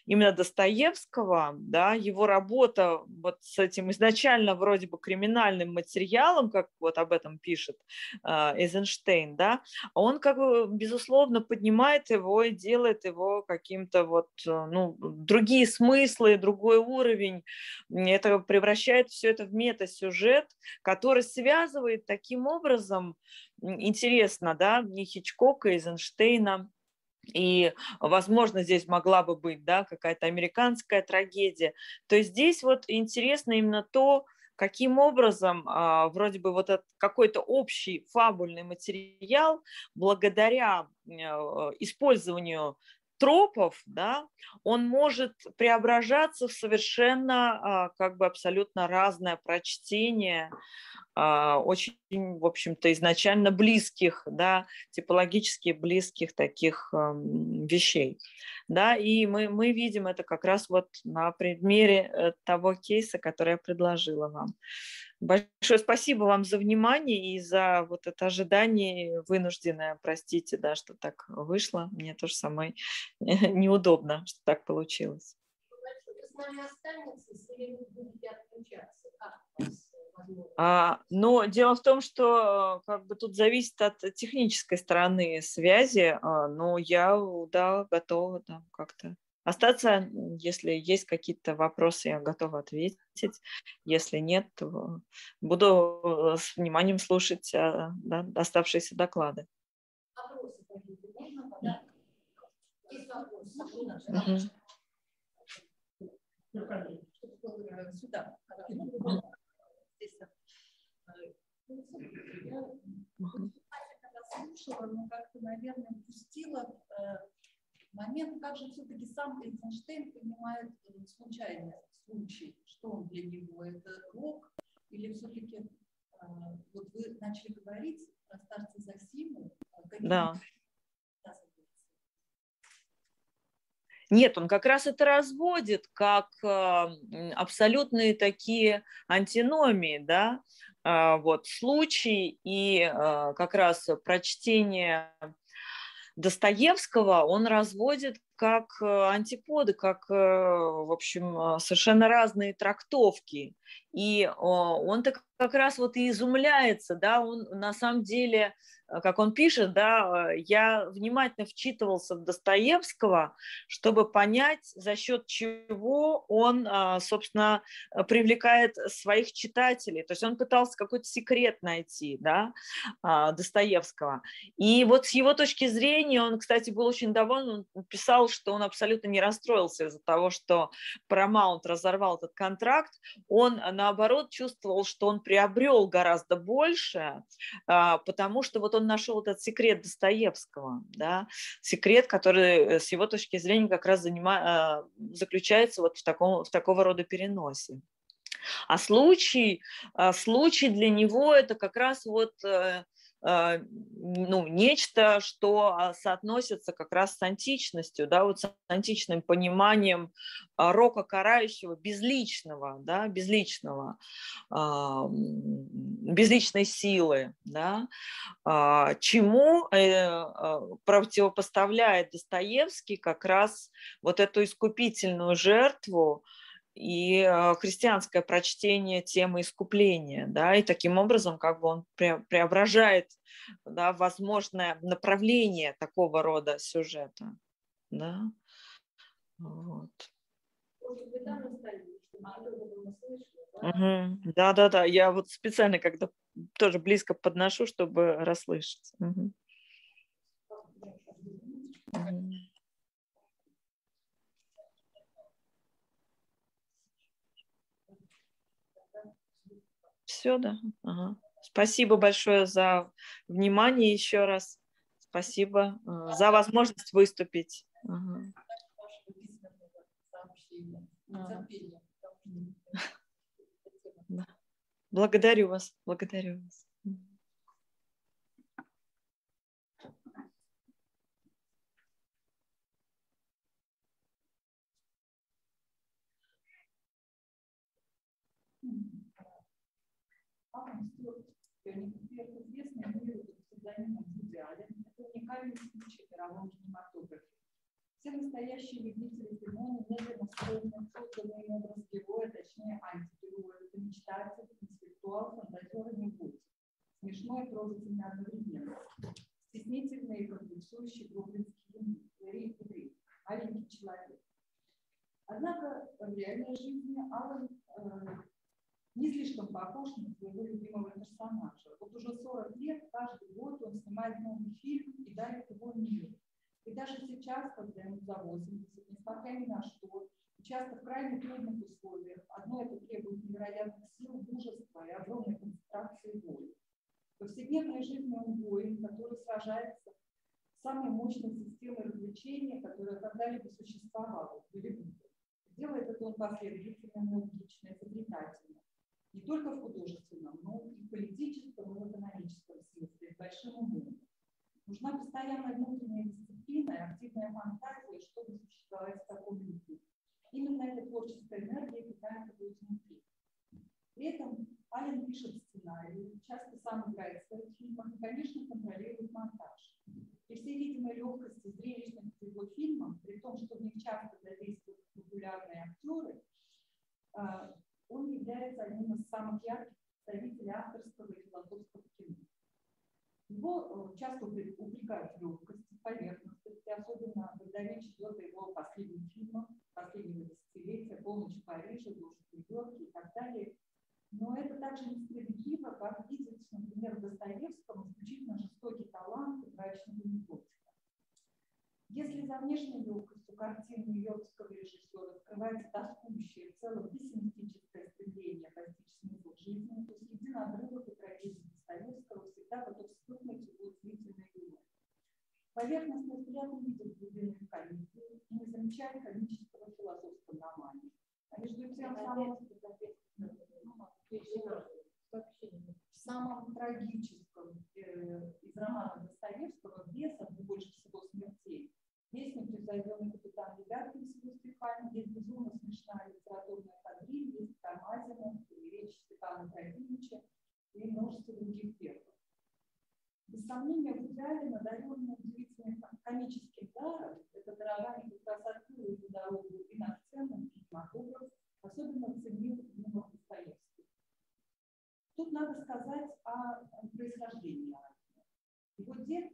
именно Достоевского, да, его работа вот с этим изначально вроде бы криминальным материалом, как вот об этом пишет э, Эйзенштейн, да, он как бы, безусловно, поднимает его и делает его каким-то вот, э, ну, другие смыслы, другой уровень. Это превращает все это в метасюжет, который связывает таким образом, интересно, да, и Хичкока, и Эйзенштейна, и, возможно, здесь могла бы быть да, какая-то американская трагедия. То здесь вот интересно именно то, каким образом а, вроде бы вот этот какой-то общий фабульный материал благодаря а, использованию тропов, да, он может преображаться в совершенно а, как бы абсолютно разное прочтение а, очень, в общем-то, изначально близких, да, типологически близких таких вещей. Да, и мы, мы видим это как раз вот на примере э, того кейса, который я предложила вам. Большое спасибо вам за внимание и за вот это ожидание вынужденное. Простите, да, что так вышло. Мне тоже самой неудобно, что так получилось. Э? А, но дело в том, что как бы тут зависит от технической стороны связи, а, но я, да, готова там как-то остаться. Если есть какие-то вопросы, я готова ответить. Если нет, то буду с вниманием слушать а, да, оставшиеся доклады. Э, Сюда. Э, я когда слушала, но как-то, наверное, упустила э, момент, как же все-таки сам Эйзенштейн понимает э, случайный случай, что он для него, это рок или все-таки, э, вот вы начали говорить про старца Зосиму, э, Да. Нет, он как раз это разводит как э, абсолютные такие антиномии, да, А, вот случай и как раз прочтение Достоевского он разводит как э, антиподы, как, э, в общем, э, совершенно разные трактовки. И э, он-то как раз вот и изумляется, да, он на самом деле, э, как он пишет, да, э, я внимательно вчитывался в Достоевского, чтобы понять, за счет чего он, а, собственно, привлекает своих читателей. То есть он пытался какой-то секрет найти, да, а, Достоевского. И вот с его точки зрения, он, кстати, был очень доволен, он писал, что он абсолютно не расстроился из-за того, что Paramount разорвал этот контракт, он, а, наоборот, чувствовал, что он приобрел гораздо больше, а, потому что вот он нашел этот секрет Достоевского, да, секрет, который э, с его точки зрения как раз занима- а, заключается вот в, таком, в такого рода переносе. А случай, а, случай для него это как раз вот э, ну, нечто, что а, соотносится как раз с античностью, да, вот с античным пониманием а, рока карающего, безличного, да, безличного, а, безличной силы, да, а, чему э, а, противопоставляет Достоевский как раз вот эту искупительную жертву, и э, христианское прочтение темы искупления, да, и таким образом как бы он пре- преображает, да, возможное направление такого рода сюжета, да, вот. Слышно, да? Да, да, я вот специально когда тоже близко подношу, чтобы расслышать. Мгм. Все, да. Ага. Спасибо большое за внимание еще раз. Спасибо э, за возможность выступить. Ага. Благодарю вас. Благодарю вас. Алан Стюарт, известный миру под псевдонимом Вуди Аллен, это уникальный случай в мировом кинематографе. Все настоящие любители кино немедленно вспомнят созданный им образ героя, точнее антигероя. Это мечтатель, интеллектуал, фантазер и любовь. Смешной и трогательный одновременно. Стеснительный и комплексующий гоблинский еврей, маленький человек. Однако в реальной жизни Алан э, не слишком похож на своего любимого персонажа. Вот уже 40 лет, каждый год он снимает новый фильм и дарит его миру. И даже сейчас, когда ему за 80, несмотря ни на что, часто в крайне трудных условиях, одно это требует невероятных сил, мужества и огромной концентрации воли. В повседневной жизни он воин, который сражается с самой мощной системой развлечения, которая когда-либо существовала в Голливуде. Делает это он последовательно, энергично, изобретательно не только в художественном, но и в политическом, и в экономическом смысле, с большим умом. Нужна постоянная внутренняя дисциплина и активная фантазия, чтобы существовать в таком мире. Именно эта творческая энергия питает его изнутри. При этом Ален пишет сценарии, часто сам играет в своих фильмах и, конечно, контролирует монтаж. И все видимые легкости зрелищности его фильмов, при том, что в них часто задействуют популярные актеры, а, он является одним из самых ярких представителей авторского и философского кино. Его э, часто упрекают в легкости, поверхностности, особенно когда речь идет о его последнем фильме, последнего десятилетия, «Полночь в Париже», «Дождь в Нью-Йорке» и так далее. Но это также несправедливо, как видеть, например, в Достоевском исключительно жестокий талант брачного методика. Если за внешней легкостью картины нью-йоркского режиссера скрывается тоскующее, в целом пессимистическое стремление постичь смысл жизни, то среди надрывов и трагедий Достоевского всегда готов вспыхнуть его зрительный юмор. Поверхностный взгляд не видит глубины комедии и не замечает комического философского романа. А между тем, самым, в самом трагическом э, из романа Достоевского «Бесов» больше всего смертей есть непревзойденный капитан Лебяткин с его стихами, есть безумно смешная литературная кадриль, есть Кармазина, речь Степана Трофимовича и множество других первых. Без сомнения, идеале надаренный удивительным комическим даром, это дарование открыло его дорогу и на сцену, и кинематограф, особенно ценил юмор Достоевский. Тут надо сказать о происхождении Его дед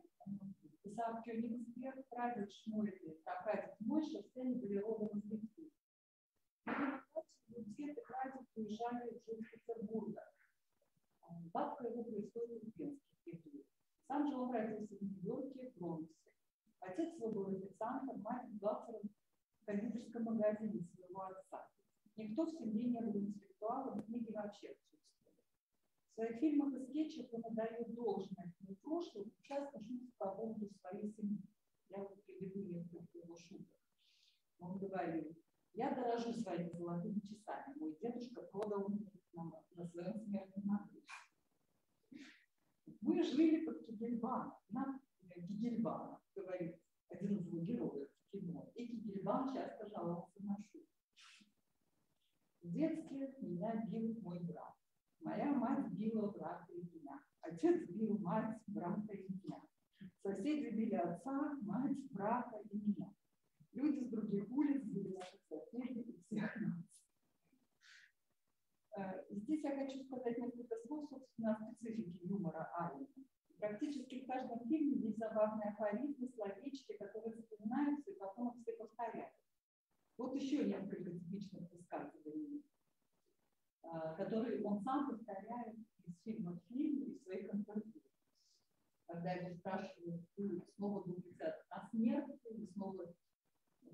Исаак Кёнигсберг, прадед Шмойли, прадед Мойша, родом из Литвы. Его дед и прадед уезжали уже из Петербурга. Бабка его происходит из евреев. Сам же он родился в Нью-Йорке, в Бронксе. Отец его был официантом, мать бухгалтером в кондитерском магазине своего отца. Никто в семье не был интеллектуалом, книги вообще своих фильмах и скетчах он отдает должное в прошлом, часто шутит по поводу своей семьи. Я вот приведу несколько его шуток. Он говорил, я дорожу своими золотыми часами. Мой дедушка продал мне на, на своем смертном одре. Мы жили под Кигельбаном, на Кигельбана, говорит один из его героев в кино. И Кигельбан часто жаловался на шутку. В детстве меня бил мой брат. Моя мать била брата и меня. Отец бил мать, брата и меня. Соседи били отца, мать, брата и меня. Люди с других улиц били наших соседей и всех нас. Э, здесь я хочу сказать несколько слов, собственно, о специфике юмора Алина. Практически в каждом фильме есть забавные афоризмы, словечки, которые запоминаются и потом их все повторяют. Вот еще несколько типичных высказываний. А, который он сам повторяет из фильма в фильм, из своих интервью. Когда его спрашивают, вы снова думаете о смерти, вы снова э,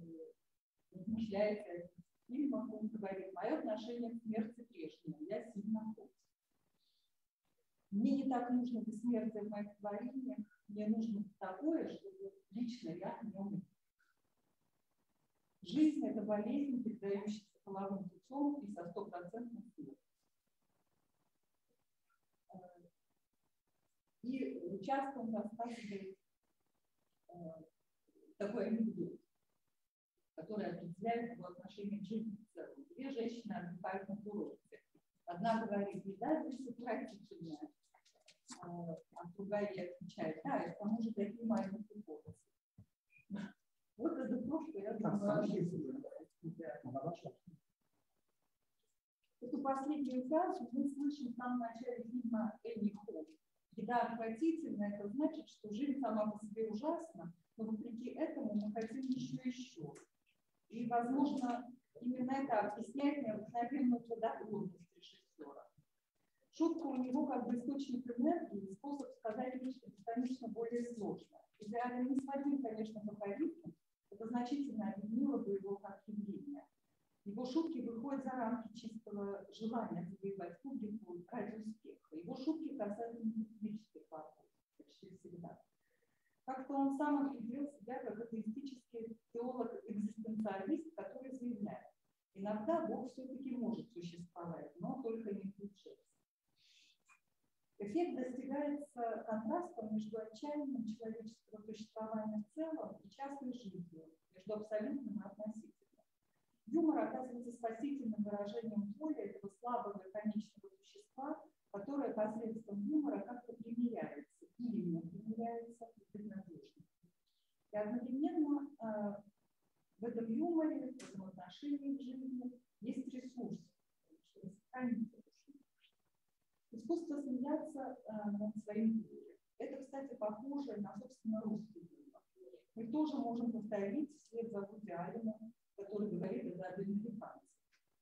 размышляете о фильмах, он говорит, мое отношение к смерти прежнее, я сильно хоть. Мне не так нужно бессмертие в моих творениях, мне нужно такое, чтобы лично я не умер. Жизнь – это болезнь, передающаяся половым путем и со стопроцентным силой. Э, и часто он рассказывает э, такой анекдот, который определяет его отношение к жизни в целом. Две женщины отдыхают на курорте. Одна говорит, еда здесь отвратительная, а другая ей отвечает, да, и к тому же такие маленькие волосы. Вот это то, что я думаю. Эту последнюю фразу мы слышим в самом начале фильма Энни Холл. Еда отвратительная, это значит, что жизнь сама по себе ужасна, но вопреки этому мы хотим еще и еще. И, возможно, именно это объясняет необыкновенную плодотворность режиссера. Шутка у него как бы источник энергии, способ сказать нечто бесконечно более сложное. Идеально не сводим, конечно, по это значительно объединило бы его как явление. Его шутки выходят за рамки чистого желания завоевать публику ради успеха. Его шутки касаются метафизических вопросов почти всегда. Как-то он сам определил себя как атеистический теолог-экзистенциалист, который заявляет, иногда Бог все-таки может существовать, но только не в бюджете. Эффект достигается контрастом между отчаянием человеческого существования в целом и частной жизнью, между абсолютным и относительным. Юмор оказывается спасительным выражением воли этого слабого конечного существа, которое посредством юмора как-то примиряется или не примиряется и безнадежно. И одновременно э, в этом юморе, в этом отношении к жизни есть ресурс, что Искусство смеяться э, над своим горем. Это, кстати, похоже на, собственно, русский юмор. Мы тоже можем повторить след за Вуди Алленом, который говорит это об американцах.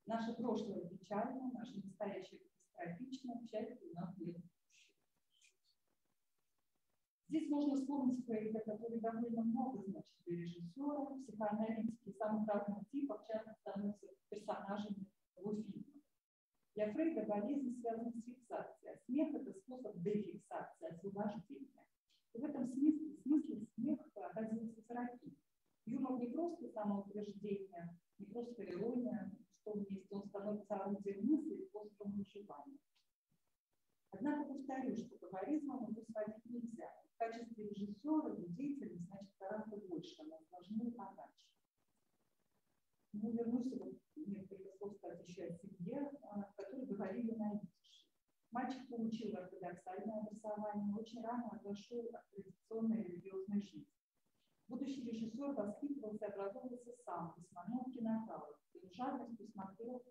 Наше прошлое печально, наше настоящее катастрофично, счастье у нас нет. Здесь можно вспомнить Фрейда, который довольно много значит для режиссера, психоаналитики самых разных типов часто становятся персонажами его фильма. Для Фрейда болезнь связана с фиксацией. Смех – это способ дефиксации, освобождения. И в этом смысле, смысле смех родился терапии. Юмор не просто самоутверждение, не просто ирония, что в месте он становится орудием мысли и способом выживания. Однако повторю, что к афоризмам его сводить нельзя. В качестве режиссера его деятельность значит гораздо больше, она сложнее и богаче мы вернулись вот, мне пришлось посещать семье, а, в которой говорили на идиш. Мальчик получил ортодоксальное образование, очень рано отошел от традиционной религиозной жизни. Будущий режиссер воспитывался и образовывался сам, в основном в кинотаврах, и жадностью смотрел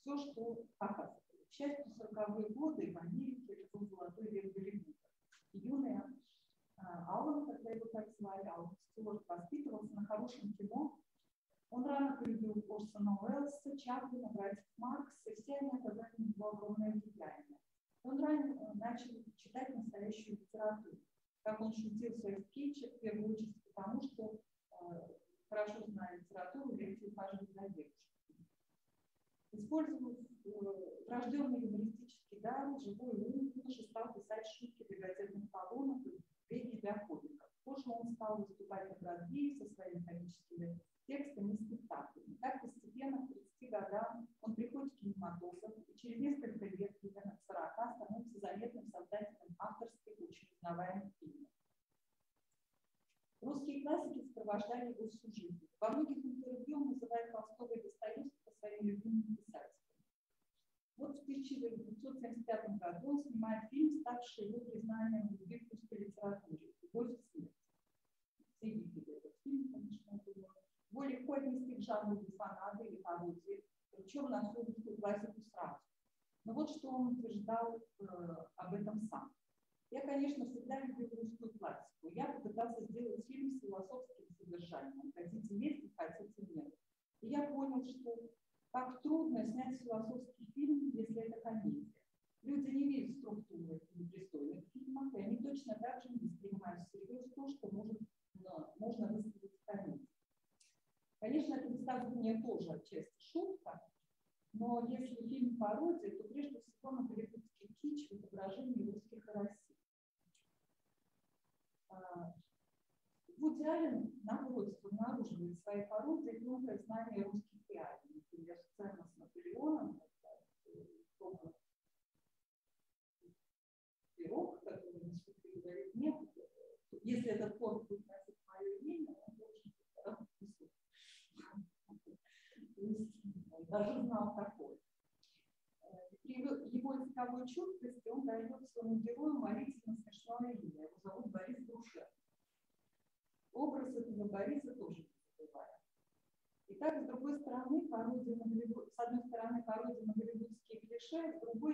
все, что оказывалось. К счастью, 40-е годы в Америке это был золотой век Голливуда. Tiago de Andrade Fumado, причем на всю классику сразу. Но вот что он утверждал даже знал такое. При его языковой четкости он дает своему герою молитвенно смешное имя. Его зовут Борис Грушев. Образ этого Бориса тоже не забываем. Итак, с другой стороны, пародия на Голливуд, с одной стороны, пародия на голливудские клише, с другой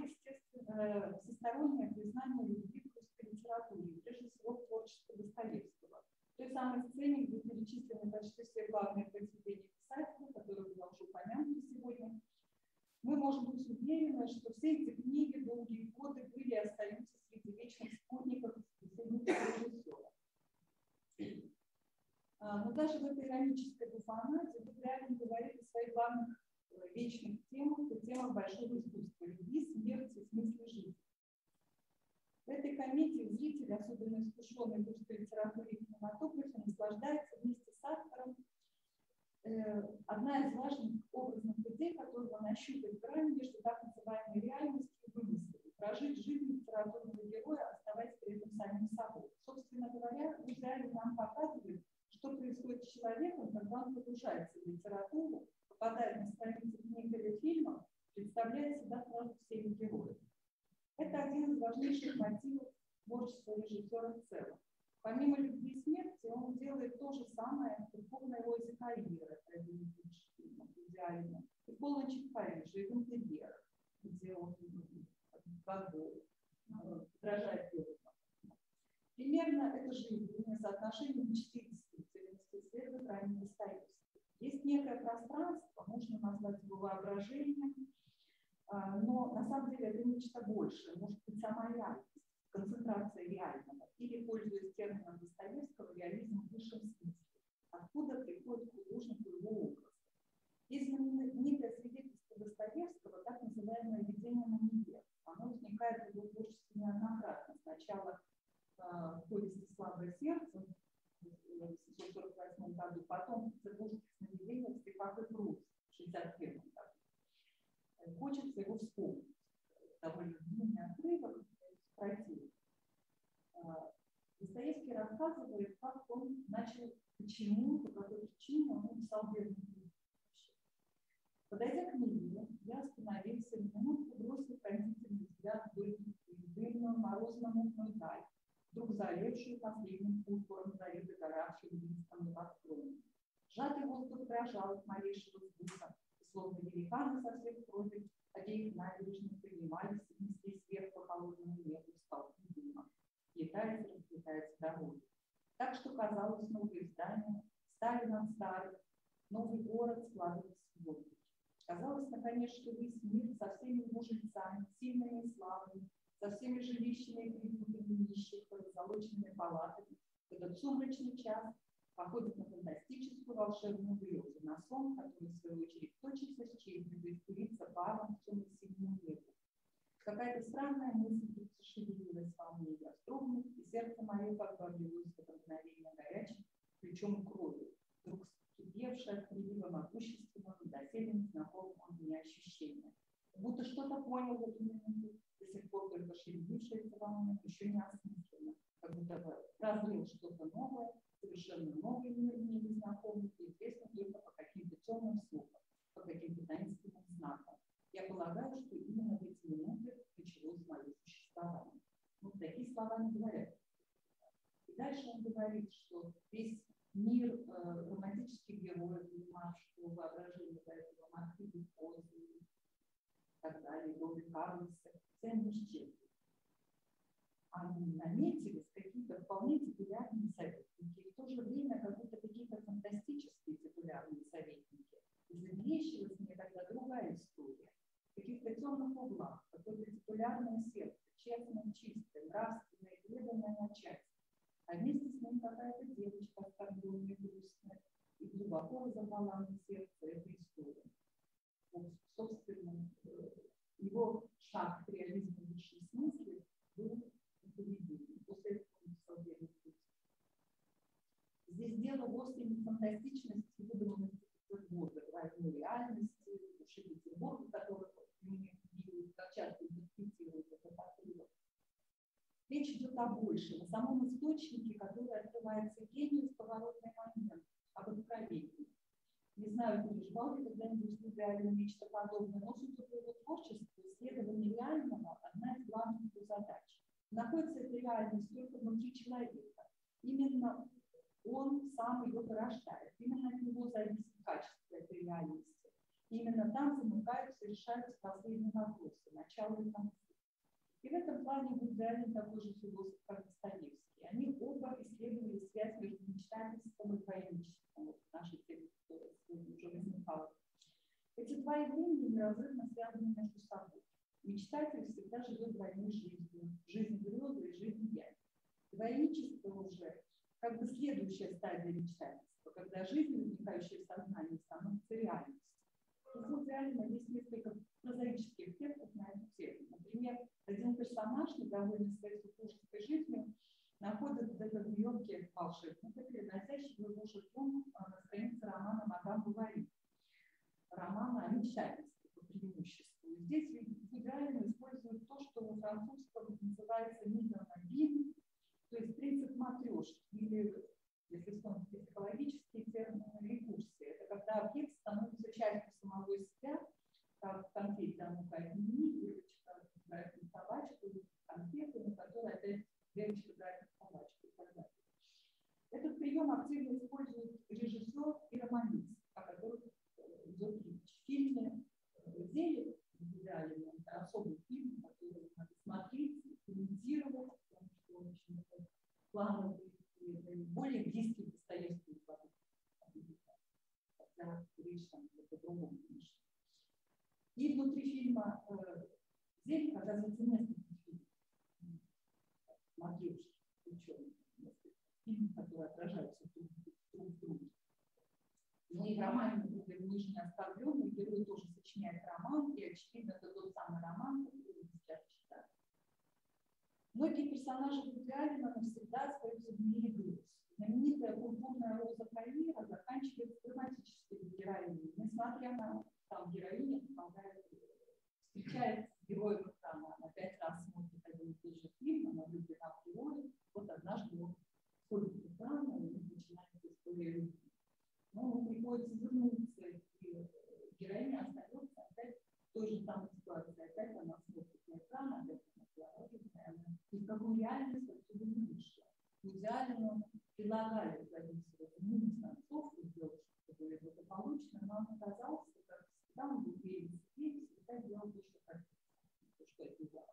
Казалось, наконец, что весь мир со всеми его жильцами, сильными и слабыми, со всеми жилищами и приютами нищих, позолоченными палатами, этот сумрачный час походит на фантастическую волшебную грезу, на сон, который, в свою очередь, точится исчезнет и испарится паром в темно-синему небу. Какая-то странная мысль вдруг зашевелилась во мне, я вздрогнул, и сердце мое как бы облилось в мгновение горячим ключом крови, вдруг кипевшее от прилива могущественного, доселе незнакомого мне ощущения. Будто что-то понял в эту минуту, до сих пор только шевелившееся во мне, еще не осмысленно, как будто бы разрыл что-то новое, совершенно новый мир мне незнакомый, и известно только по каким-то темным слухам, по каким-то таинственным знакам. Я полагаю, что именно в эти минуты началось мое существование. Ну, такие слова не говорят. И дальше он говорит, что весь мир э, романтических героев, что воображение до этого Маркизи Позы и так далее, Добби Карлса, все они исчезли они наметились какие-то вполне титулярные советники, и в то же время как будто какие-то фантастические титулярные советники. И заблещилась мне тогда другая история. В каких-то темных углах, какое-то титулярное сердце, честное, чистое, нравственное, преданное начать. А вместе с ним какая-то девочка оскорбленная, грустная, и глубоко разорвала сердце эта история. Вот, собственно, э, его шаг к реализму в высшем смысле был поведения. После этого он «Верный путь». Здесь дело вовсе не фантастичности выдуманных Петербурга, двойной реальности, души Петербурга, которых мы как часто интерпретируют этот отрывок. Речь идет о большем, о самом источнике, который открывается гению в поворотный момент, об откровении. Не знаю, переживал ли когда-нибудь реально нечто подобное, но судя по его творчеству, исследование реального – одна из главных его задач находится эта реальность только внутри человека. Именно он сам ее порождает. Именно от него зависит качество этой реальности. Именно там замыкаются и решаются последние вопросы, начало и конца. И в этом плане Аллен такой же философ, как Достоевский. Они оба исследовали связь между мечтательством и военничеством. Вот в нашей теме уже возникало. Эти два явления неразрывно связаны между собой. Мечтатель всегда живет двойной жизнью. Жизнь грезы и жизнь я. Двойничество уже как бы следующая стадия мечтательства, когда жизнь, возникающая в сознании, становится реальностью. У реально есть несколько прозаических текстов на эту тему. Например, один персонаж, недовольный своей супружеской жизнью, находит в Нью-Йорке волшебника, переносящего его жертву на странице романа «Мадам Бувари». Романа о мечтательстве по преимуществу. Здесь идеально используют то, что во французском называется мидонабин, то есть принцип матрешки, или, если вспомнить психологические термины, рекурсии. Это когда объект становится частью самого себя, как конфет там укольни, ну, девочка брать на собачку, конфету, на которой опять девочка брать на собачку и так далее. Этот прием активно использует режиссер и романист, о которых э, идет речь. В фильме э, «Зеле» выделяли ну, особый фильм, который надо смотреть, комментировать, потому что он очень плановый и более близкий к Достоевскому. Хотя речь там по-другому, конечно. И внутри фильма э, «Зелень» оказывается несколько фильмов. Могилушки, ученые. Фильм, который отражается друг, в друге. Ну и в романе «Друг Нижний оставленный» герой тоже сочиняет роман, и, очевидно, это тот самый роман, который вы сейчас читали. Многие персонажи Аллена навсегда остаются в мире грез. Знаменитая культурная Роза Каира заканчивается драматической героиней, несмотря на там героиня помогает, встречается с героем она пять раз смотрит один и тот же фильм, она влюблена в героя, вот однажды он входит в экран, и начинается история любви. Но ему приходится вернуться, и героиня остается опять в той же самой ситуации, опять она смотрит на экран, опять она положительная, и в какую реальность отсюда не вышла. Он предлагали продюсеру ну, концовку сделать, чтобы благополучно, но он оказался, уверен в себе, и всегда делал то, что хотел. Что это было.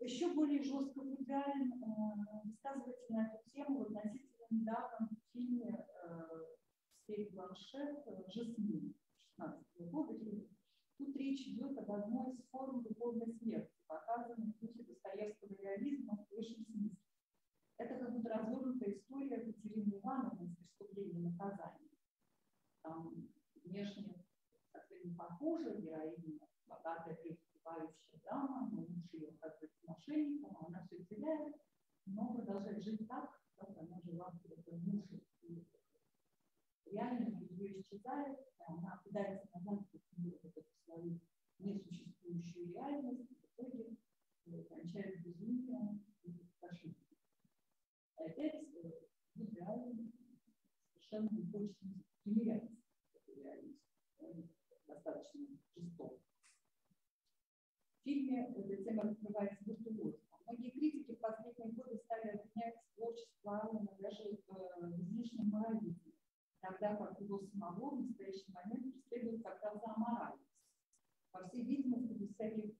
Еще более жестко идеале э, высказывается на эту тему в относительно недавнем фильме э, Стейт Бланшет «Жасмин» 16 года. Тут речь идет об одной из форм духовной смерти, показанной в духе Достоевского реализма в высшем смысле. Это как будто развернутая история Екатерины Ивановны с преступлением наказания. Там внешне совсем не похожа героиня, богатая преуспевающая дама, но муж ее оказывается мошенником, а она все теряет, но продолжает жить так, как она жила в этом муже. Реально ее исчезает, она пытается назад эту свою несуществующую реальность, в итоге кончает безумием и фашизмом. Опять реально совершенно не хочет с этой реальностью. Достаточно жестоко. В фильме эта тема раскрывается виртуозно. Многие критики в последние годы стали обвинять творчество Аллена даже в излишнем морализме, тогда как его самого в настоящий момент преследует раз за аморальность. По всей видимости, без всяких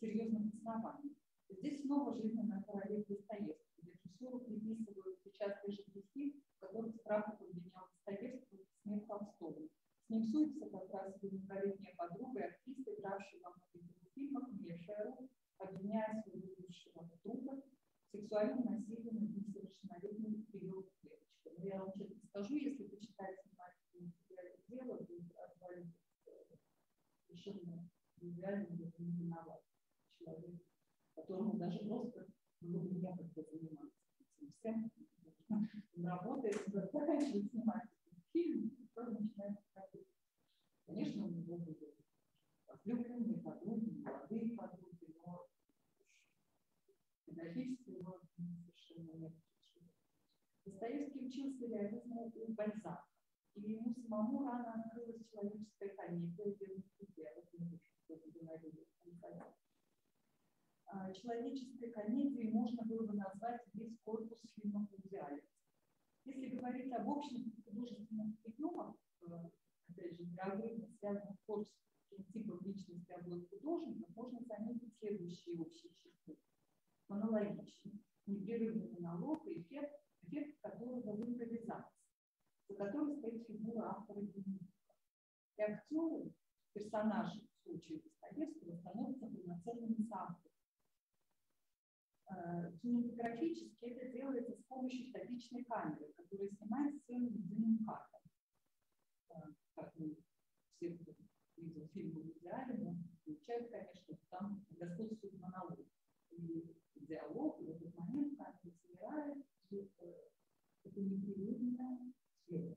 серьезных оснований. Здесь снова жизненная параллель Достоевского. Режиссеру приписывают сейчас те же грехи, в которых Страхов обвинял Достоевского смерть Толстого. С ним суется как раз его многолетняя подруга и актриса, игравшая во многих фильмах, Мия Шеру, обвиняя своего бывшего друга в сексуальном насилии над несовершеннолетним ребенком девочкой. Но я вам честно скажу, если почитать внимательно это дело, развалить совершенно нереально не виноват человек, которому даже просто было бы некогда заниматься этим всем. Он работает, заканчивает снимать Конечно, у него были возлюбленные подруги, молодые подруги, но педагогически его совершенно нет. Достоевский учился реализму у Бальзака, и ему самому рано открылась человеческая комедия, где он человеческой комедией можно было бы назвать весь корпус фильмов в Если говорить об общем художественных приемах, опять же, неразрывно связанных с творческим типом личности обоих художников, можно заметить следующие общие черты. Монологичный, непрерывный монолог и эффект, эффект которого в импровизации, за которым стоит фигура автора дневника. И актеры, персонажи, в случае Достоевского, становятся полноценными соавторами. Кинематографически это делается с помощью статичной камеры, которая снимает сцену единым кадром. Как мы все видел фильмы в идеале, но получается, конечно, там господствует монолог. И диалог в этот момент камера замирает, и это непрерывное следование.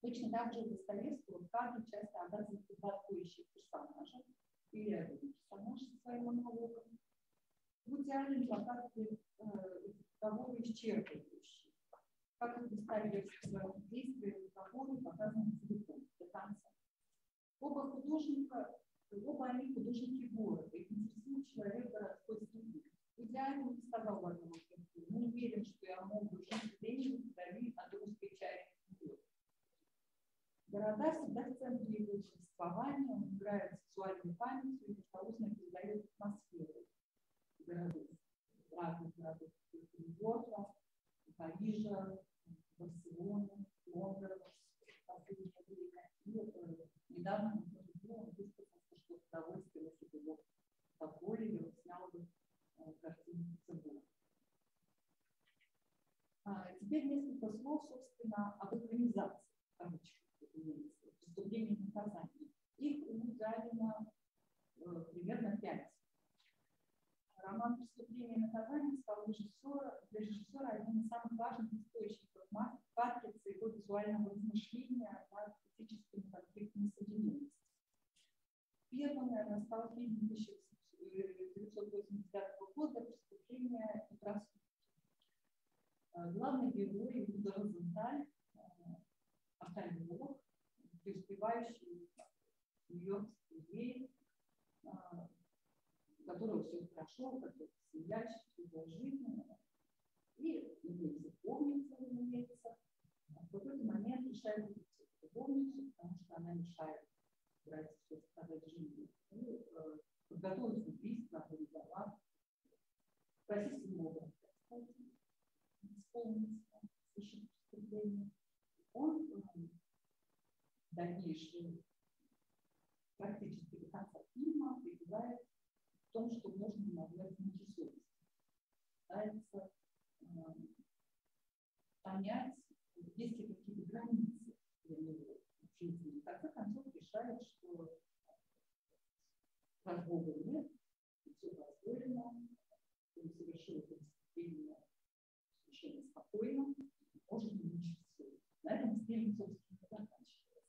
Точно так же у Достоевского в часто оказываются два стоящих персонажа или один персонаж со своим монологом. В идеале показывает э, разговоры исчерпывающие. Как это Достоевский в своем действии разговоры показаны целиком, до конца. Оба художника, оба они художники города, их интересует человек городской среды. В идеале он сказал в одном интервью, не уверен, что я мог бы жить где-нибудь вдали от русской части города. Всегда в центре его существования, он играет сексуальной памятью и виртуозно передает атмосферу городов, разных городов, Нью-Йорка, Парижа, Барселоны, Лондона, последние были какие-то. Недавно мы тоже делали, высказался, что с удовольствием, если бы его позволили, он снял бы э, картину Цибула. А, теперь несколько слов, собственно, об экранизации, кавычках, преступления и наказания. Их у Галина э, примерно пять. Роман «Преступление и наказание» стал режиссера, для режиссера одним из самых важных источников матрицы его визуального размышления над критическими конфликтами современности. Первым, наверное, стал фильм 1989 года «Преступление и проступки». Э, главный герой Иуда Розенталь, э, офтальмолог, преуспевающий нью-йоркский еврей, которого все хорошо, у которого семья, счастливая жизнь, и имеет любовница, разумеется, в какой-то момент решает убить любовницу, потому что она мешает брать все сказать жизни. И э, подготовить убийство, организовав. Спросить его, кстати, исполнить совершить преступление. Он э, дальнейшие практически до конца фильма прибегает к тому, что можно назвать мультисовестью. Пытается э, понять, есть ли какие-то границы для него в жизни. И в конце концов решает, что раз Бога нет, все позволено, он совершил это преступление совершенно спокойно, может не все. На этом фильм, собственно, заканчивается.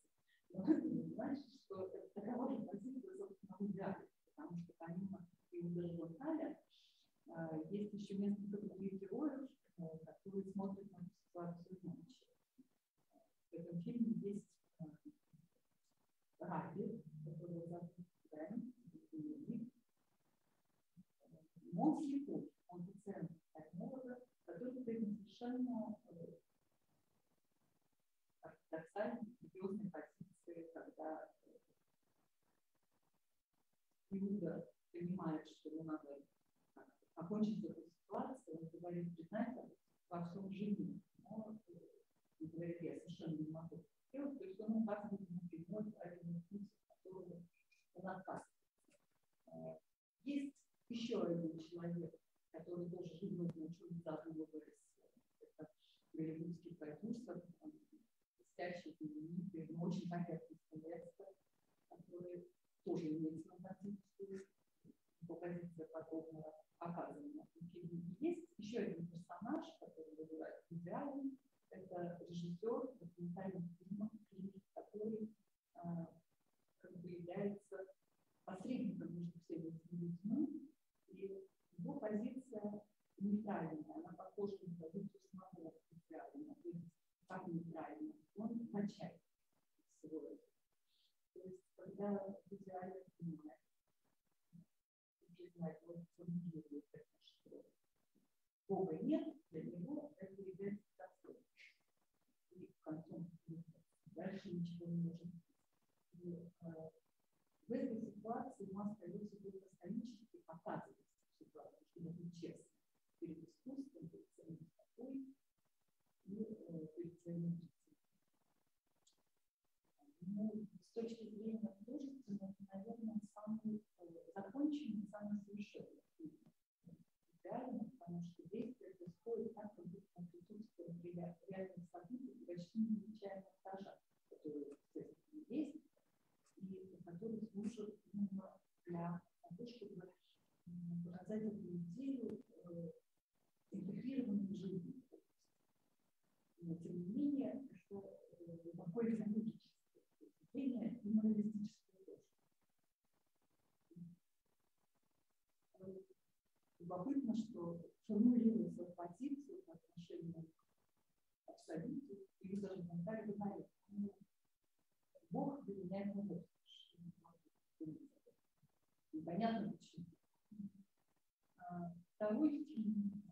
Но это не значит, что это такова же позиция, собственно, взгляда, потому что помимо Иуда Ланталя есть еще несколько других героев, э, которые смотрят на ситуацию иначе. В этом фильме есть э, Раби, который зовут Бен, он слепой, он пациент офтальмолога, который этом совершенно ортодоксальной, религиозной позиции, когда Иуда понимает, что ему надо окончить эту Thank you. Формулируя свою позицию по отношению к абсолюту, или даже комментарий говорит, ну, Бог для меня не может. Непонятно почему. А, второй фильм,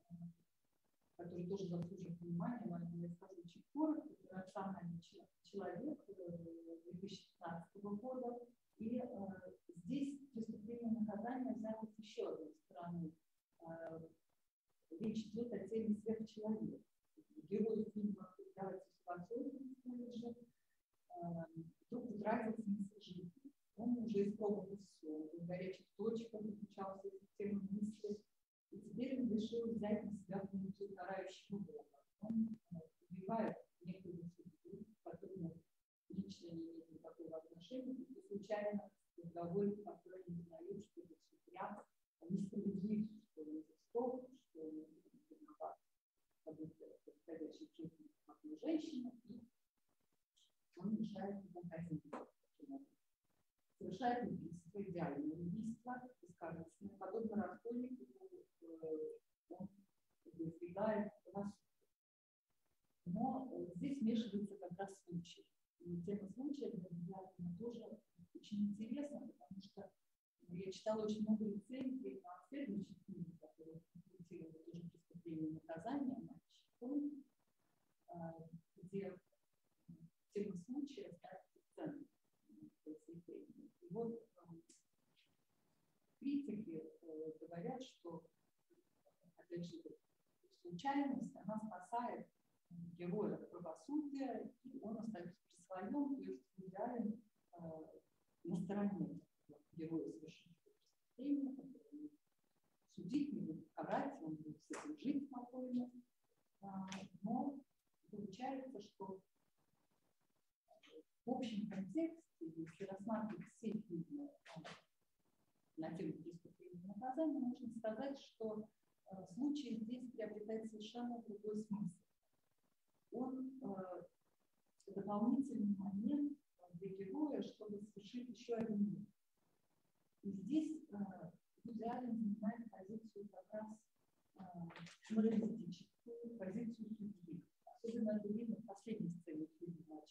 который тоже заслуживает внимания, но я скажу очень коротко, это «Рациональный человек» 2015 года. И э, здесь преступление наказания с еще одной стороны. Э, речь идет о теме сверхчеловека. Герой фильма «Давайте же вдруг э, утратил смысл жизни. Он уже испробовал все, он горячих точках изучался систему мысли, и теперь он решил взять на себя функцию карающего Бога. Он э, убивает некую судьбу, которому лично не имеет никакого отношения, и случайно разговор, который не узнает, что это все прямо, а несправедливость, что он жесток, виноват события происходящих в и он мешает ему казнить совершает убийство, идеальное убийство, бескорыстное, подобно раскольнику, он избегает рассудка. Но здесь смешивается как раз случай. И тема случая для меня тоже очень интересна, потому что я читала очень много рецензий на следующий фильм, интерпретировал тоже преступление и наказание мальчиком, где тема случая ставится центр произведения. И вот критики говорят, что, опять же, случайность, она спасает героя правосудия, и он остается при своем, то есть идеален на стороне героя совершившего преступление, который судить не будет карать, он будет с этим жить спокойно. Но получается, что в общем контексте, если рассматривать все фильмы на тему преступления и наказания, можно сказать, что случай здесь приобретает совершенно другой смысл. Он э, дополнительный момент для героя, чтобы совершить еще один мир. И здесь Аллен занимает позицию как раз э, моралистическую, позицию судьи. Особенно это видно в последней сцене фильма «Матч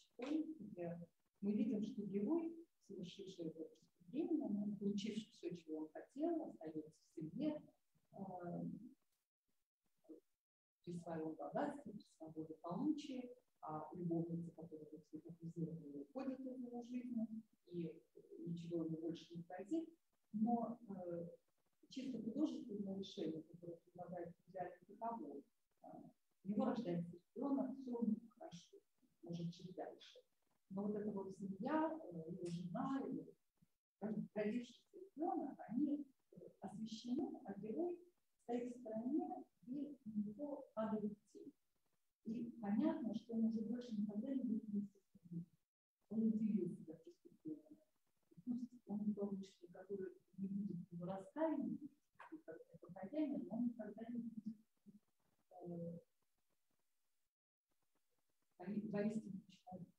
где мы видим, что герой, совершивший это преступление, он, получивший все, чего он хотел, остается в семье, э, при своем богатстве, при своем благополучии, а любовница, которая его симпатизировала, уходит из его жизни, и ничего ему больше не грозит. Но э, чисто художественное решение, которое предлагает идеально таково, э, у него рождается ребенок, все у него хорошо, может жить дальше. Но вот эта вот семья, э, его жена, его родившийся ребенок, они освещены, а герой стоит в стороне, и у него падает тень. И понятно, что он уже больше никогда не будет вместе с ним. Он удивил себя преступлением. Пусть он не получит никакой, не будет его раскаяния, это покаяние, но он никогда не будет э, воистину человек.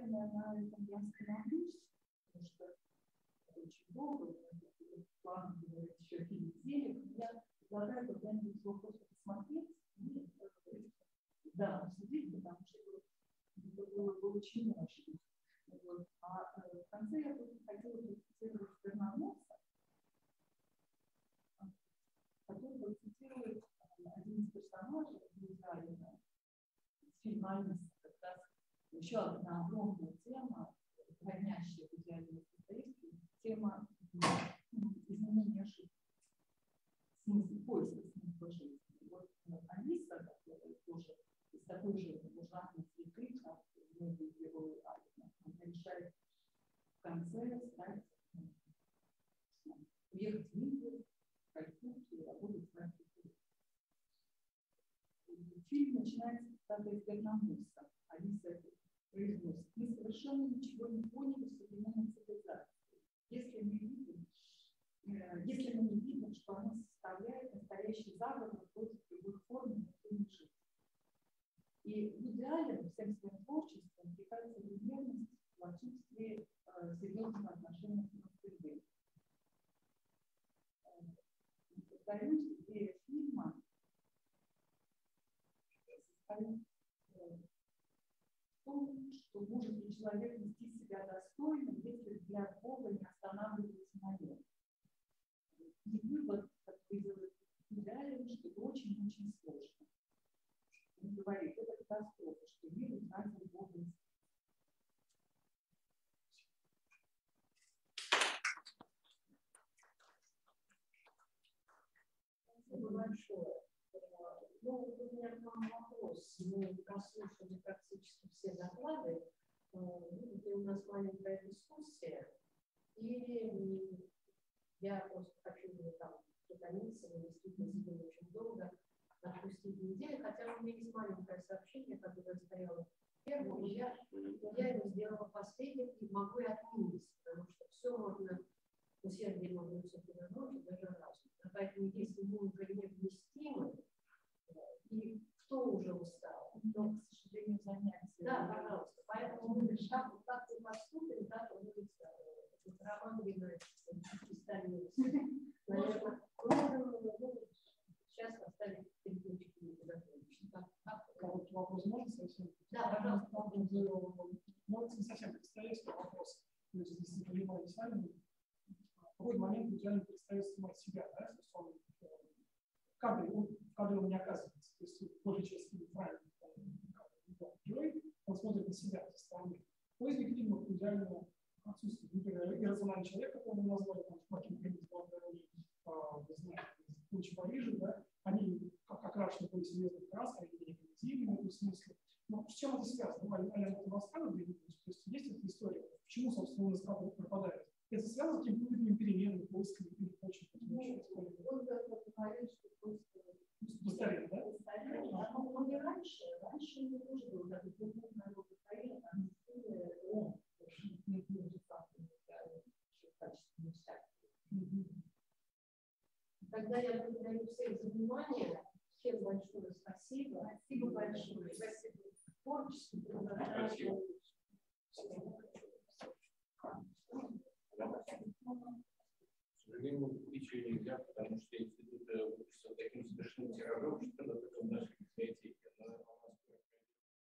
Наверное, на я остановлюсь, потому что очень долго, план еще три недели. Я предлагаю когда-нибудь вопрос посмотреть и да, обсудить, потому что это было бы очень мощно. Вот. А в конце я бы хотела процитировать Бернамоса, который цитирует один из персонажей Гузарина, фильма раз еще одна огромная тема, хранящая в идеальном состоянии, тема изменения жизни, смысл, поиска смысла жизни. Вот Алиса, которая тоже из такой же ужасной среды, как многие герои Алина, она решает в конце стать, уехать в Индию, в Калькутту и работать в архитектуре. Фильм начинается с из Бернамуса. Алиса произносит. Мы совершенно ничего не поняли в современной цивилизации. Если мы видим, э, если мы не видим, что она составляет настоящий заговор против любых форм жизни. И в идеале всем своим творчеством приказ современность в отсутствии э, серьезных отношений с людьми. Э, повторюсь, идея фильма состоит в том, что может ли человек вести себя достойно, если взгляд Бога не останавливается на нем. И вывод, который делает идеален, что это очень-очень сложно. Он говорит, это катастрофа, что мир утратил Бога Спасибо большое. Ну, у меня к вам. Мы прослушали практически все доклады. Э, ну, у нас маленькая дискуссия. И я просто хочу ну, там притомиться, мы действительно сидим очень долго, отпустить неделю, хотя у меня есть маленькое сообщение, которое стояло первым, и я, я его сделала последним и могу и отменить, потому что все можно усердие можно все перевернуть даже раз. Поэтому если мы уже невместимы, и кто уже устал, то, к сожалению, занятия. Да, пожалуйста. Поэтому мы как, как мы поступим, так и будет э, Роман Геннадьевич. Наверное, можем ну, сейчас оставить переключить не Короткий вопрос можно совсем? Да, пожалуйста. Может, не совсем представительский вопрос. То есть, если понимаете сами, в какой момент идеально представить снимать себя, да, то есть он в кадре, он он не оказывается. То есть большая часть фильма правильно герой, он смотрит на себя со стороны. Поздних фильмов идеально отсутствует. Например, иррациональный человек, которого мы назвали, там, Макин роли, вы знаете, «Луч Парижа», да, они окрашены были серьезной краской, они не комментировали в этом смысле. Но с чем это связано? Ну, Аля это рассказывает, то есть есть эта история, почему, собственно, он из кадра пропадает. Это связано с какими-то переменами, поисками или прочим. Постарел, да? Он раньше, раньше не тоже был, как бы, народу Украины, он Тогда я благодарю всех за внимание. Всем большое спасибо. Спасибо большое. Спасибо. Творчески продолжаем. К сожалению, тысячу нельзя, потому что институт выпустил таким смешным тиражом, что на таком нашем сайте